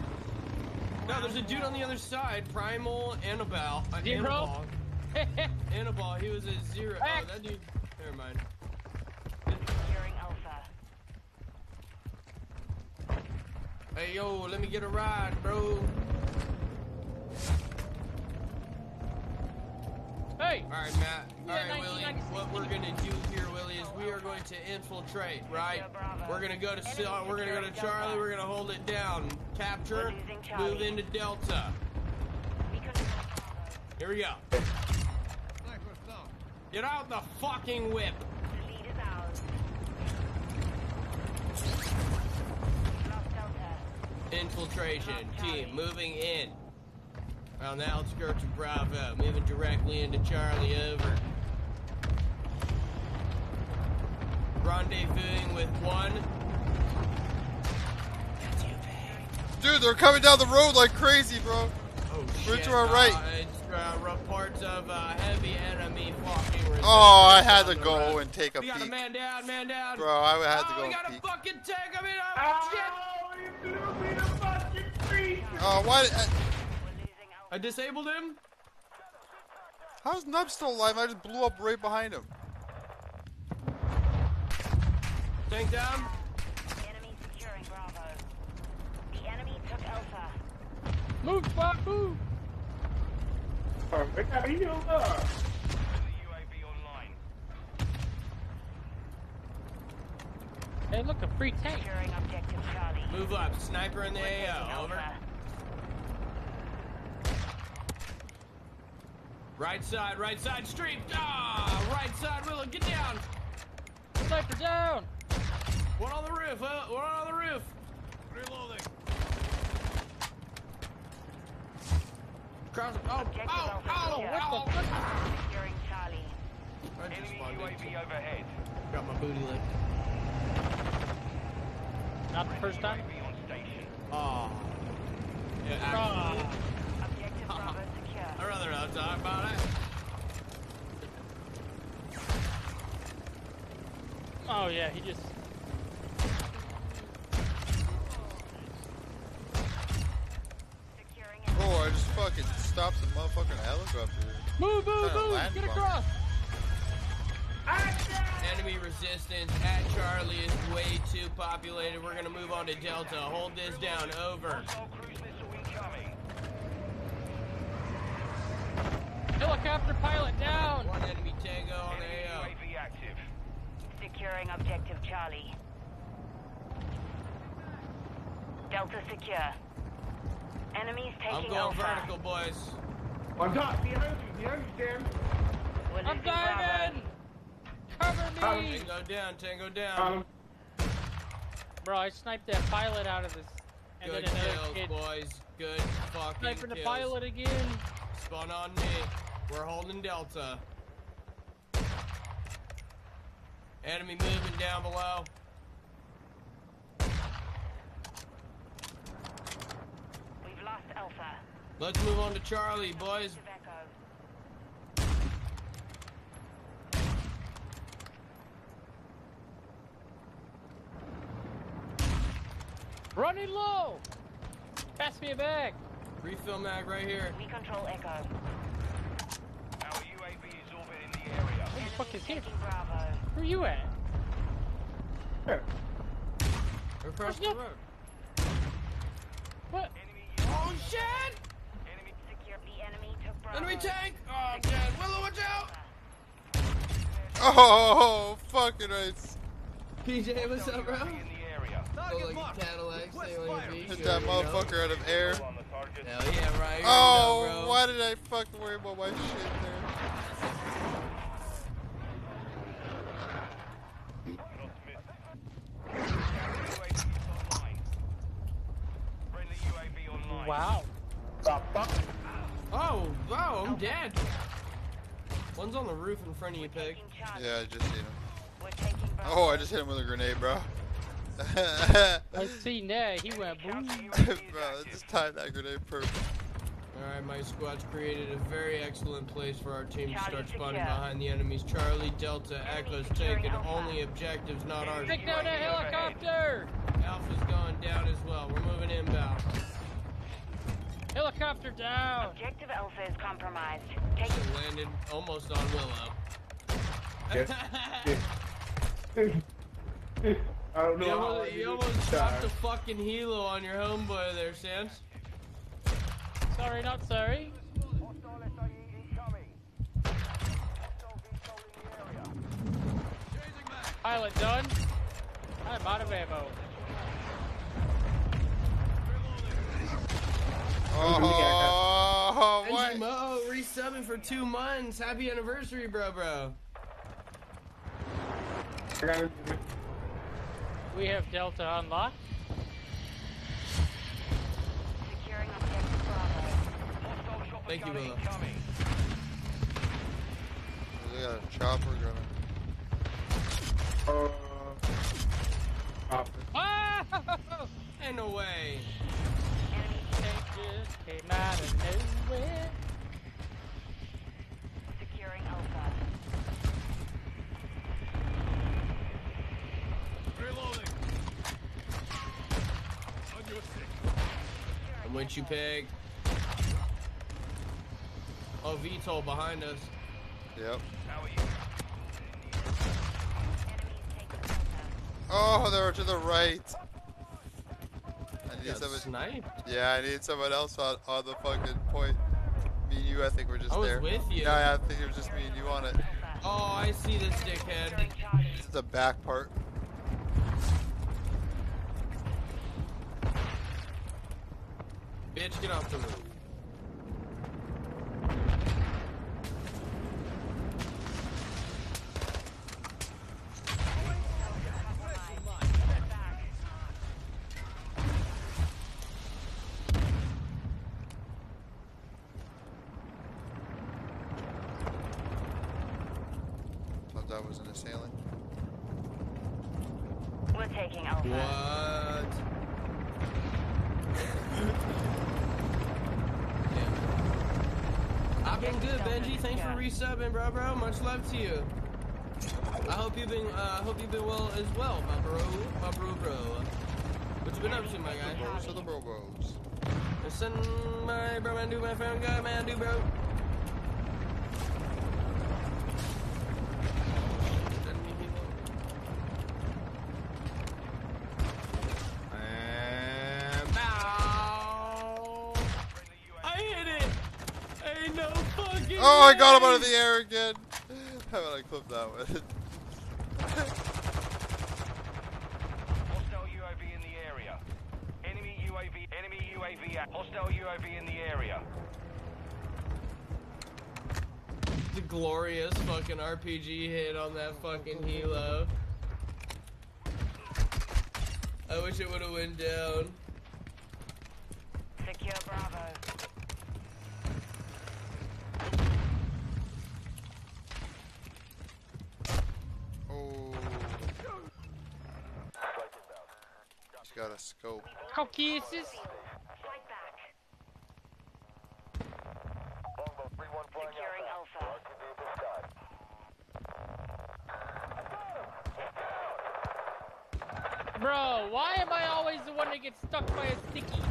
No, there's a dude on the other side. Primal Annabelle. Uh, Zero? Annabelle. Annabelle, he was at zero. Oh, that dude. Never mind. Securing Alpha. Hey, yo, let me get a ride, bro. Hey, All right, Matt. Alright, Willie. What we're gonna do here, Willie, is we are going to infiltrate. Right? We're gonna go to Sil- we're gonna go to Charlie. We're gonna hold it down, capture, move into Delta. Here we go. Get out the fucking whip. The lead is ours. Lost Delta. Infiltration team moving in. On the outskirts of Bravo, moving directly into Charlie. Over. Rendezvousing with one. Dude, they're coming down the road like crazy, bro. Oh We're shit. to our right. Uh, it's uh, reports of uh, heavy enemy fucking. resistance Oh, I had to go road. and take a We got a peek. man down, man down. Bro, I had to oh, go we got peek. a fucking tank. I mean, oh, shit. Oh, why? I, We're losing Alpha. I disabled him. how's Nub still alive? I just blew up right behind him. Tank down. Enemy securing Bravo. The enemy took Alpha. move, spot, move. Perfect. How you doing? The UAV online. Hey, look, a free tank. Objective Charlie. Move up. Sniper in the AO. Over. Alpha. Right side, right side, street. Ah, right side, Willow, get down. Sniper down. One on the roof. Uh, one on the roof. Reloading. Cross. Oh, Objective oh, Alpha oh, secure. oh. Securing Charlie. I just Enemy UAV overhead. Got my booty licked. Not the first time. UAV. Oh. Yeah, actually, Ah, Objective Bravo secure. I'd talk about it. oh yeah, he just. Securing Oh, I just fucking stopped the motherfucking helicopter. Move, move, move. Get bump. across. Enemy resistance at Charlie is way too populated. We're gonna move on to Delta. Hold this down. Over. Hostile cruise missile incoming. Helicopter pilot down. One enemy tango on the AO. UAV active. Securing objective Charlie. Delta secure. Enemies taking I'm going Alpha. vertical, boys. On top, behind you, behind you, Dan. We're I'm losing Bravo. diving. Cover me. Tango down, tango down. Um, Bro, I sniped that pilot out of this. And Good then kills, kid boys. Good fucking sniping the pilot again. Spawn on me. We're holding Delta. Enemy moving down below. We've lost Alpha. Let's move on to Charlie, boys. Running low. Pass me a bag. Refill mag right here. We control Echo. Our UAV is orbiting the area. Where the fuck is he? Taking Bravo. Where you at? Right Across the Yep. road. What? Oh shit! Secure the enemy took Bravo. Enemy tank! Oh, I'm. Willow, watch out! Oh, fucking rights. PJ, what's up, bro? In the area. Oh, like Cadillac, stay on your. Hit that motherfucker out of air. On the target. Hell yeah, right. Oh, already why did I fucking worry about my shit there? UAV online. Friendly UAV online. Wow. Oh, wow, I'm dead. One's on the roof in front of you, pig. Yeah, I just seen him. We're taking Bravo. Oh, I just hit him with a grenade, bro. I seen that. He went boom. bro, just timed that grenade perfect. Alright, my squad's created a very excellent place for our team to start spawning behind the enemies. Charlie, Delta, Echo's taken. Only objectives, not ours. Take down that helicopter! Alpha's going down as well. We're moving inbound. Helicopter down! Objective Alpha is compromised. Take It landed almost on Willow. I don't know you how almost, you almost dropped time. a fucking helo on your homeboy there, Sans. Sorry, not sorry. Hostile SAE incoming. Hostile VTOL in the area. Pilot done. I'm out of ammo. Oh, Benji what? Mo resubbing for two months. Happy anniversary, bro, bro. We have Delta unlocked. securing objective Bravo. Thank you, gunner Willow. They got a chopper gunner. Uh, Ah! Ain't no way. Enemy just came out of nowhere. securing Alpha. Reloading. On your six. I'm with you, pig. Oh, VTOL behind us. Yep. How are you? Enemies taking Alpha. Oh, they're to the right. I need someone. sniped. Yeah, I need someone else on, on the fucking point. Me and you, I think we're just I was there. with you. Yeah, yeah, I think it was just me and you on it. Oh, I see this dickhead. This is the back part. Bitch, get off the roof. Thought that was an assailant. We're taking Alpha. What? Damn. I've been good, Benji. Thanks for resubbing, bro, bro. Much love to you. I hope you've been, uh, I hope you've been well as well, my bro, my bro, bro. What you been up to, my guy? Bros are the bro-bros. Listen, my bro, man, do my friend, guy, man, do, bro. And bow. I hit it. Ain't no fucking. Oh, I got him out of the air again. How about I clip that one? Hostile UAV in the area. Enemy UAV. Enemy UAV. Hostile UAV in the area. The glorious fucking RPG hit on that fucking helo. I wish it would have went down. Secure Bravo. oh. He's got a scope. How Bro, why am I always the one that gets stuck by a sticky?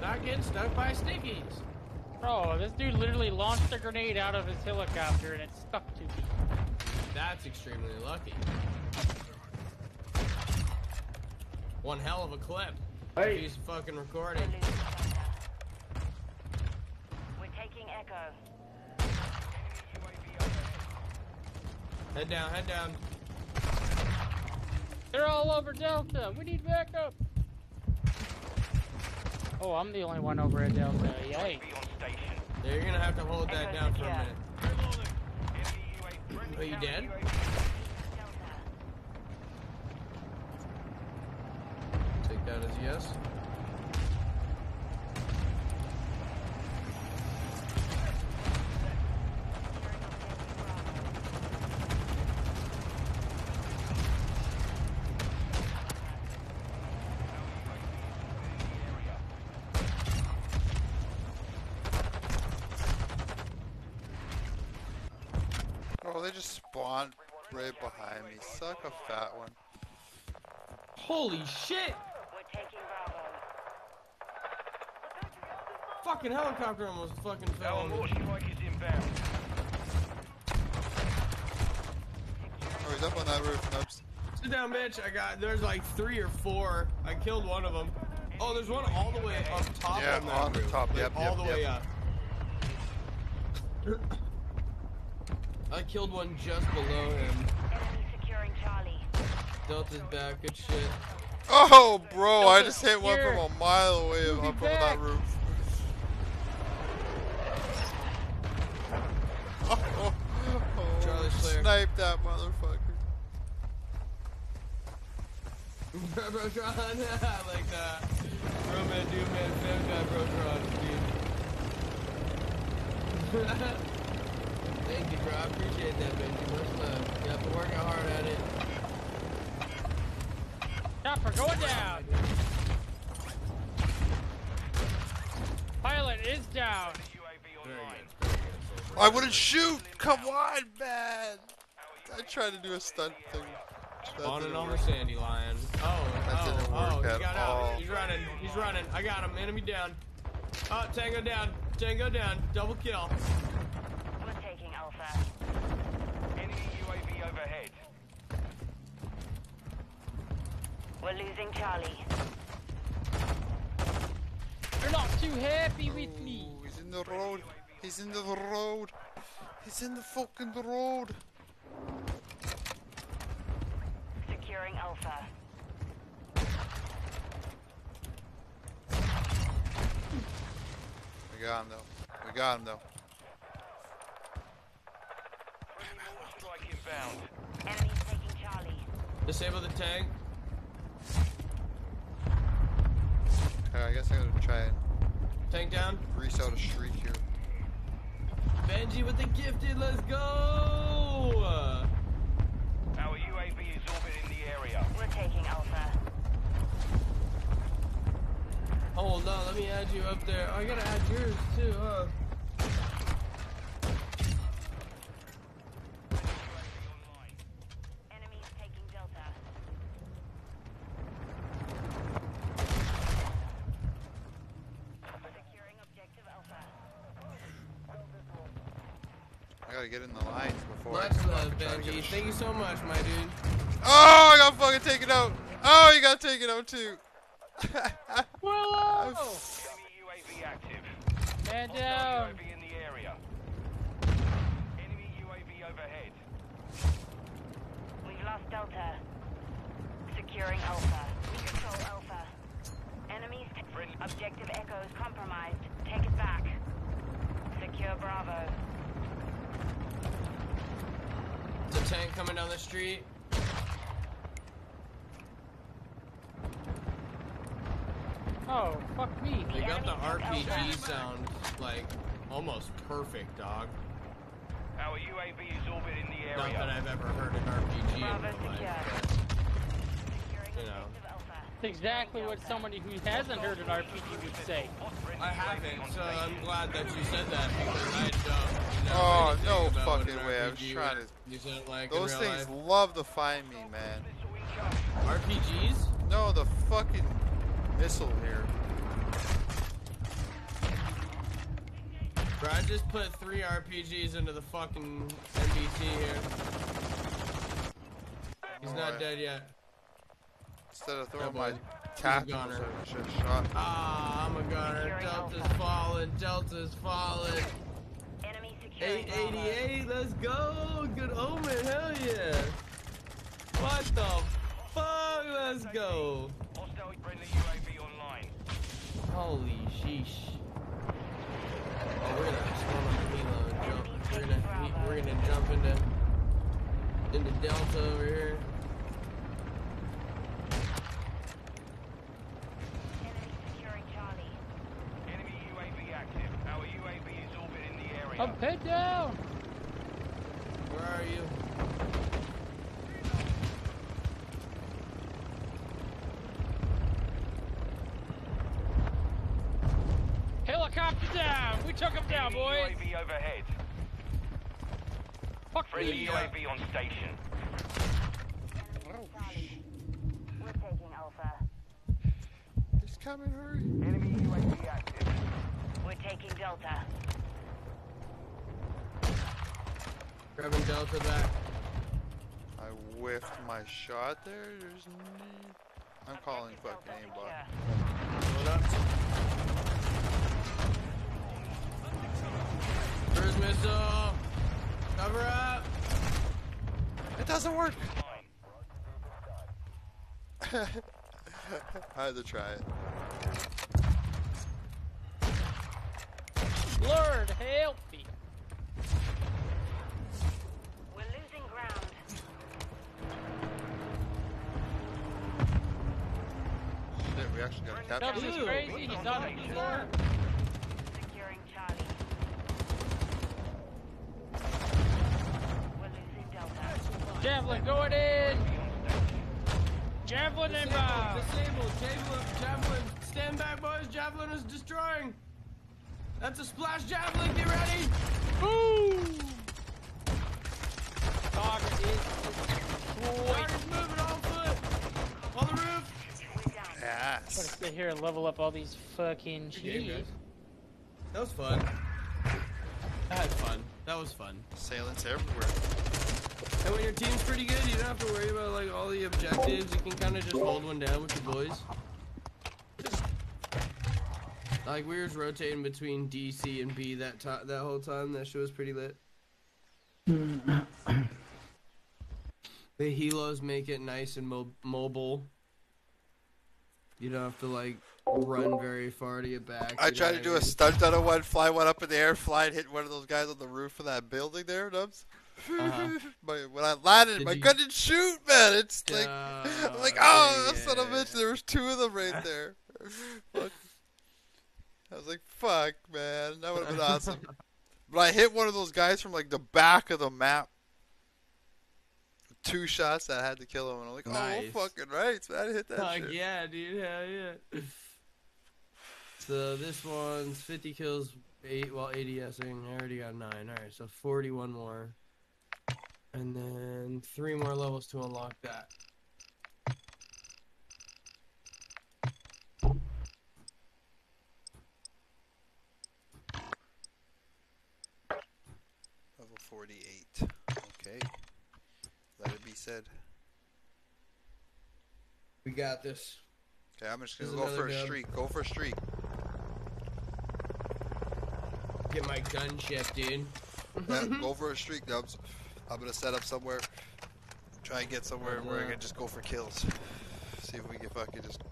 Not getting stuck by stickies. Bro, this dude literally launched a grenade out of his helicopter and it stuck to me. That's extremely lucky. One hell of a clip. Hey. He's fucking recording. We're taking Echo. Head down, head down. They're all over Delta. We need backup. Oh, I'm the only one over at Delta. Yikes. Yeah, you're gonna have to hold that down for a minute. Are you dead? Take that as yes. Oh, they just spawned right behind me. Suck a fat one. Holy shit! We're taking Bravo. Fucking helicopter almost fucking fell on me. strike is inbound. Oh, he's up on that roof, Nubs. Sit down, bitch. I got. There's like three or four. I killed one of them. Oh, there's one all the way up top Yeah, on that on the roof. top, Like, yep, all yep, the way yep. up. I killed one just below him. Enemy securing Charlie. Delta's back. Good shit. Oh, bro, I just hit one from a mile away up on that roof. Oh, oh, Charlie Slayer. Snipe that motherfucker. Brotron, I like that. Bro man, dude man, fam guy, Brotron, dude. Thank you, bro. I appreciate that, Benji. Much love. Yeah, been working hard at it. Chopper going down. Pilot is down. I wouldn't shoot! Come on, man! I tried to do a stunt thing. That On didn't and on the. Sandy Lion. Oh, That oh, didn't oh, work he at got all. out. He's running. He's running. I got him. Enemy down. Oh, Tango down. Tango down. Double kill. We're taking Alpha. Enemy UAV overhead. We're losing Charlie. You're not too happy with me. He's in the road. He's in the road. He's in the fucking road. Securing Alpha. We got him though. We got him though. Strike inbound. Enemies taking Charlie. Disable the tank. Okay, I guess I'm gonna try and Tank down. grease out a streak here. Benji with the gifted. Let's go. Our UAV is orbiting the area. We're taking Alpha. Oh, Hold on. Let me add you up there. Oh, I gotta add yours too, huh? Enemies taking Delta. Securing objective Alpha. I gotta get in the lines before Much I can love, fucking try to get Benji. a Thank you so much, my dude. Oh, I got fucking taken out. Oh, you got taken out too. Willow! Enemy UAV active. Man down. UAV in the area. Enemy UAV overhead. We've lost Delta. Securing Alpha. We control Alpha. Enemies. Objective Echo is compromised. Take it back. Secure Bravo. It's a tank coming down the street. Oh, fuck me. They got the RPG sound like almost perfect, dog. Our UAV is orbiting the Not that. I've ever heard an RPG in my life. Securing You know. Objective Alpha. That's exactly what somebody who hasn't heard an RPG would say. I haven't, so I'm glad that you said that because I don't know Oh, no about fucking way. I was trying to- You said it like Those in real things life. love to find me, man. RPGs? No, the fucking missile here. Bro, I just put three RPGs into the fucking MBT here. He's not Alright. dead yet. Instead of throwing my boy. tactical, gunner. so I should have shot. Ah, I'm a gunner. Securing Delta's falling. Delta's falling. Enemy 888, let's go. Good omen. Hell yeah. What the fuck? Let's go. Hostile friendly UAV online. Holy sheesh. Oh, we're gonna storm on the helo and jump. We're gonna, we're gonna jump into into Delta over here. Enemy securing Charlie. Enemy UAV active. Our UAV is orbiting the area. Up, head down. Where are you? Helicopter down. We took him down, Enemy boys. UAV overhead. Fuck Friendly me. UAV on station. Enemy Charlie. We're taking Alpha. He's coming, hurry. Enemy UAV active. We're taking Delta. Grabbing Delta back. I whiffed my shot there. There's no... I'm calling fucking aimbot. Going up. Cruise missile. Cover up. It doesn't work. I had to try it. Lord help me. We're losing ground. Shit, we actually got a Dubs captain. is crazy. He's on the floor. Securing Charlie. We're losing Delta. Javelin going in. Javelin inbound. Uh, disabled. Javelin. Javelin. Stand back, boys. Javelin is destroying. That's a splash javelin. Get ready. Boom. Target is destroyed. Target's moving on foot. On the roof. We're down. I'm gonna sit here and level up all these fucking Good cheese. That was fun. I had fun. That was fun. Assailants everywhere. And when your team's pretty good, you don't have to worry about like all the objectives. You can kind of just hold one down with your boys. Like we were just rotating between D, C, and B that ti that whole time. That shit was pretty lit. Mm. the helos make it nice and mo- mobile. You don't have to like run very far to get back. I tried to do a stunt on a one, fly one up in the air, fly and hit one of those guys on the roof of that building there, Dubs. Uh-huh. but when I landed, Did my you- gun didn't shoot, man. It's like, I'm like, oh, yeah, son of a bitch, there was two of them right there. I was like, fuck, man, that would have been awesome. But I hit one of those guys from like the back of the map. Two shots that had to kill him, and I'm like, oh, Nice. oh, fucking right, man, I hit that Fuck shit. yeah, dude. Hell yeah. So this one's 50 kills, eight, well, 80 essing. I already got nine. All right, so 41 more. And then three more levels to unlock that. Level 48. Okay. Let it be said. We got this. Okay, I'm just gonna go for a streak. Go for a streak. Get my gun ship, dude. Yeah, go for a streak, Dubs. I'm gonna set up somewhere. Try and get somewhere where I can just go for kills. See if we can fucking just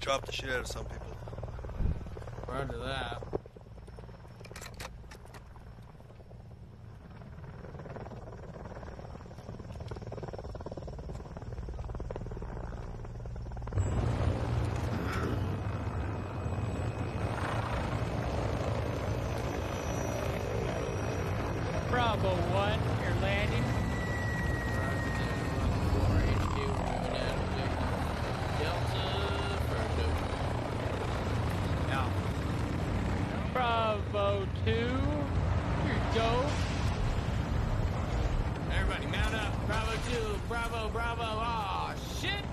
drop the shit out of some people. Roger that. Bravo one, you're landing. Bravo two, you dope. Everybody mount up. Bravo 2. Bravo, bravo. Aw, shit.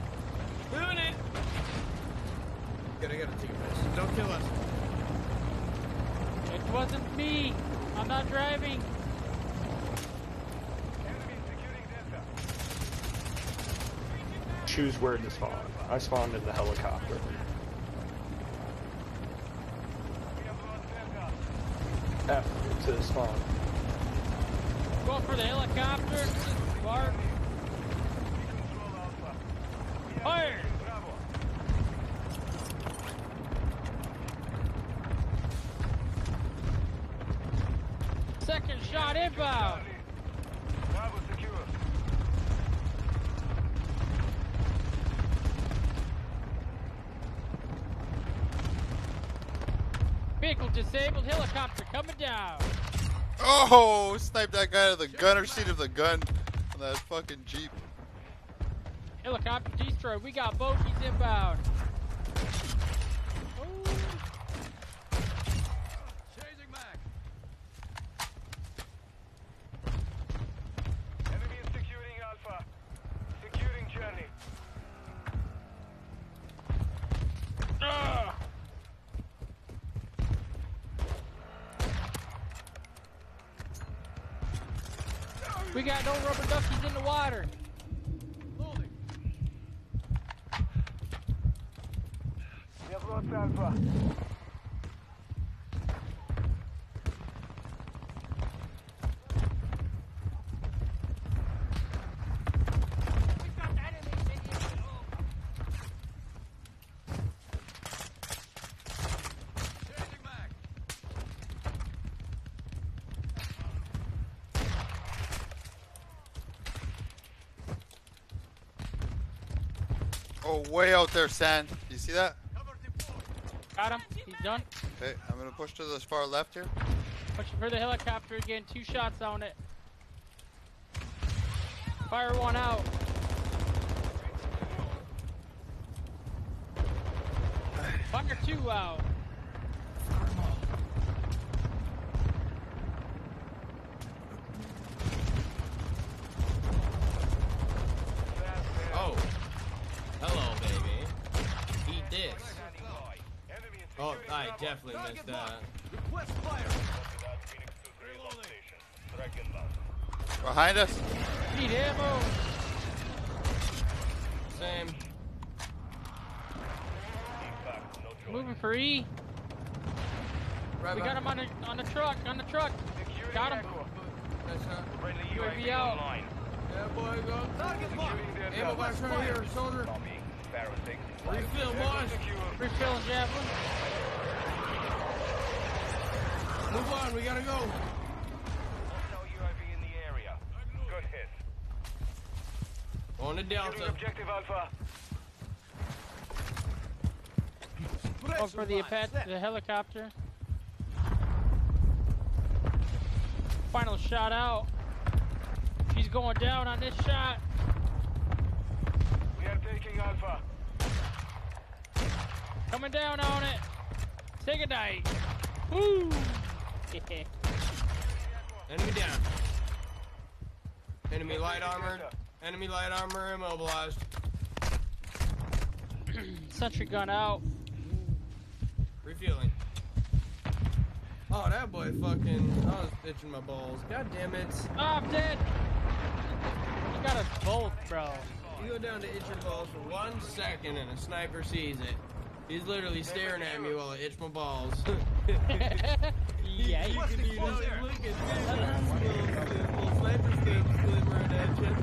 Moving it. Good, I gotta take a piss. Don't kill us. It wasn't me. I'm not driving. Enemy securing Delta. Choose where to spawn. I spawned in the helicopter. F to spawn. Going for the helicopter. Bart. Fire! Second shot inbound. Bravo secure. Vehicle disabled. Helicopter coming down. Oh, snipe that guy out of the gunner seat of the gun on that fucking Jeep. Helicopter destroyed. We got bogies inbound. Changing mag. Enemy is securing Alpha. Securing Charlie. Ugh. We got no rubber duckies in the water. We have lost Alpha. Changing mag. Oh, way out there, Sand. You see that? Got him. He's done. Okay, I'm gonna push to the far left here. Pushing for the helicopter again. Two shots on it. Fire one out. Fire two out. Oh. Hello, baby. Eat this. Oh, I definitely missed that. Request fire. Behind us. Need ammo. Same. Moving for E. Right we got him on the on the truck. On the truck. Got him. Friendly UAV UAV out. online. Yeah, boy, go. Target marked. Ammo box right here, soldier. Copy. Sparrow 6. Refill, boys. Refilling javelin. Move on, we gotta go. No UAV in the area. Good hit. On the Shooting Delta. objective Alpha. Oh, for the Apache, the helicopter. Final shot out. She's going down on this shot. We are taking Alpha. Coming down on it. Take a night. Woo! Enemy down. Enemy light armored. Enemy light armor immobilized. Sentry gun out. Refueling. Oh, that boy fucking. I was itching my balls. God damn it. Oh, I'm dead. You got us both, bro. You go down to itch your balls for one second and a sniper sees it. He's literally staring at me while I itch my balls. Yeah. you can do this. Look at this. Little, little sniper scope glimmering at you.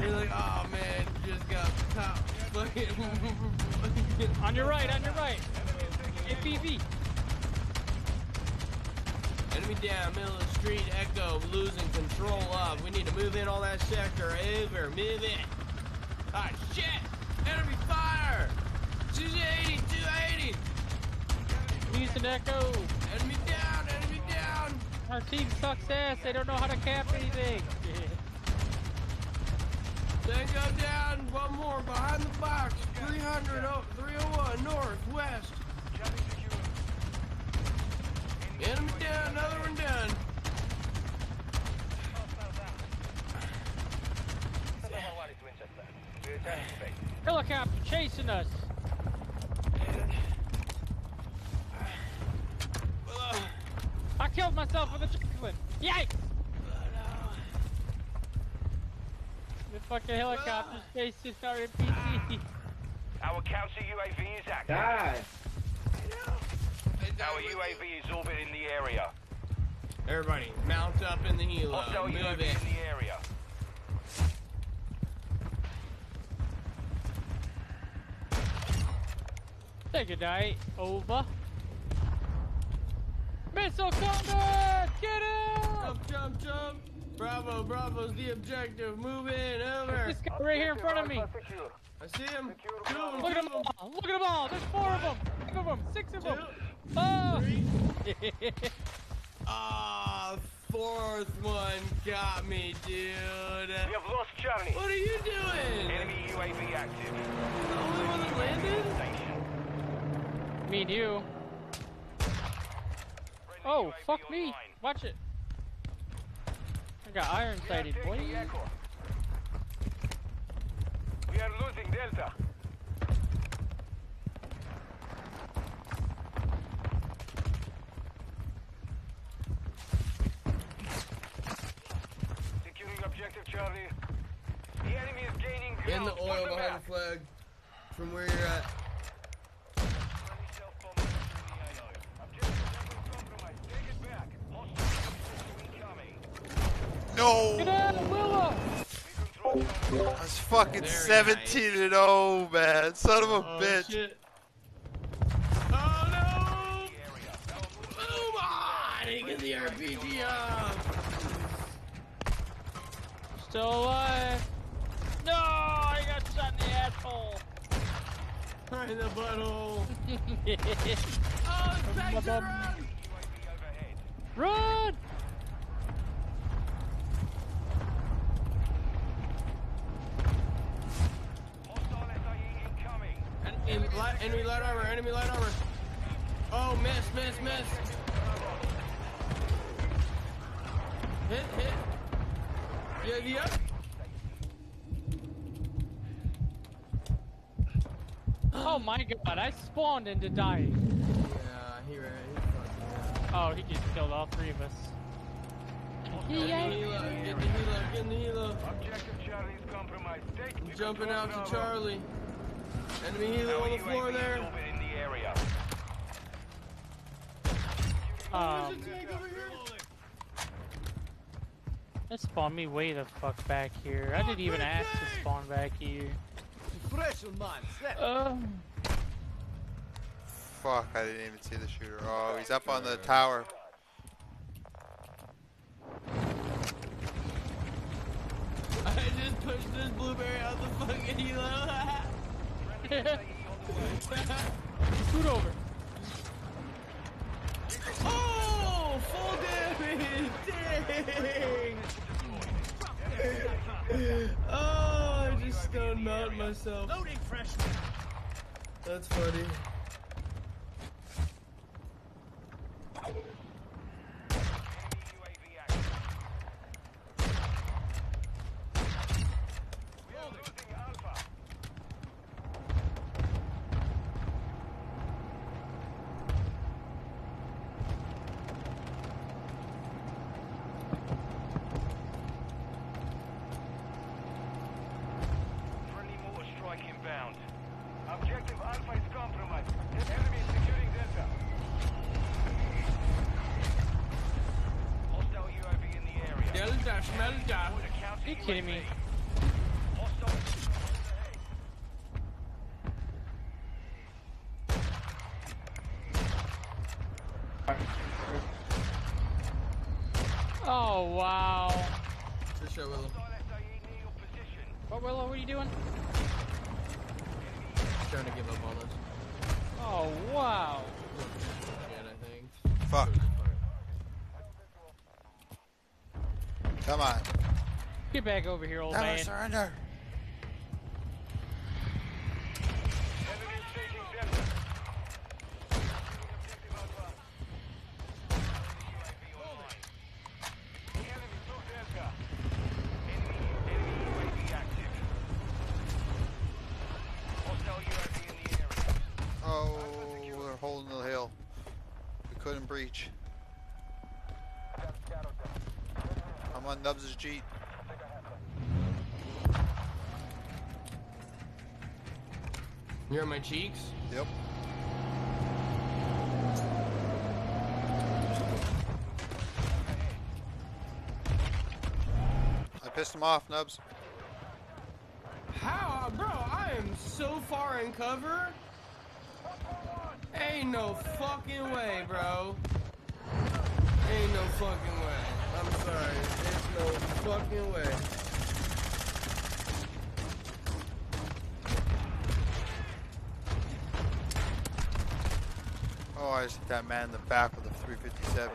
You're like, oh man, you just got top. Fucking. On your right, on your right. APV. Enemy down, middle of the street, Echo, losing control of. We need to move in all that sector. Over, move it. Ah, shit! Enemy fire! 280, 280! Houston Echo. Enemy down, enemy down! Our team sucks ass. They don't know how to cap anything. Tango down, one more behind the box. 300, oh, 301, north, west. Enemy down, another one down. Helicopter chasing us. I killed myself with a javelin. Yikes! The fucking helicopters chasing our NPC. Our counter UAV is active. Die. Our UAV is orbiting the area. Everybody, mount up in the helo. Hostile Move UAV it. in the area. Say goodnight. Over. Missile combat! Get him! Jump, jump, jump. Bravo, Bravo's the objective. Move in, over. This guy right here in front of me. I see him. Two of them. Look at them all. Look at them all. There's four of them. Five of them. Six of them. Oh! Ah, fourth one got me, dude. We have lost Charlie. What are you doing? Enemy UAV active. The only one that landed? Station. me and you. Oh, fuck me. Watch it. I got iron sighted, boy. Taking Echo. We are losing Delta. Securing objective Charlie. The enemy is gaining ground. In the oil behind the flag. From where you're at. Friendly self-bomb entering the AO. Objective weapons compromised. Take it back. Hostile incoming. Get No! out, Willow! We control I was fucking Very 17 and 0, man. Son of a Oh, bitch. shit. Oh, no! Move on! He get the RPG off! Still alive. No, I got shot in the asshole. Right in the butthole. Run! Oh, it's back to run! UAV overhead. Hostile SIE incoming. Enemy light, enemy light armor, enemy light armor. Oh, miss, miss, miss. Hit, hit. Yeah, yeah. Oh my god, I spawned into dying. Yeah, he ran. He fucking ran. Oh, he just killed all three of us. Get the helo, get the helo, get in the helo. Objective Charlie is compromised. Take I'm jumping out to Bravo. Charlie. Enemy helo on the floor there. orbiting the area. Um, that spawned me way the fuck back here. I didn't even ask to spawn back here. Uh, Fuck, I didn't even see the shooter. Oh, he's up on the tower. I just pushed this blueberry out the fucking helo. scoot over. oh, full damage. Dang. Oh, I just stone mount myself. Loading fresh. That's funny. UAV active. We are losing Alpha. Friendly mortar strike inbound. Objective Alpha is compromised. Enemy is securing Delta. Hostile UAV in the area. Delta, smelta. Order counter You kidding me? UAV. Hostile Oh wow. For sure, Willow. SIE near your position. What Willow? What are you doing? Trying to give up on us. Oh wow. Again, I think. Fuck. Come on. Get back over here, old Never man. surrender. Enemy is taking Delta. Objective Alpha. UAV online. The enemy took Delta. Enemy, enemy UAV active. Hostile UAV in the area. Oh, we're holding the hill. We couldn't breach. I'm on Nubs' Jeep. You're on my cheeks? Yep. I pissed him off, Nubs. How? Bro, I am so far in cover. Ain't no fucking way, bro. Ain't no fucking way. I'm sorry. There's no fucking way. Oh, I just hit that man in the back with a 357.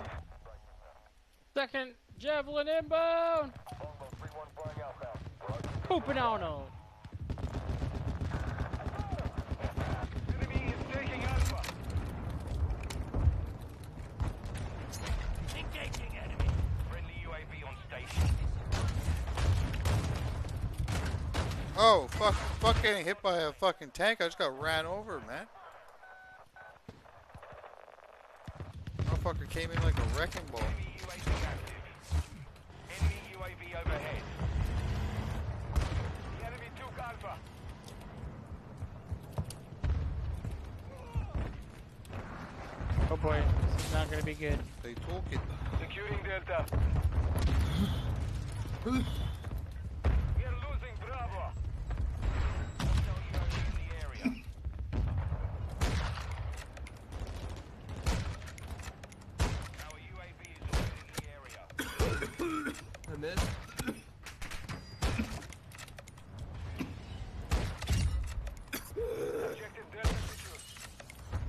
Second javelin inbound. Pooping on him. Enemy is taking Alpha. Engaging enemy. Friendly UAV on station. Oh, fuck, fuck getting hit by a fucking tank. I just got ran over, man. Motherfucker came in like a wrecking ball. Enemy UAV overhead. The enemy took Alpha. Oh boy, this is not gonna be good. They took it. Securing Delta. We are losing Bravo. Hostile UAV in the area. Our UAV is ordered in the area. I missed. Objective Delta secured.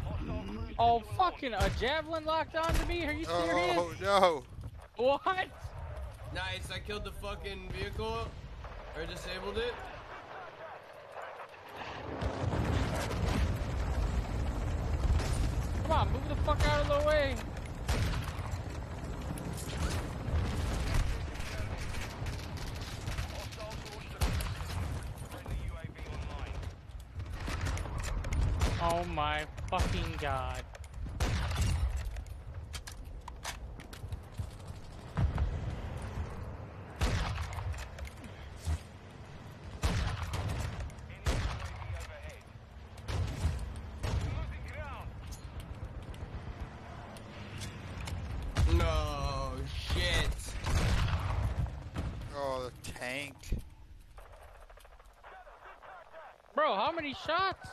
Hostile cruise Oh fucking a javelin locked onto me? Are you oh, serious? Oh, no. What? Nice, I killed the fucking vehicle. Or disabled it. Come on, move the fuck out of the way. Hostile torch to Friendly UAV online. Oh my fucking god. Enemy UAV overhead. Losing ground. No shit. Oh, the tank. Bro, how many shots?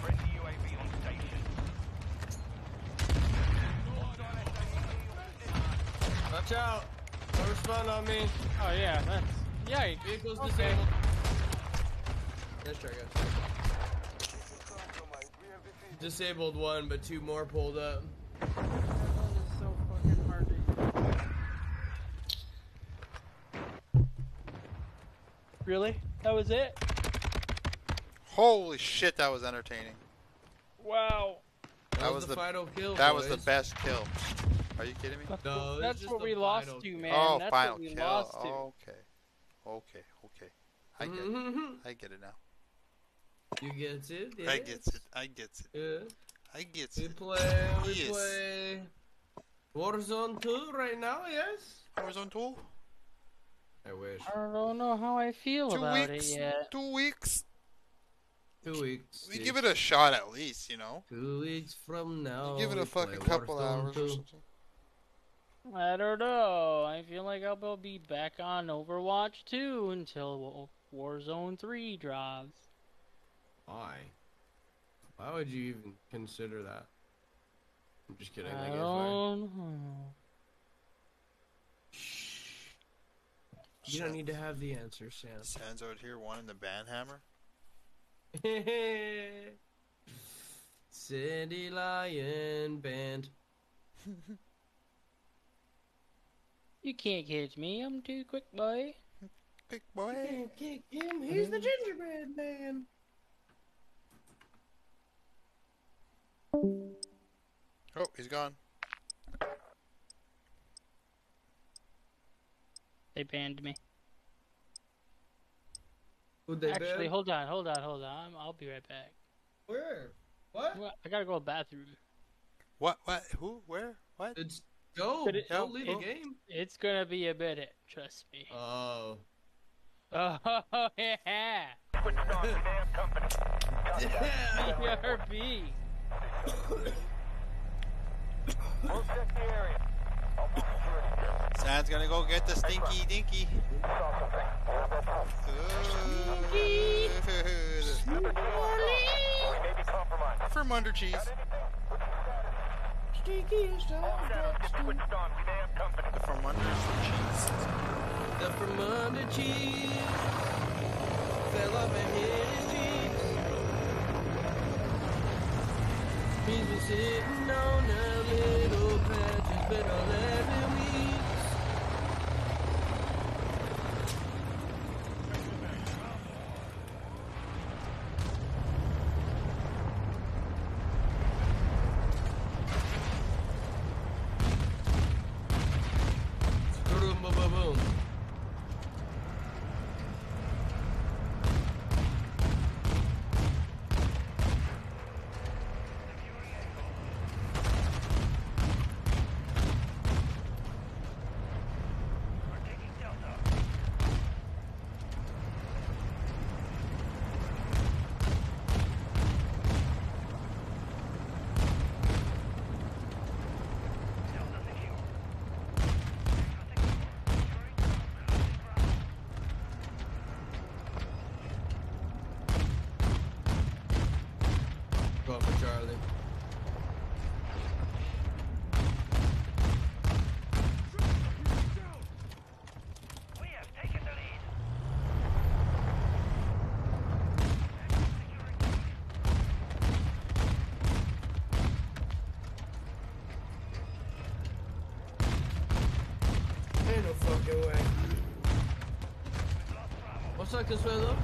Friendly UAV on station. Watch out. Don't respond on me. Oh yeah, that's yikes. Vehicle's Okay. disabled. Nice try, guys. Disabled one, but two more pulled up. Really? That was it? Holy shit, that was entertaining. Wow. That, was, the, final kill. That was the best kill. Are you kidding me? That's, No, what- that's is what we lost final to, man. oh, that's final what we kill. lost to. Okay. Okay, okay. I get it. Mhm. I get it now. You get it? I get it. I get it. Yeah. I gets We it. play, we Yes. play Warzone 2 right now, yes? Warzone 2? I wish. I don't know how I feel Two about weeks. it yet. Two weeks. Two weeks. We give it a shot at least, you know. Two weeks from now. Give it a fucking couple Warzone hours or 2. something. I don't know. I feel like I'll be back on Overwatch 2 until Warzone 3 drops. Why? Why would you even consider that? I'm just kidding. I That guy's fine. don't You don't need to have the answer, Sam. Sands out here wanting the band hammer. City Lion Band. You can't catch me. I'm too quick, boy. Big boy. Can't kick him. He's the gingerbread man. Oh, he's gone. They banned me. Who'd they Actually, ban? hold on, hold on, hold on. I'll be right back. Where? What? Well, I gotta go to the bathroom. What? What? Who? Where? What? Did Go. But it- Don't leave the oh. game. It's gonna be a minute, trust me. Oh. Oh yeah. BRB. Sam's gonna go get the stinky dinky. From under cheese. Stinky is The from under cheese. The from under cheese fell off and hit his cheeks. He's been sitting on a little patch. It's been 11 weeks. Boom, boom, boom, boom. Go for Charlie. Ain't no fucking way. What's up, Consuelo?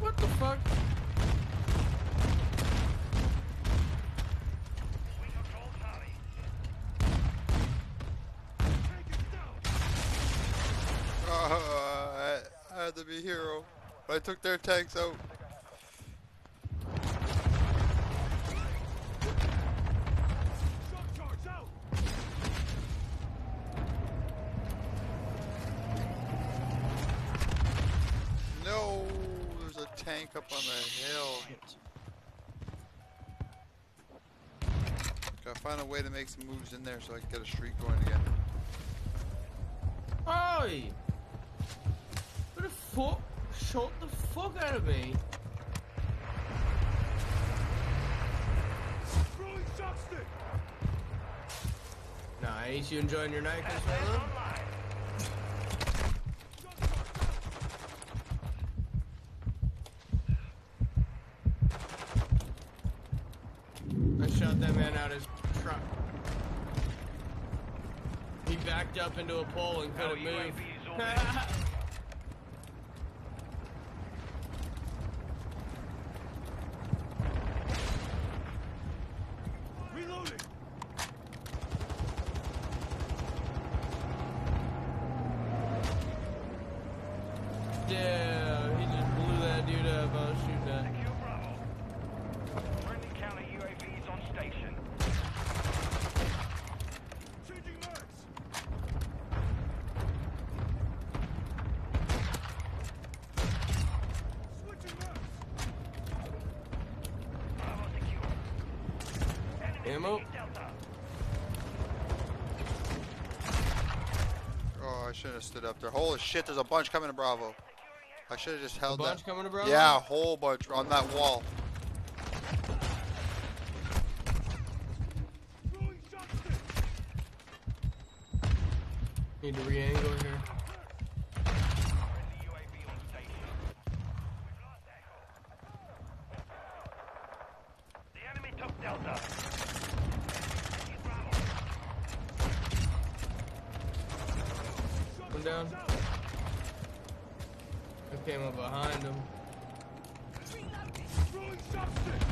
What the fuck? Oh, I, I had to be hero. But I took their tanks out. No, there's a tank up on the hill. Gotta find a way to make some moves in there so I can get a streak going again. Oi! What the fuck? Shot the fuck out of me. Nice, you enjoying your night, Consuelo? I shot that man out of his truck. He backed up into a pole and couldn't move. Reloading. yeah, he just blew that dude up. I was shooting at. Friendly counter UAVs on station. Changing mags. Switching mags. Ammo? I should have stood up there. Holy shit, there's a bunch coming to Bravo. I should have just held bunch that. coming to Bravo? Yeah, a whole bunch on that wall. Throwing shock stick. Need to re-angle here. The enemy took Delta. One down. I came up behind him. Throwing shock stick.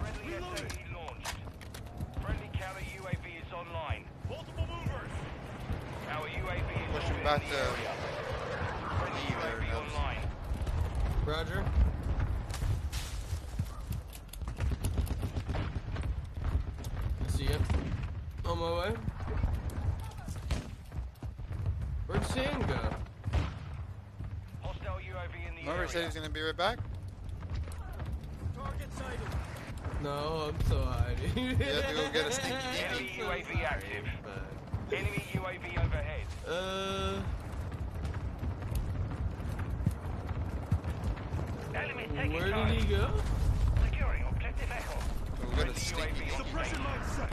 Friendly SOE launched. Friendly counter UAV is Hostiles online. Multiple movers. Our UAV is Pushing orbiting back the to area. Friendly E there, UAV Nubs. online. Roger. I see ya. On my way. Where'd Sam go? Hostile UAV in the Remember he said he was gonna be right back? Target sighted. No, I'm so hiding. You have to go get a stinky Enemy UAV sorry, active. Enemy UAV overhead. Uh, where did charge. he go? Securing objective Echo. Go get Friendly a stinky UAV Suppression station. mine.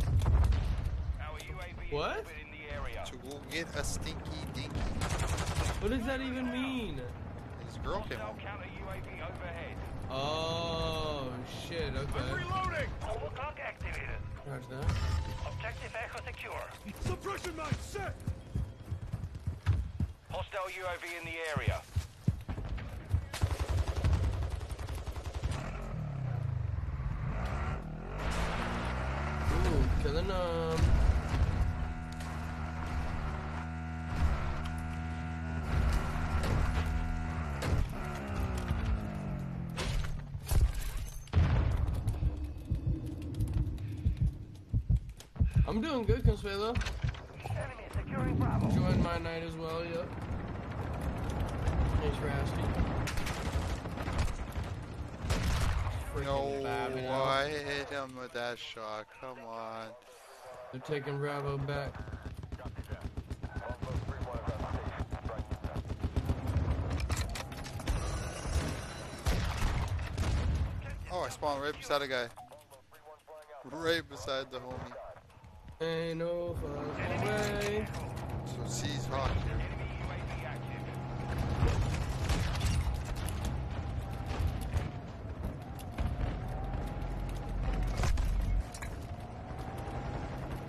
Our UAV What? is orbiting the area. To go get a stinky dinky. What does that even mean? His girl came Hostile home. counter UAV overhead. Oh, shit, I'm okay. reloading. Overclock activated. Roger that. Objective Echo secure. Suppression mine set. Hostile UAV in the area. Doing good, Consuelo. Enemy securing Bravo. Enjoying my night as well, yep. Thanks for asking. Freaking No, babbing. I hit him with that shot. Come on. They're taking Bravo back. Oh, I spawned right beside a guy. Right beside the homie. Ain't no fucking way. So C's hot here. Enemy UAV active.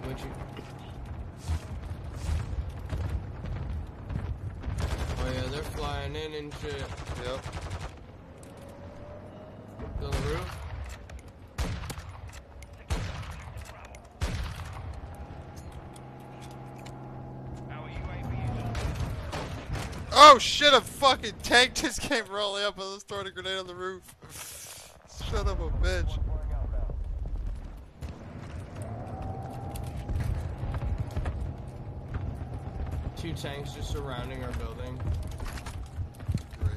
Would you? Oh yeah, they're flying in and shit. Yep. On the roof. Our UAV is orbiting. Oh shit, a fucking tank just came rolling up and was throwing a grenade on the roof. Shut up a bitch. Two tanks just surrounding our building. Great.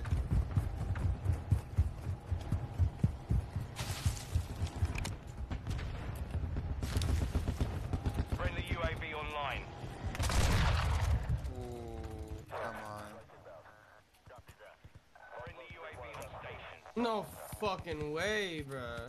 Friendly UAV online. Ooh, come on. Friendly UAV on station. No fucking way, bruh.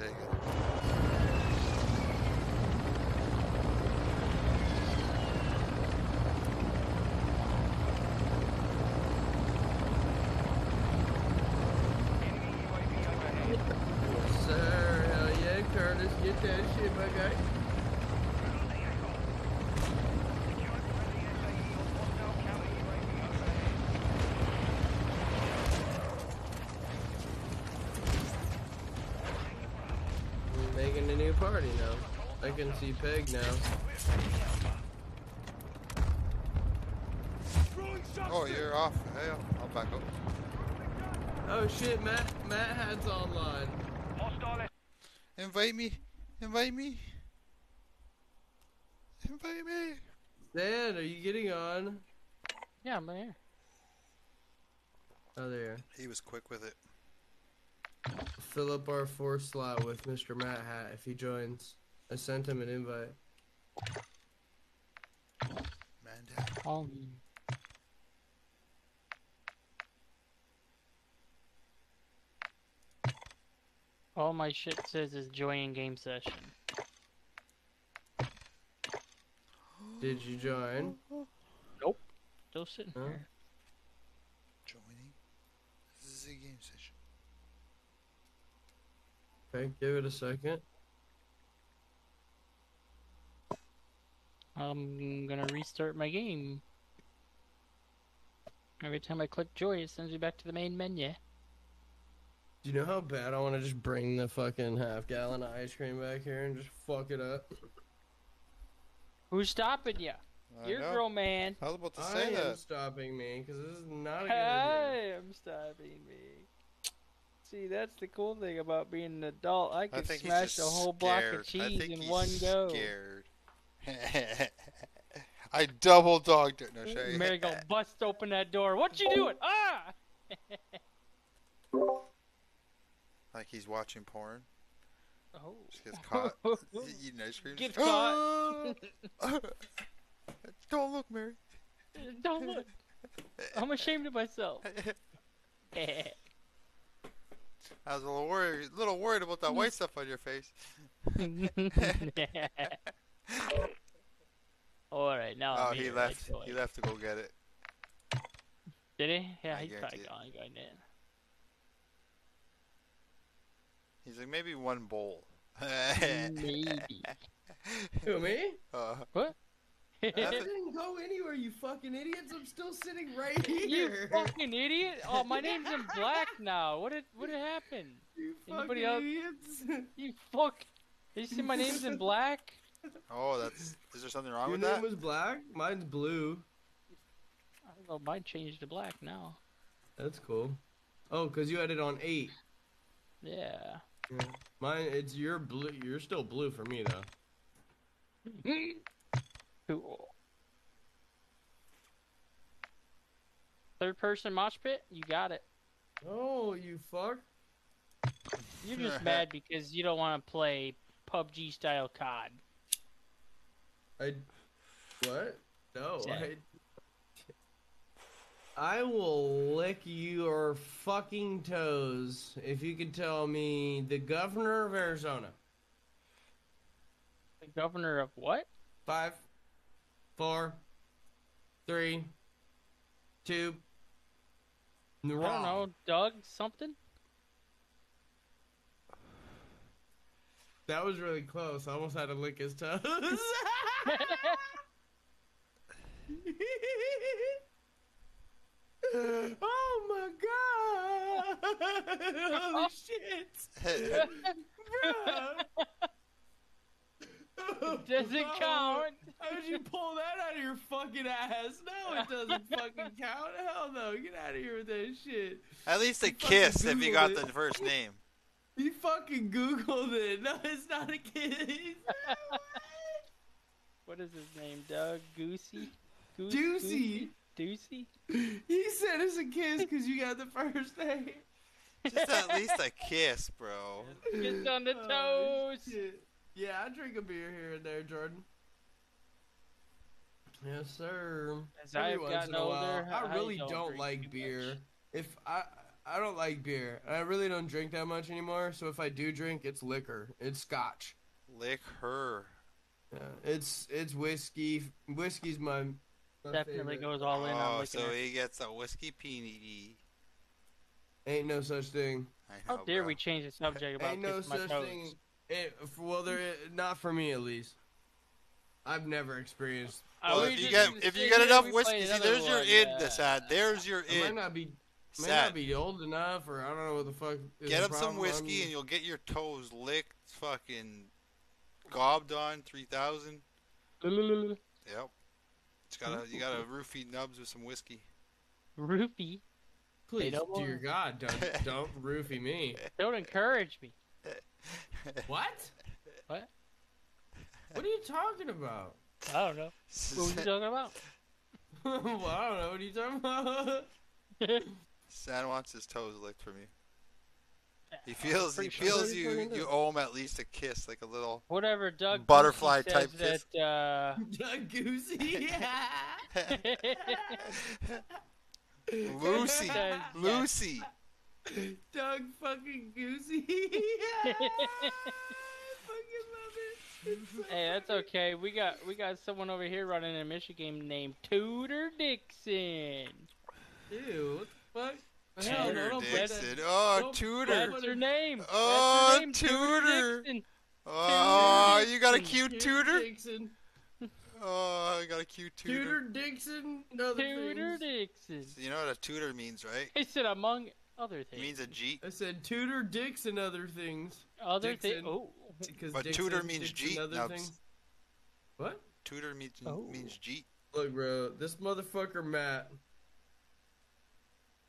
take it. Yes, sir. Hell yeah, Curtis. Get that shit, my guy. We're making a new party now. I can see Peg now. Oh, you're off. Hey, I'll back up. Oh shit, Matt Matt Had's online. Invite me. Invite me. Invite me. Dan, are you getting on? Yeah, I'm there. Oh there. He was quick with it. Fill up our four slot with Mr. Matt Hat if he joins. I sent him an invite. Man down. Um, all my shit says is join game session. Did you join? Nope. Still sitting Huh? here. Joining. This is a game session. Okay, give it a second. I'm gonna restart my game. Every time I click joy, it sends me back to the main menu. Do you know how bad I want to just bring the fucking half gallon of ice cream back here and just fuck it up? Who's stopping you? I You're know. grown man. I was about to say I say am that. stopping me because this is not a good I idea. am stopping me. See, that's the cool thing about being an adult. I I think he's smash a whole block scared. of I cheese in one go. Scared. I double dogged it. No shade. Mary go bust open that door. What you doing? Ah! like he's watching porn. Oh. Just gets caught eating ice cream. Get caught. Don't look, Mary. Don't look. I'm ashamed of myself. I was a little worried, a little worried about that white stuff on your face. All right, now oh, I'm he left. Let's He go. left to go get it. Did he? Yeah, I he's probably it. gone. Going in. He's like maybe one bowl. Maybe. Who, me? Uh, What? I didn't go anywhere, you fucking idiots. I'm still sitting right here. you fucking idiot! Oh, my name's in black now. What did what had happened? You Anybody fucking else? You fuck. Did you see my name's in black? oh, that's. Is there something wrong Your with name was black? Mine's blue. I don't know. Mine changed to black now. That's cool. Oh, because you had it on 8. Yeah. Yeah. Mine, it's your blue. You're still blue for me, though. Cool. Third person mosh pit? You got it. Oh, you fuck. You're just mad because you don't want to play PUBG style COD. I. What? No, Yeah. I. I will lick your fucking toes if you could tell me the governor of Arizona. The governor of what? Five, four, three, two. I don't know. Doug something? That was really close. I almost had to lick his toes. oh my god! Holy oh. shit! Bruh. Does it count? How'd you pull that out of your fucking ass? No, it doesn't fucking count. Hell no. Get out of here with that shit. At least a You kiss if you got Googled the first name. You fucking Googled it. No, it's not a kiss. What is his name? Doug Goosey? Goose, Juicy. Goosey? He said it's a kiss because you got the first name. Just at least a kiss, bro. Kiss on the Oh, toes. shit. Yeah, I drink a beer here and there, Jordan. Yes, sir. As Every I've once gotten in a while. older, I I really don't don't, like beer. much. If I I don't like beer. I really don't drink that much anymore. So if I do drink, it's liquor. It's scotch. Lick her. Yeah, it's it's whiskey. Whiskey's my, my Definitely favorite. goes all in on Oh, so he gets a whiskey peony. Ain't no such thing. I How dare bro. we change the subject about Ain't no my such toes? thing. It, well, there not for me at least. I've never experienced. Well, if you get if you get enough and we play whiskey, see, there's your one, id, yeah. Sad. There's your I might not be. Might Sad. not be old enough, or I don't know what the fuck. Is Get the him some whiskey I'm- and you'll get your toes licked, fucking gobbed on, three thousand. Yep. It's gotta you gotta roofie nubs with some whiskey. Roofie. Please, don't dear God, don't don't roofie me. Don't encourage me. What? What? What are you talking about? I don't know. What was you talking about? well, I don't know. What are you talking about? Sad wants his toes licked from you. He feels he sure feels you you owe him at least a kiss, like a little Whatever Doug Butterfly Goosey type says that uh, Doug Goosey. Lucy. Lucy. Doug fucking Goosey. I fucking love it. It's so Hey, that's funny. okay. We got we got someone over here running a Michigan named Tudor Dixon. Ew, what the fuck? Hell, no, Tudor don't that- Dixon. Oh, Tudor. That's her name. Oh, her name, Tudor. Dixon. Oh, you got a cute Tudor? Dixon. Oh, I got a cute Tudor Tudor. Dixon. and Tudor things. Dixon. So you know what a Tudor means, right? He said among other It things. means a Jeep. I said Tudor Dix and other things. other things. Dixon. Oh, Because But Dixon, Tudor means Dixon, Jeep, other Nubs. things. What? Tudor means Oh. means Jeep. Look, bro, this motherfucker Matt.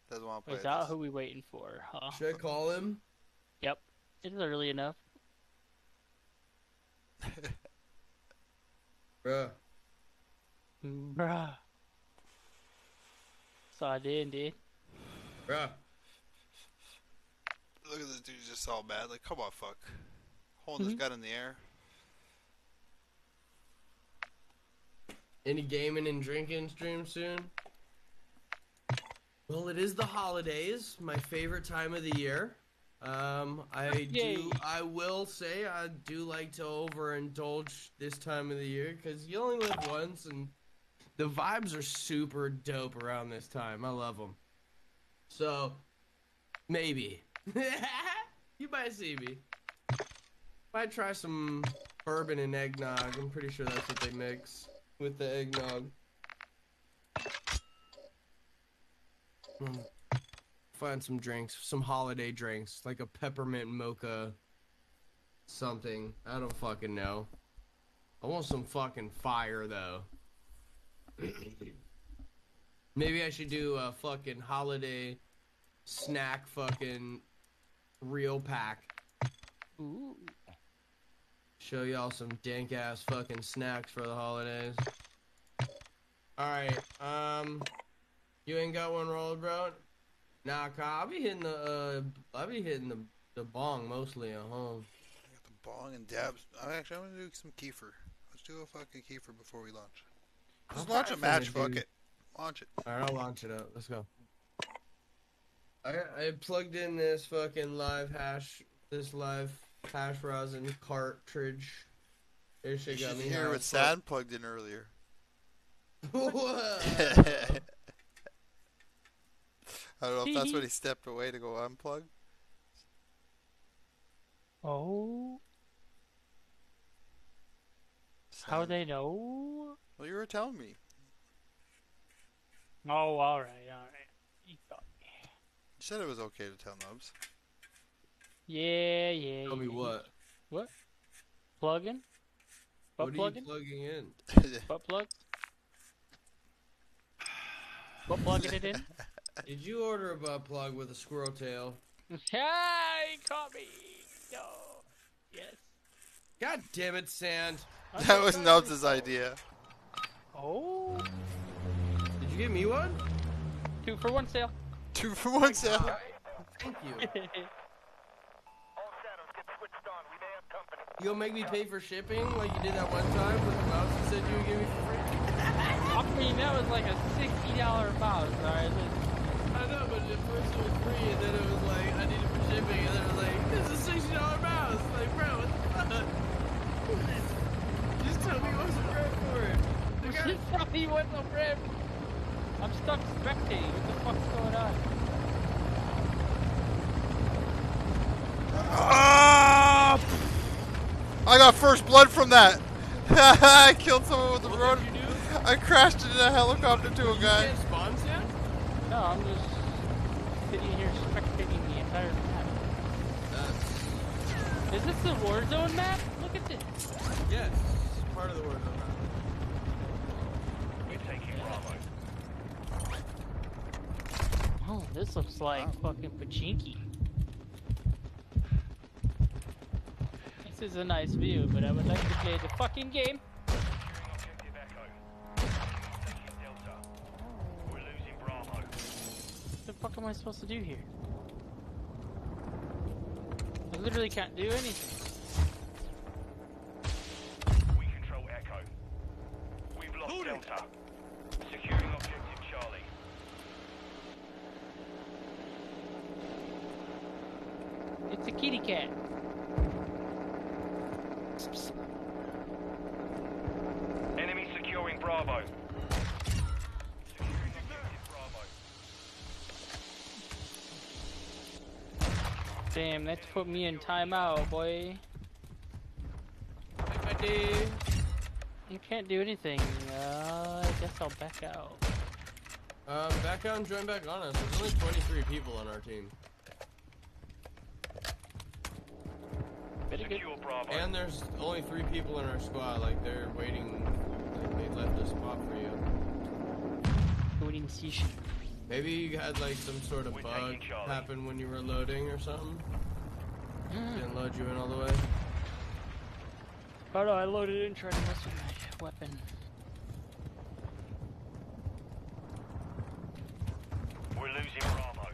Doesn't want to play is that this. who we waiting for? Huh? Should I call him? Yep. It's early enough. Bruh. Bruh. So I did, did. Bruh. Look at this dude just all mad. Like, come on, fuck. Holding Mhm. his gun in the air. Any gaming and drinking stream soon? Well, it is the holidays, my favorite time of the year. Um, I Yay. do. I will say I do like to overindulge this time of the year because you only live once, and the vibes are super dope around this time. I love them. So, maybe you might see me. Might try some bourbon and eggnog. I'm pretty sure that's what they mix with the eggnog. Mm. Find some drinks, some holiday drinks, like a peppermint mocha something. I don't fucking know. I want some fucking fire though. Maybe I should do a fucking holiday snack fucking real pack. Ooh. Show y'all some dank ass fucking snacks for the holidays. Alright, um you ain't got one rolled, bro? Nah, Kyle, I'll be hitting the uh I'll be hitting the the bong mostly at home. I got the bong and dabs. I'm actually, I'm gonna do some kefir. Let's do a fucking kefir before we launch. Just I'm launch a match. do- Fuck it. Launch it. Alright, I'll launch it up. Let's go. I I plugged in this fucking live hash this live hash rosin cartridge. This You shit got should me hear high what as. Sad plugged in earlier. I don't know if that's when he stepped away to go unplug. Oh. How Sad. they know? Well, you were telling me. Oh, all right, all right. You got me. You said it was okay to tell Nubs. Yeah, yeah. Tell me yeah. what? What? Plugging? Butt What are you plugging? plugging in? Butt plug? Butt plugging it in? Did you order a butt plug with a squirrel tail? Ah, he caught me. No. Yes. God damn it, Sand. That was Nubs' idea. Oh. Did you give me one? Two for one sale. Two for one sale. Thank you. All shadows get switched on. We may have company. You gonna make me pay for shipping like you did that one time with the mouse you said you would give me for free? I mean, that was like a $60 mouse, alright? I know, but at first it was free, and then it was like, I needed it for shipping, and then it was like, this is a $60 mouse. Like, bro, what the fuck? Just tell me what's the rep for it. The guy- Just tell me what's the rip. I'm stuck spectating. What the fuck's going on? Ah! I got first blood from that. I killed someone with the road. I crashed into a helicopter to a guy. Can't yet? No, I'm just sitting here spectating the entire map. Is this the Warzone map? Look at this. Yes, part of the word. We're taking Bravo. Oh, this looks like fucking Pachinki. This is a nice view, but I would like to play the fucking game. Objective Echo. Taking Delta. We're losing Bravo. What the fuck am I supposed to do here? I literally can't do anything. We control Echo. We've lost Delta. Securing objective Charlie. It's a kitty cat. Enemy securing Bravo. Securing Bravo. Damn, that's put me in timeout, boy. Hi, buddy. You can't do anything. Uh, I guess I'll back out. Um, back out and join back on us. There's only 23 people on our team. Very Bravo. And there's only three people in our squad. Like, they're waiting. Like, they left a spot for you. Coding session. Maybe you had, like, some sort of We're bug happen when you were loading or something. Hmm. Didn't load you in all the way. Oh no, I loaded in trying to mess with my weapon. We're losing Bravo.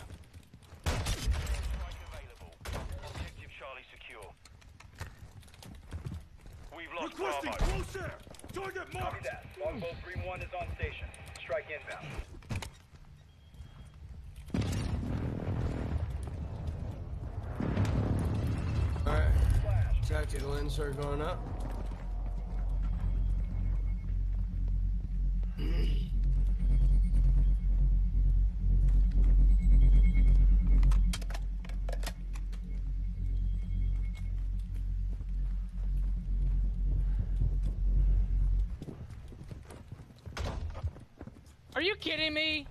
Strike available. Objective Charlie secure. We've lost Requesting Bravo. close air. Target marked. that. Longbow 3-1 is on station. Strike inbound. Alright. Tactical insert going up. kidding me?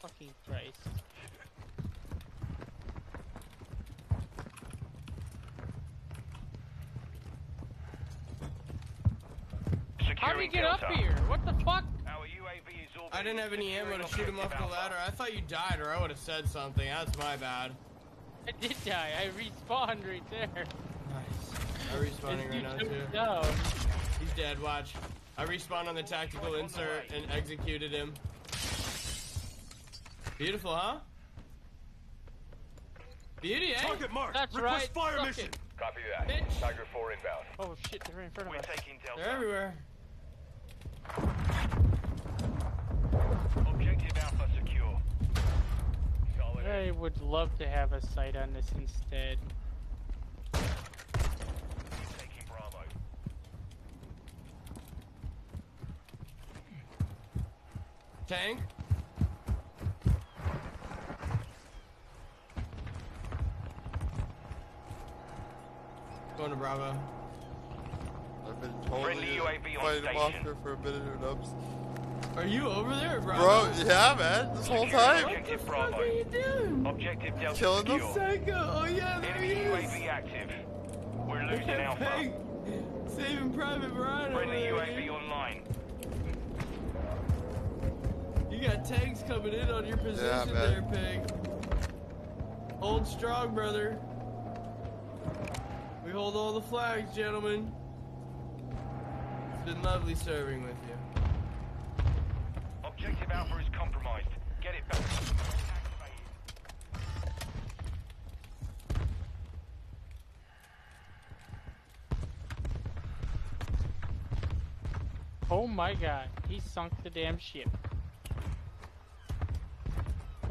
Fucking Christ. How did he Securing get up here? What the fuck? Our UAV is orbiting. I didn't have any ammo to shoot him off the ladder. I thought you died, or I would have said something. That's my bad. I did die. I respawned right there. Nice. I'm respawning right now, too. No. He's dead, watch. I respawned on the tactical insert and executed him. Beautiful, huh? Beauty, eh? Target marked. That's Request right. fire Suck mission. it. Copy that. Bitch. Tiger 4 inbound. Oh shit, they're in front of We're us. taking Delta. They're everywhere. Objective Alpha secure. Solid. I would love to have a sight on this instead. Taking Bravo. Tank? Going to Bravo. I've been totally Friendly just UAV on fighting him off station. here for a minute or nubs. Are you over there, Bravo? Bro, yeah, man, this whole time. Objective What Bravo. are you doing? Objective Delta Killing them? secure. Psycho! Oh yeah, there he Enemy is! UAV active. We're losing Alpha. Peg, saving Private Brian over Friendly UAV online got tanks coming in on your position yeah, there, Pig. Hold strong, brother. We hold all the flags, gentlemen. It's been lovely serving with you. Objective Alpha is compromised. Get it back. Oh my god, he sunk the damn ship.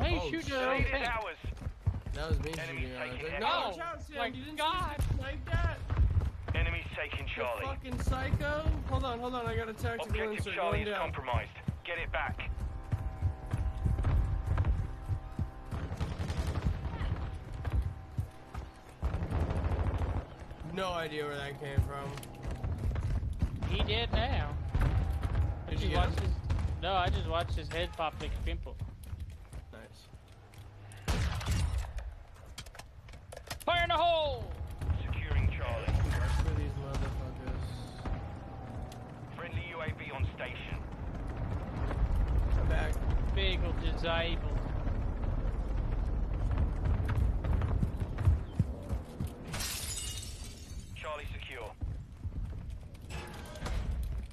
Why are you Oh, shooting shit. at our own Lead is tank? ours. That was me Enemies shooting. I was taking no, watch out, Sam. my you didn't God. see like that. Enemies taking You Charlie. fucking psycho. Hold on, hold on. I got a tactical Objective insert Charlie is down. compromised. Get it back. No idea where that came from. He did now. Did you get watched him? his, no, I just watched his head pop like a pimple. Nice. Fire in the hole! Securing Charlie. That's for these motherfuckers. Friendly UAV on station. Come back. Bagel disabled. Charlie secure.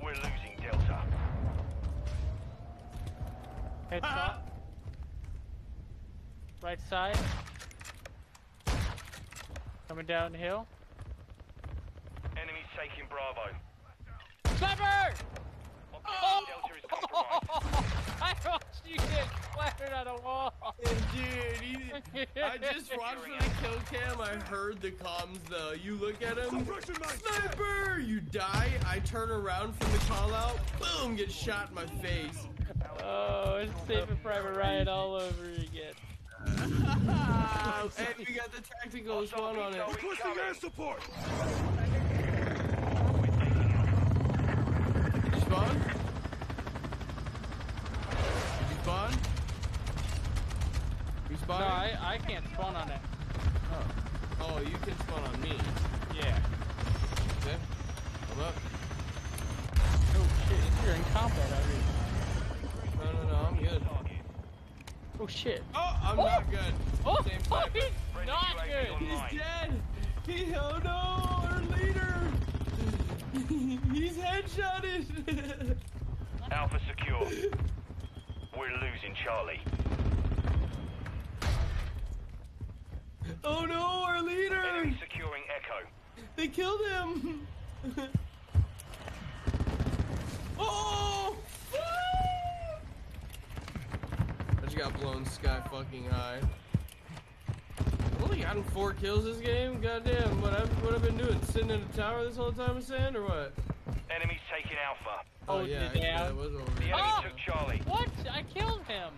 We're losing Delta. Head top. Right side. Coming downhill. Enemies taking Bravo. Sniper! Objective Delta is compromised. I watched you get splattered on a wall. Dude, he, I just watched for the kill cam. I heard the comms though. You look at him, sniper. You die. I turn around from the call out. Boom, get shot in my face. Oh, it's Saving Private Ryan all over again. Hey, we got the tactical spawn on it. Requesting air support! Did you spawn? Did you spawn? You No. I, I can't spawn on it. Oh. oh, you can spawn on me. Yeah. Okay. Come up. Oh shit, you're in combat already. No, no, no, I'm good. Oh shit. Oh, I'm Oh! not good. Oh, Same oh sniper. he's not good. He's dead. He, oh no, our leader. He's headshotted. Alpha secure. We're losing Charlie. oh no, our leader. Enemy securing Echo. They killed him. oh. I just got blown sky fucking high. I've only gotten four kills this game. Goddamn, what I've what I've been doing? Sitting in a tower this whole time, saying, or what? Enemies taking Alpha. Oh, oh yeah, the actually, down. that was over. The enemy Oh! took Charlie. What? I killed him.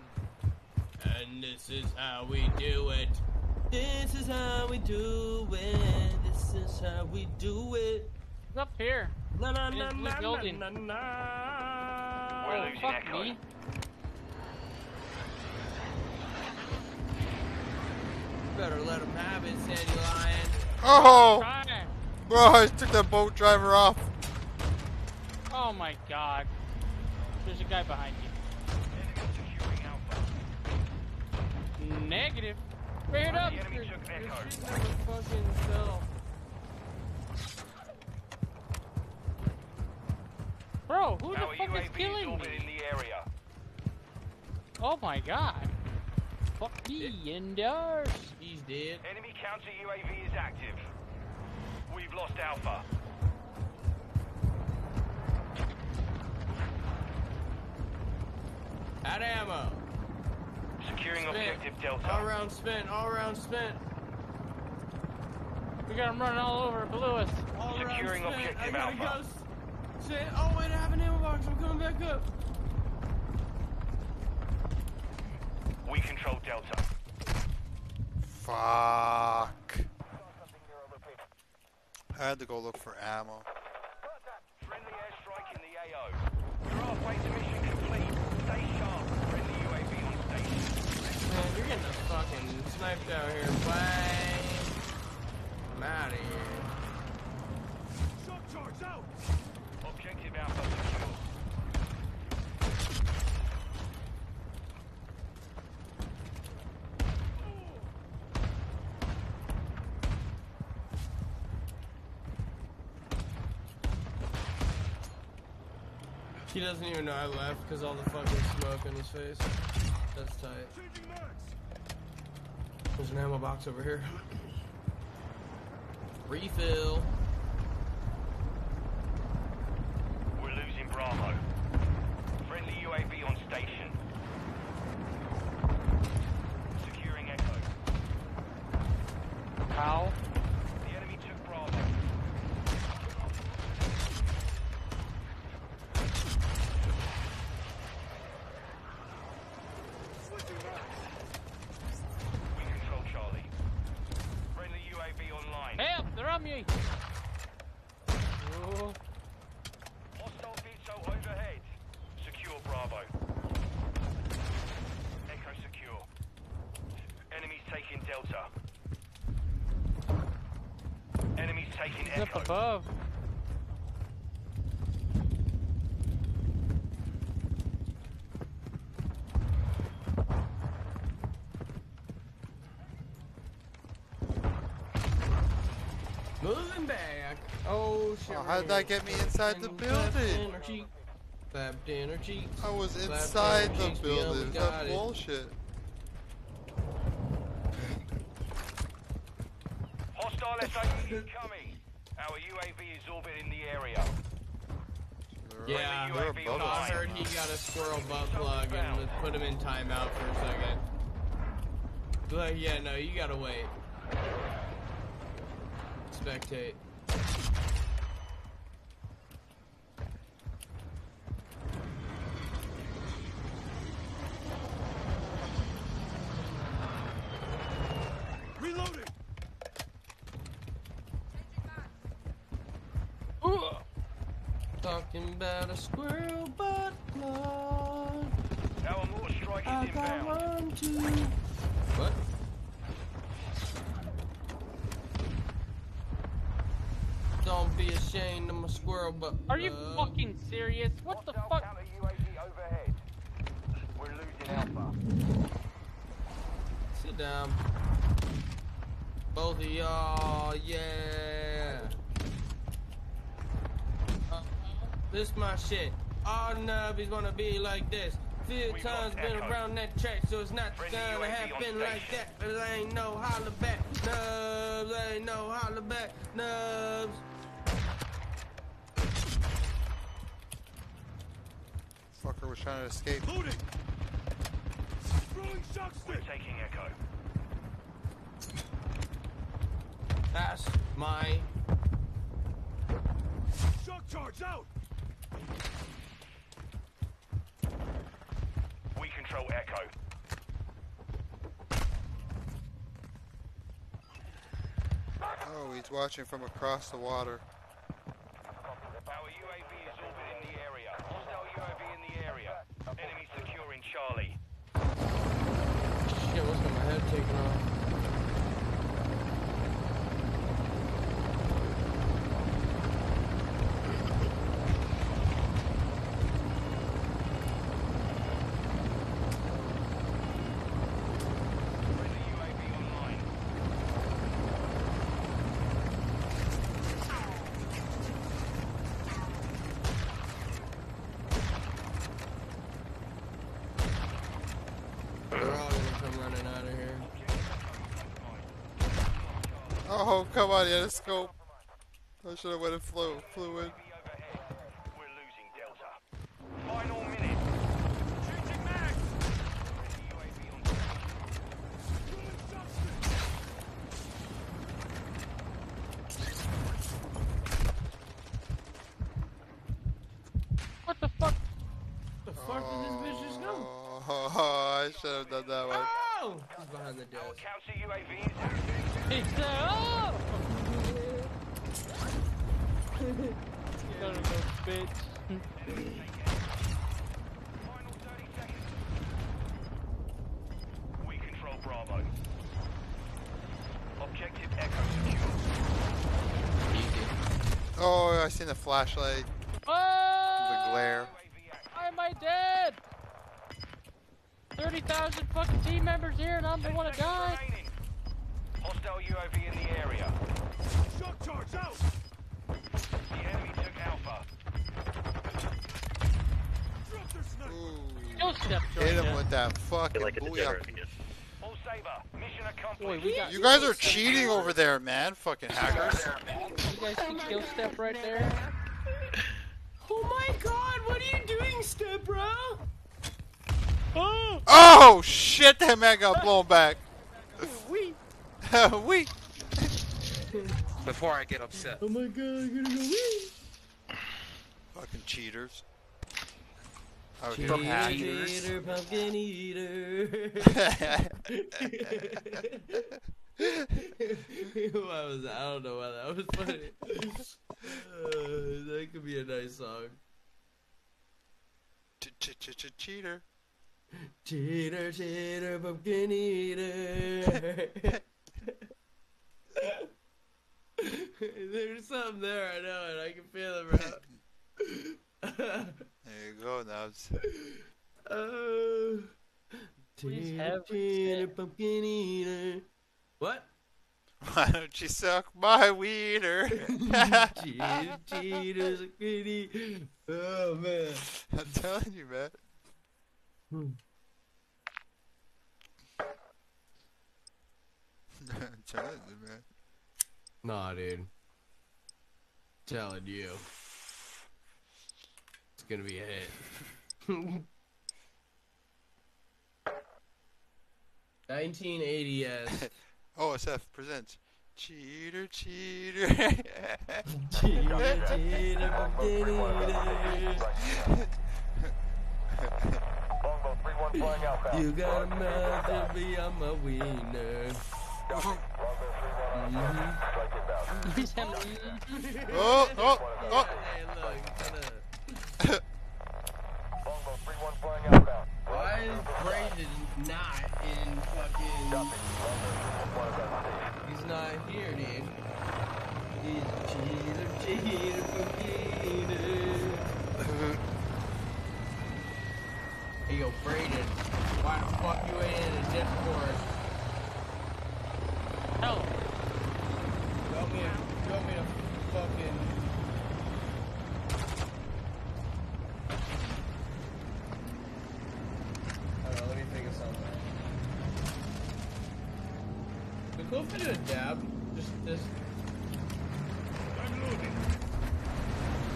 And this is how we do it. This is how we do it. This is how we do it. He's up here. Na na na na na na na. We're Oh, fuck Echo. me. Better let him have it, Sandy Lion. Oh! Bro, I took that boat driver off. Oh my god. There's a guy behind you. Enemy securing Alpha. Negative. Rear up. The enemy Your- took your Echo. shit never fucking fell. Bro, who the fuck is UAV is killing me? orbiting the area. Oh my god. Fuck me indoors. He's dead. Enemy counter UAV is active. We've lost Alpha. Out of ammo. Securing Spent. objective All Delta. round spent. All round spent. We got him running all over below us. All round Securing spent. objective I gotta Alpha. go. s- oh wait, I have an ammo box. I'm coming back up. We control Delta. Fuck. I had to go look for ammo. Friendly airstrike in the AO. You're halfway to mission complete. Stay sharp. Friendly UAV on station. Man, you're getting a fucking sniped out here. Bye. I'm out of here. Shock charge out! Objective Alpha secure. He doesn't even know I left because all the fucking smoke in his face. That's tight. There's an ammo box over here. Refill. We're losing Bravo. Friendly UAV on station. Securing Echo. How? The enemy took Bravo. We control Charlie. Friendly UAV online. Help! They're on me! Oh, Hostile VTOL overhead. Secure Bravo. Echo secure. Enemies taking Delta. Enemies taking he's up Echo. above. Moving back. Oh. Oh, how did that get me inside the building? Clapped in her cheeks. I was Clapped in her inside the building. almost That's got it. bullshit. Hostile SAE incoming. Our UAV is orbiting the area. Yeah, UAV I heard he got a squirrel butt plug and put him in timeout for a second. Like, yeah, no, you gotta wait. Spectate. Reloading! Talking about a squirrel butt plug. Our mortar strike I is got inbound. one too. What? Don't be ashamed of my squirrel butt Are you fucking serious? What the Hostile fuck? counter UAV overhead. We're losing Alpha. Sit down. Both of y'all, yeah. Uh, this my shit. All nubbies wanna be like this. Few We times been Echo. around that track, so it's not Friendly gonna happen like that. Cause I ain't no holler back. Nubs, I ain't no holler back. Nubs. Fucker was trying to escape. Loading! Throwing shock We're taking Echo. That's my Shock charge out! We control Echo. Oh, he's watching from across the water. Our UAV is orbiting the area. Hostile UAV in the area. Enemy securing Charlie. shit. What's got my head taken off? Friendly UAV online. They're all gonna come running out of here. Come on, he had a scope. I should have went and flew, flew in. UAV overhead. We're losing Delta. Final minute. Changing mags! Friendly UAV on station. Throwing shock stick! What the fuck? The fuck did this bitch just go? Oh, I should have done that one. Oh! He's behind the Our desk. counter UAV is active. It's uh, oh! Son of a bitch. Final 30 seconds. We control Bravo. Objective Echo secure. Oh, I seen the flashlight, Oh! The glare. Why am I dead? 30,000 fucking team members here and I'm the Ten one that seconds died. Hostile UAV in the area. Shock charge out! The enemy took Alpha. Drop their sniper! Ooh. Go step Hit him Georgia. with that fucking like booyah. All Saber, mission accomplished. Boy, You guys are cheating over there, man. Fucking hackers. you guys see kill step right there? Oh my god, what are you doing, step bro? Oh! Oh shit! That man got blown back. Wee. we. Before I get upset. Oh my god, I'm gonna go wee. Fucking cheaters. Out Cheater, here. cheater, pumpkin eater. why was? I don't know why that was funny. Uh, that could be a nice song. Cheater. Cheater, cheater, pumpkin eater. There's something there, I know, and I can feel it, bro. There you go, Nubs. Uh, Please cheater, have cheater, pumpkin eater. What? Why don't you suck my wiener? cheater, cheater's kitty. Oh man. I'm telling you, man. I'm telling you, man. Nah, dude. Telling you. It's gonna be a hit. 1980s. OSF presents Cheater, Cheater. Cheater, cheater. You got a mouth to be on my wiener. Mhm. oh, oh, oh. Hey, look, kinda- Why is Brandon not in fucking? Not here, dude. Cheater, cheater, cheater. Hey, yo, Brandon, why the fuck you ain't in the Discord? Hell. You want me to, you want me to fucking... Hold on, let me think of something. The cool if I do a dab, just this. I'm loading.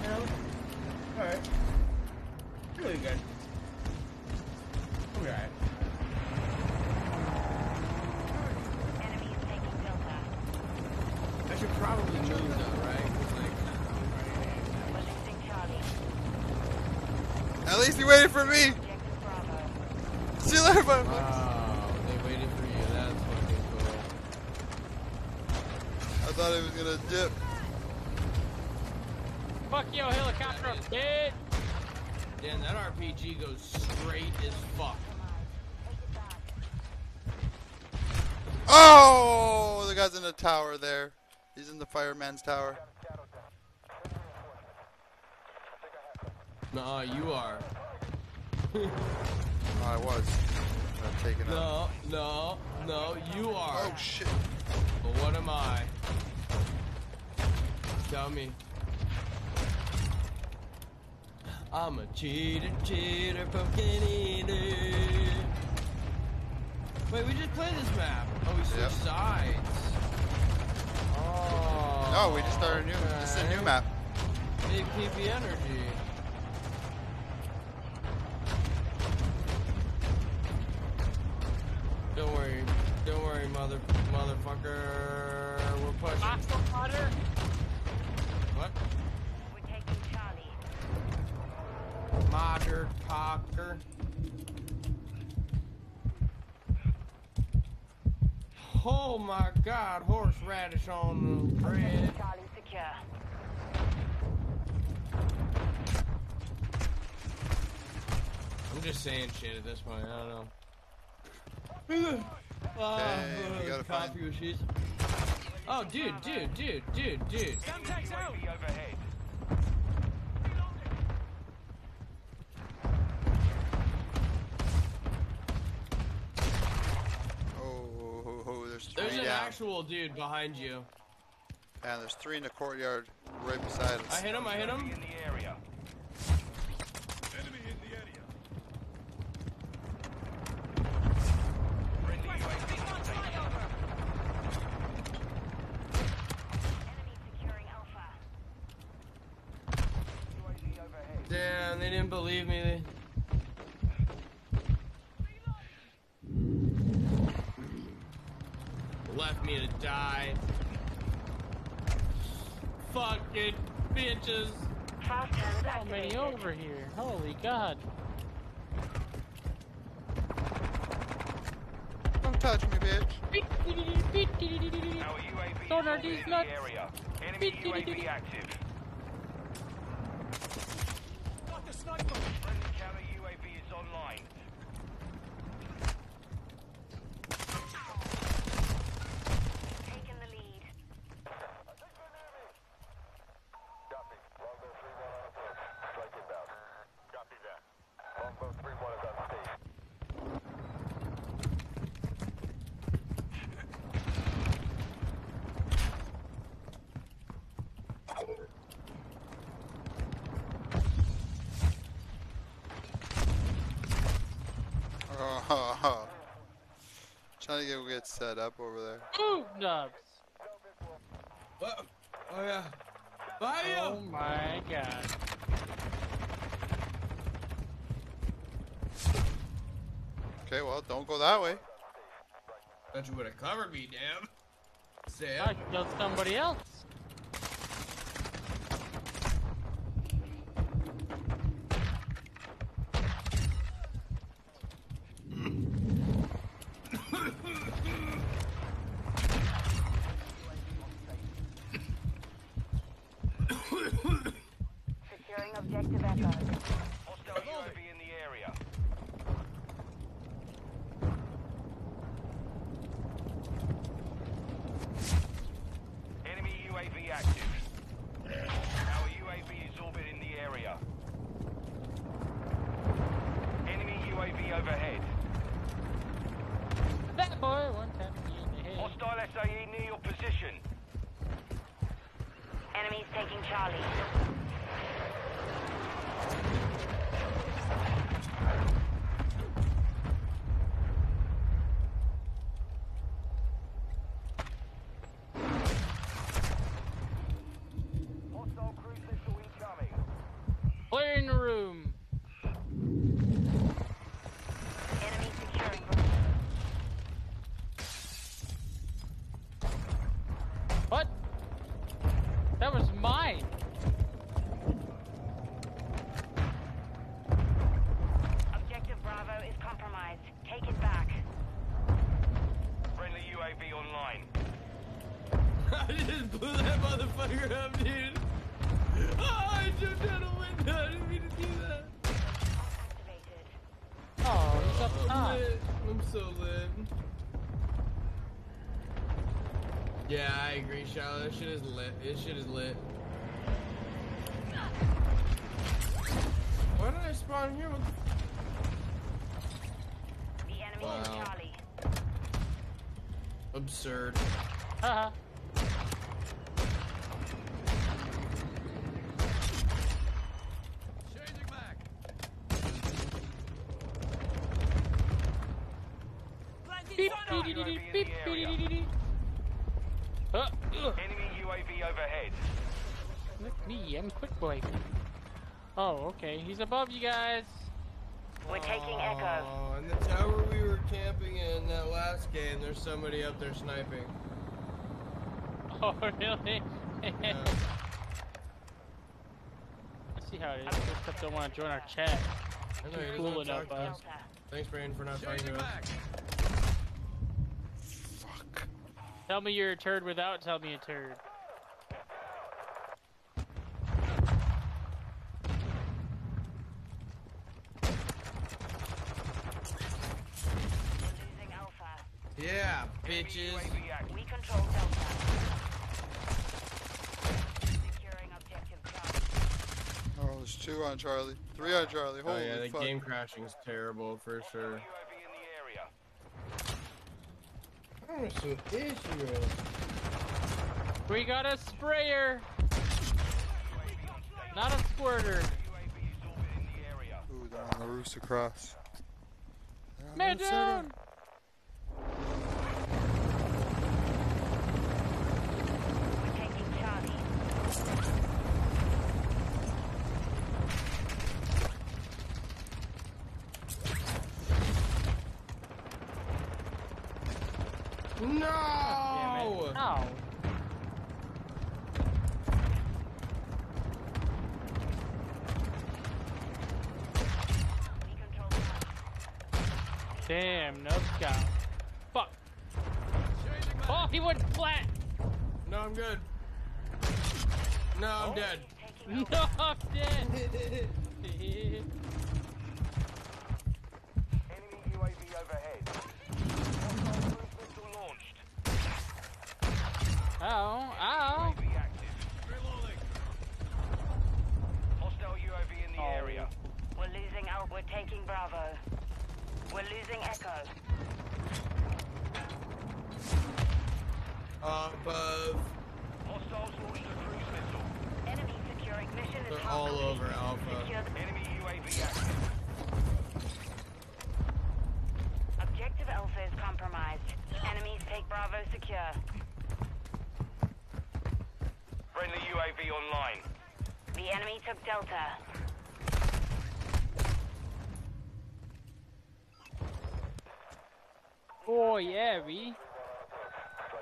You know? Alright. Really good. Alright. Enemies taking Delta. I should probably move though, right? 'Cause, Like, Releasing Charlie. At waited for me. See you later, bud. wow, they waited for you. That's fucking cool. I thought he was gonna dip. Fuck you, helicopter, kid. Damn, that RPG goes straight as fuck. Oh, the guy's in the tower there. He's in the fireman's tower. Nah, you are. Oh, I was. Got taken out. No, no, no, you are. Oh shit. But what am I? Tell me. I'm a cheater, cheater, pumpkin eater. Wait, we just played this map. Oh, we switched Yep. sides. Oh. No, we just started a new. This is a new map. PP energy. Mother, motherfucker. We're pushing. Aqua Potter. What? We're taking Charlie. Mother cocker. Oh my god, horseradish on the bread. Charlie secure. I'm just saying shit at this point, I don't know. Okay, we gotta find- with cheese. Oh, dude, dude, dude, dude, dude. UAV overhead. Oh, oh, oh, there's three There's an down. actual dude behind you. And there's three in the courtyard right beside us. I hit him, I hit him. In the area. Enemy in the area. Friendly UAV on station. Enemy securing Alpha. UAV overhead. Damn, They didn't believe me. Left me to die. Fucking bitches. Fast hands So many activated. over here. Holy God. Don't touch me, bitch. Our UAV Don't is hurt these orbiting nuts. the area. Enemy UAV active. Got the sniper! Friendly counter UAV is online. Taking the lead. Oh, trying to get, get set up over there. Ooh, nubs. What? Oh yeah. Fire! Oh my God. Okay, well, don't go that way. Bet you would have covered me, damn. Say, I Sam. killed somebody else. Yeah, I agree, Charlotte. This shit is lit. This shit is lit. Why did I spawn here? What the The enemy is Wow. Charlie. Absurd. Haha. Changing back! Beep, Hostile dee, dee, dee, UAV in beep, the dee, area. dee, dee, dee. Uh, ugh. Enemy UAV overhead. Look me, I'm quick boy. Oh, okay. He's above you guys. We're taking Echo. Oh, in the tower we were camping in that last game, there's somebody up there sniping. Oh, really? Yeah. Let's see how it is. Except don't want to join our chat. I know, he Cool wanna enough, talk to us. Thanks, Brandon, for not talking Changing to us. Fuck. Tell me you're a turd without tell me a turd. Losing Alpha. Yeah, Enemy bitches. UAV active. We control Delta. Securing objective Charlie. Oh, there's two on Charlie. Three on Charlie. Oh Holy yeah, the fuck. game crashing is terrible for sure. UAV in the area. I don't know what the issue is. We got a sprayer, not a squirter. UAV is orbiting the area. Ooh, they're on the rooster cross. They're on the Man rooster. down! We're taking Charlie. No! No. Damn, no scout. Fuck. Oh, he went flat. No, I'm good. No, I'm oh. dead. No, I'm dead. Enemy UAV overhead. Hostile cruise missile launched. Ow, ow. Hostile UAV in the Oh. area. We're losing Al. We're taking Bravo. We're losing Echo. Above. Hostiles launched a cruise missile. Enemy securing mission is They're all half over. Alpha. Secure the Enemy UAV active. Objective Alpha is compromised. Enemies take Bravo secure. Friendly UAV online. The enemy took Delta. Oh yeah, V.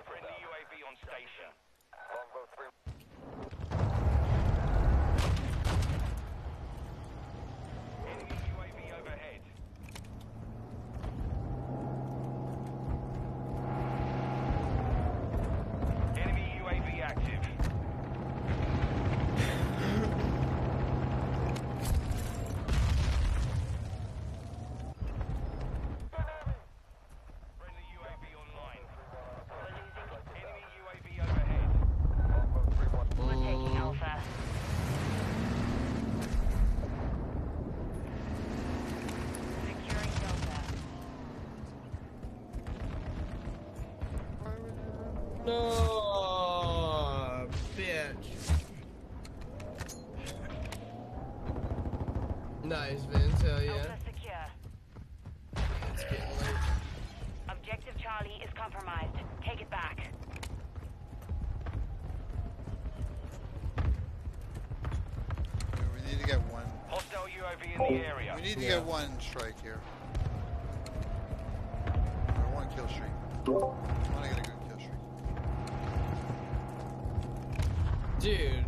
Friendly UAV on station. Enemy UAV overhead. Enemy UAV active. Friendly UAV online. Enemy UAV overhead. We're taking Alpha. Securing Delta. No, bitch. Nice, Vince. Hell yeah. Alpha secure. It's getting late. Objective Charlie is compromised. Take it back. We need to get one. Hostile UAV in the area. We need to Yeah. get one strike here. Or one kill streak. I want to get a good kill streak. Dude.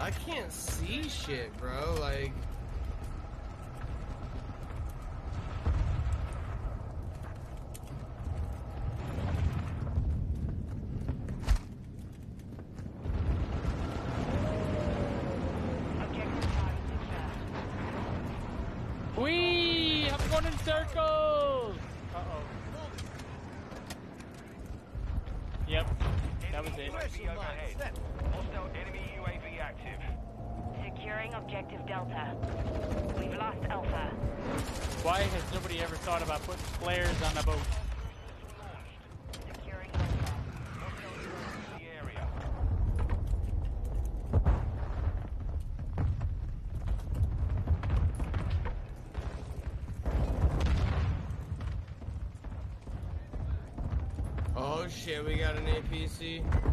I can't see shit, bro. Like, Objective Charlie secure. Wee! I'm going in circles. Uh oh. Yep, that was it. UAV overhead. Hostile enemy UAV active. Securing Objective Delta. We've lost Alpha. Why has nobody ever thought about putting flares on a boat? Securing Alpha. In the area. Oh shit, we got an APC.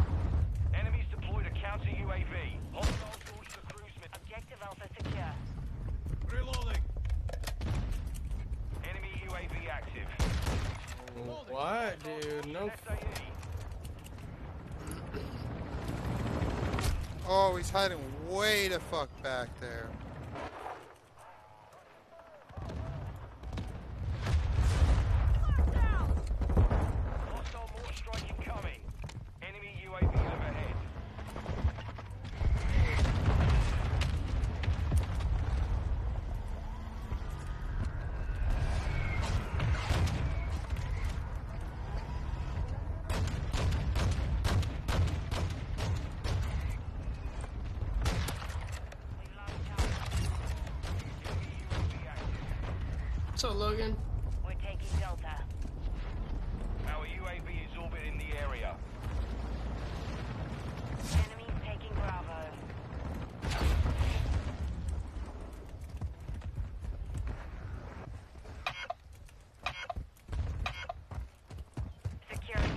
What's up, Logan? We're taking Delta. Our UAV is orbiting the area. Enemies taking Bravo. Securing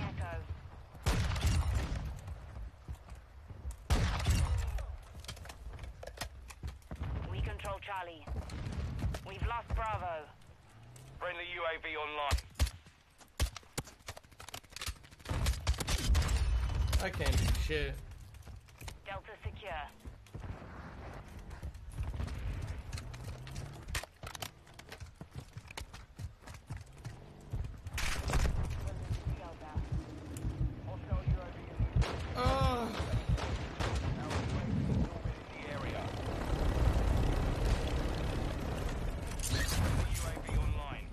Charlie. We've lost Bravo. Friendly UAV online. I can't do shit. Delta secure. Oh. UAV online.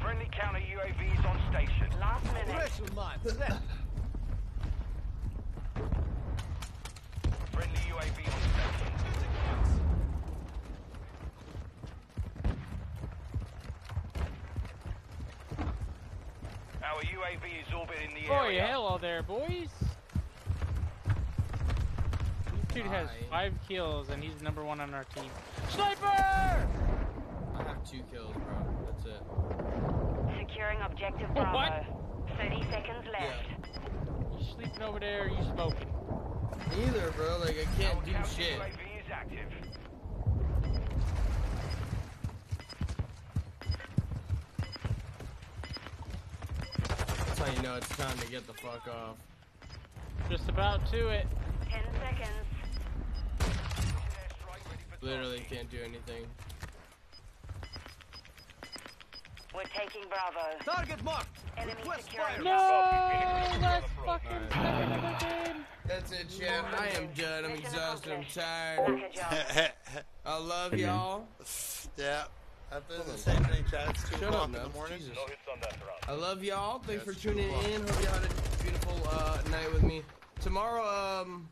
Friendly counter UAV is on station. Last minute. Friendly UAV on station. Our UAV is orbiting the Boy, area. hello there, boys. This dude has five kills and he's number one on our team. Sniper! I have two kills, bro. That's it. Securing objective What? Bravo. 30 seconds left. You sleeping over there or you smoking? Neither, bro. Like I can't do Counter shit. UAV is active. That's how you know it's time to get the fuck off. Just about to it. 10 seconds. Literally can't do anything. We're taking Bravo. Target marked. Enemy Request securing. fire. No! Let's fucking Alright. step another game. That's it, chat. I am done. I'm Mission exhausted. I'm tired. Like a job. I love y'all. yeah. I've been the same thing, Chad. It's 2 o'clock in the morning. Jesus. I love y'all. Thanks Yeah, for tuning in. Hope y'all had a beautiful uh, night with me. Tomorrow, um,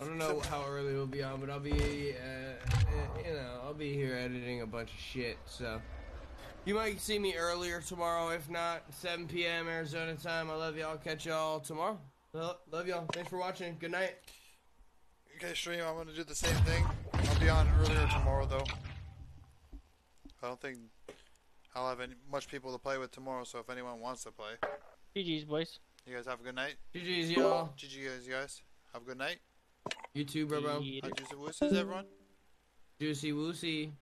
I don't know how early we'll be on, but I'll be, uh, uh, you know, I'll be here editing a bunch of shit. So you might see me earlier tomorrow. If not, 7 p.m. Arizona time. I love y'all. Catch y'all tomorrow. Love y'all. Thanks for watching. Good night. Okay, stream. I'm gonna do the same thing. I'll be on earlier tomorrow, though. I don't think I'll have any, much people to play with tomorrow. So if anyone wants to play, GG's, boys. you guys have a good night. GG's, y'all. GG, guys. You guys have a good night. You too, bro, bro. Yeah. How'd you say, everyone? Juicy woosey.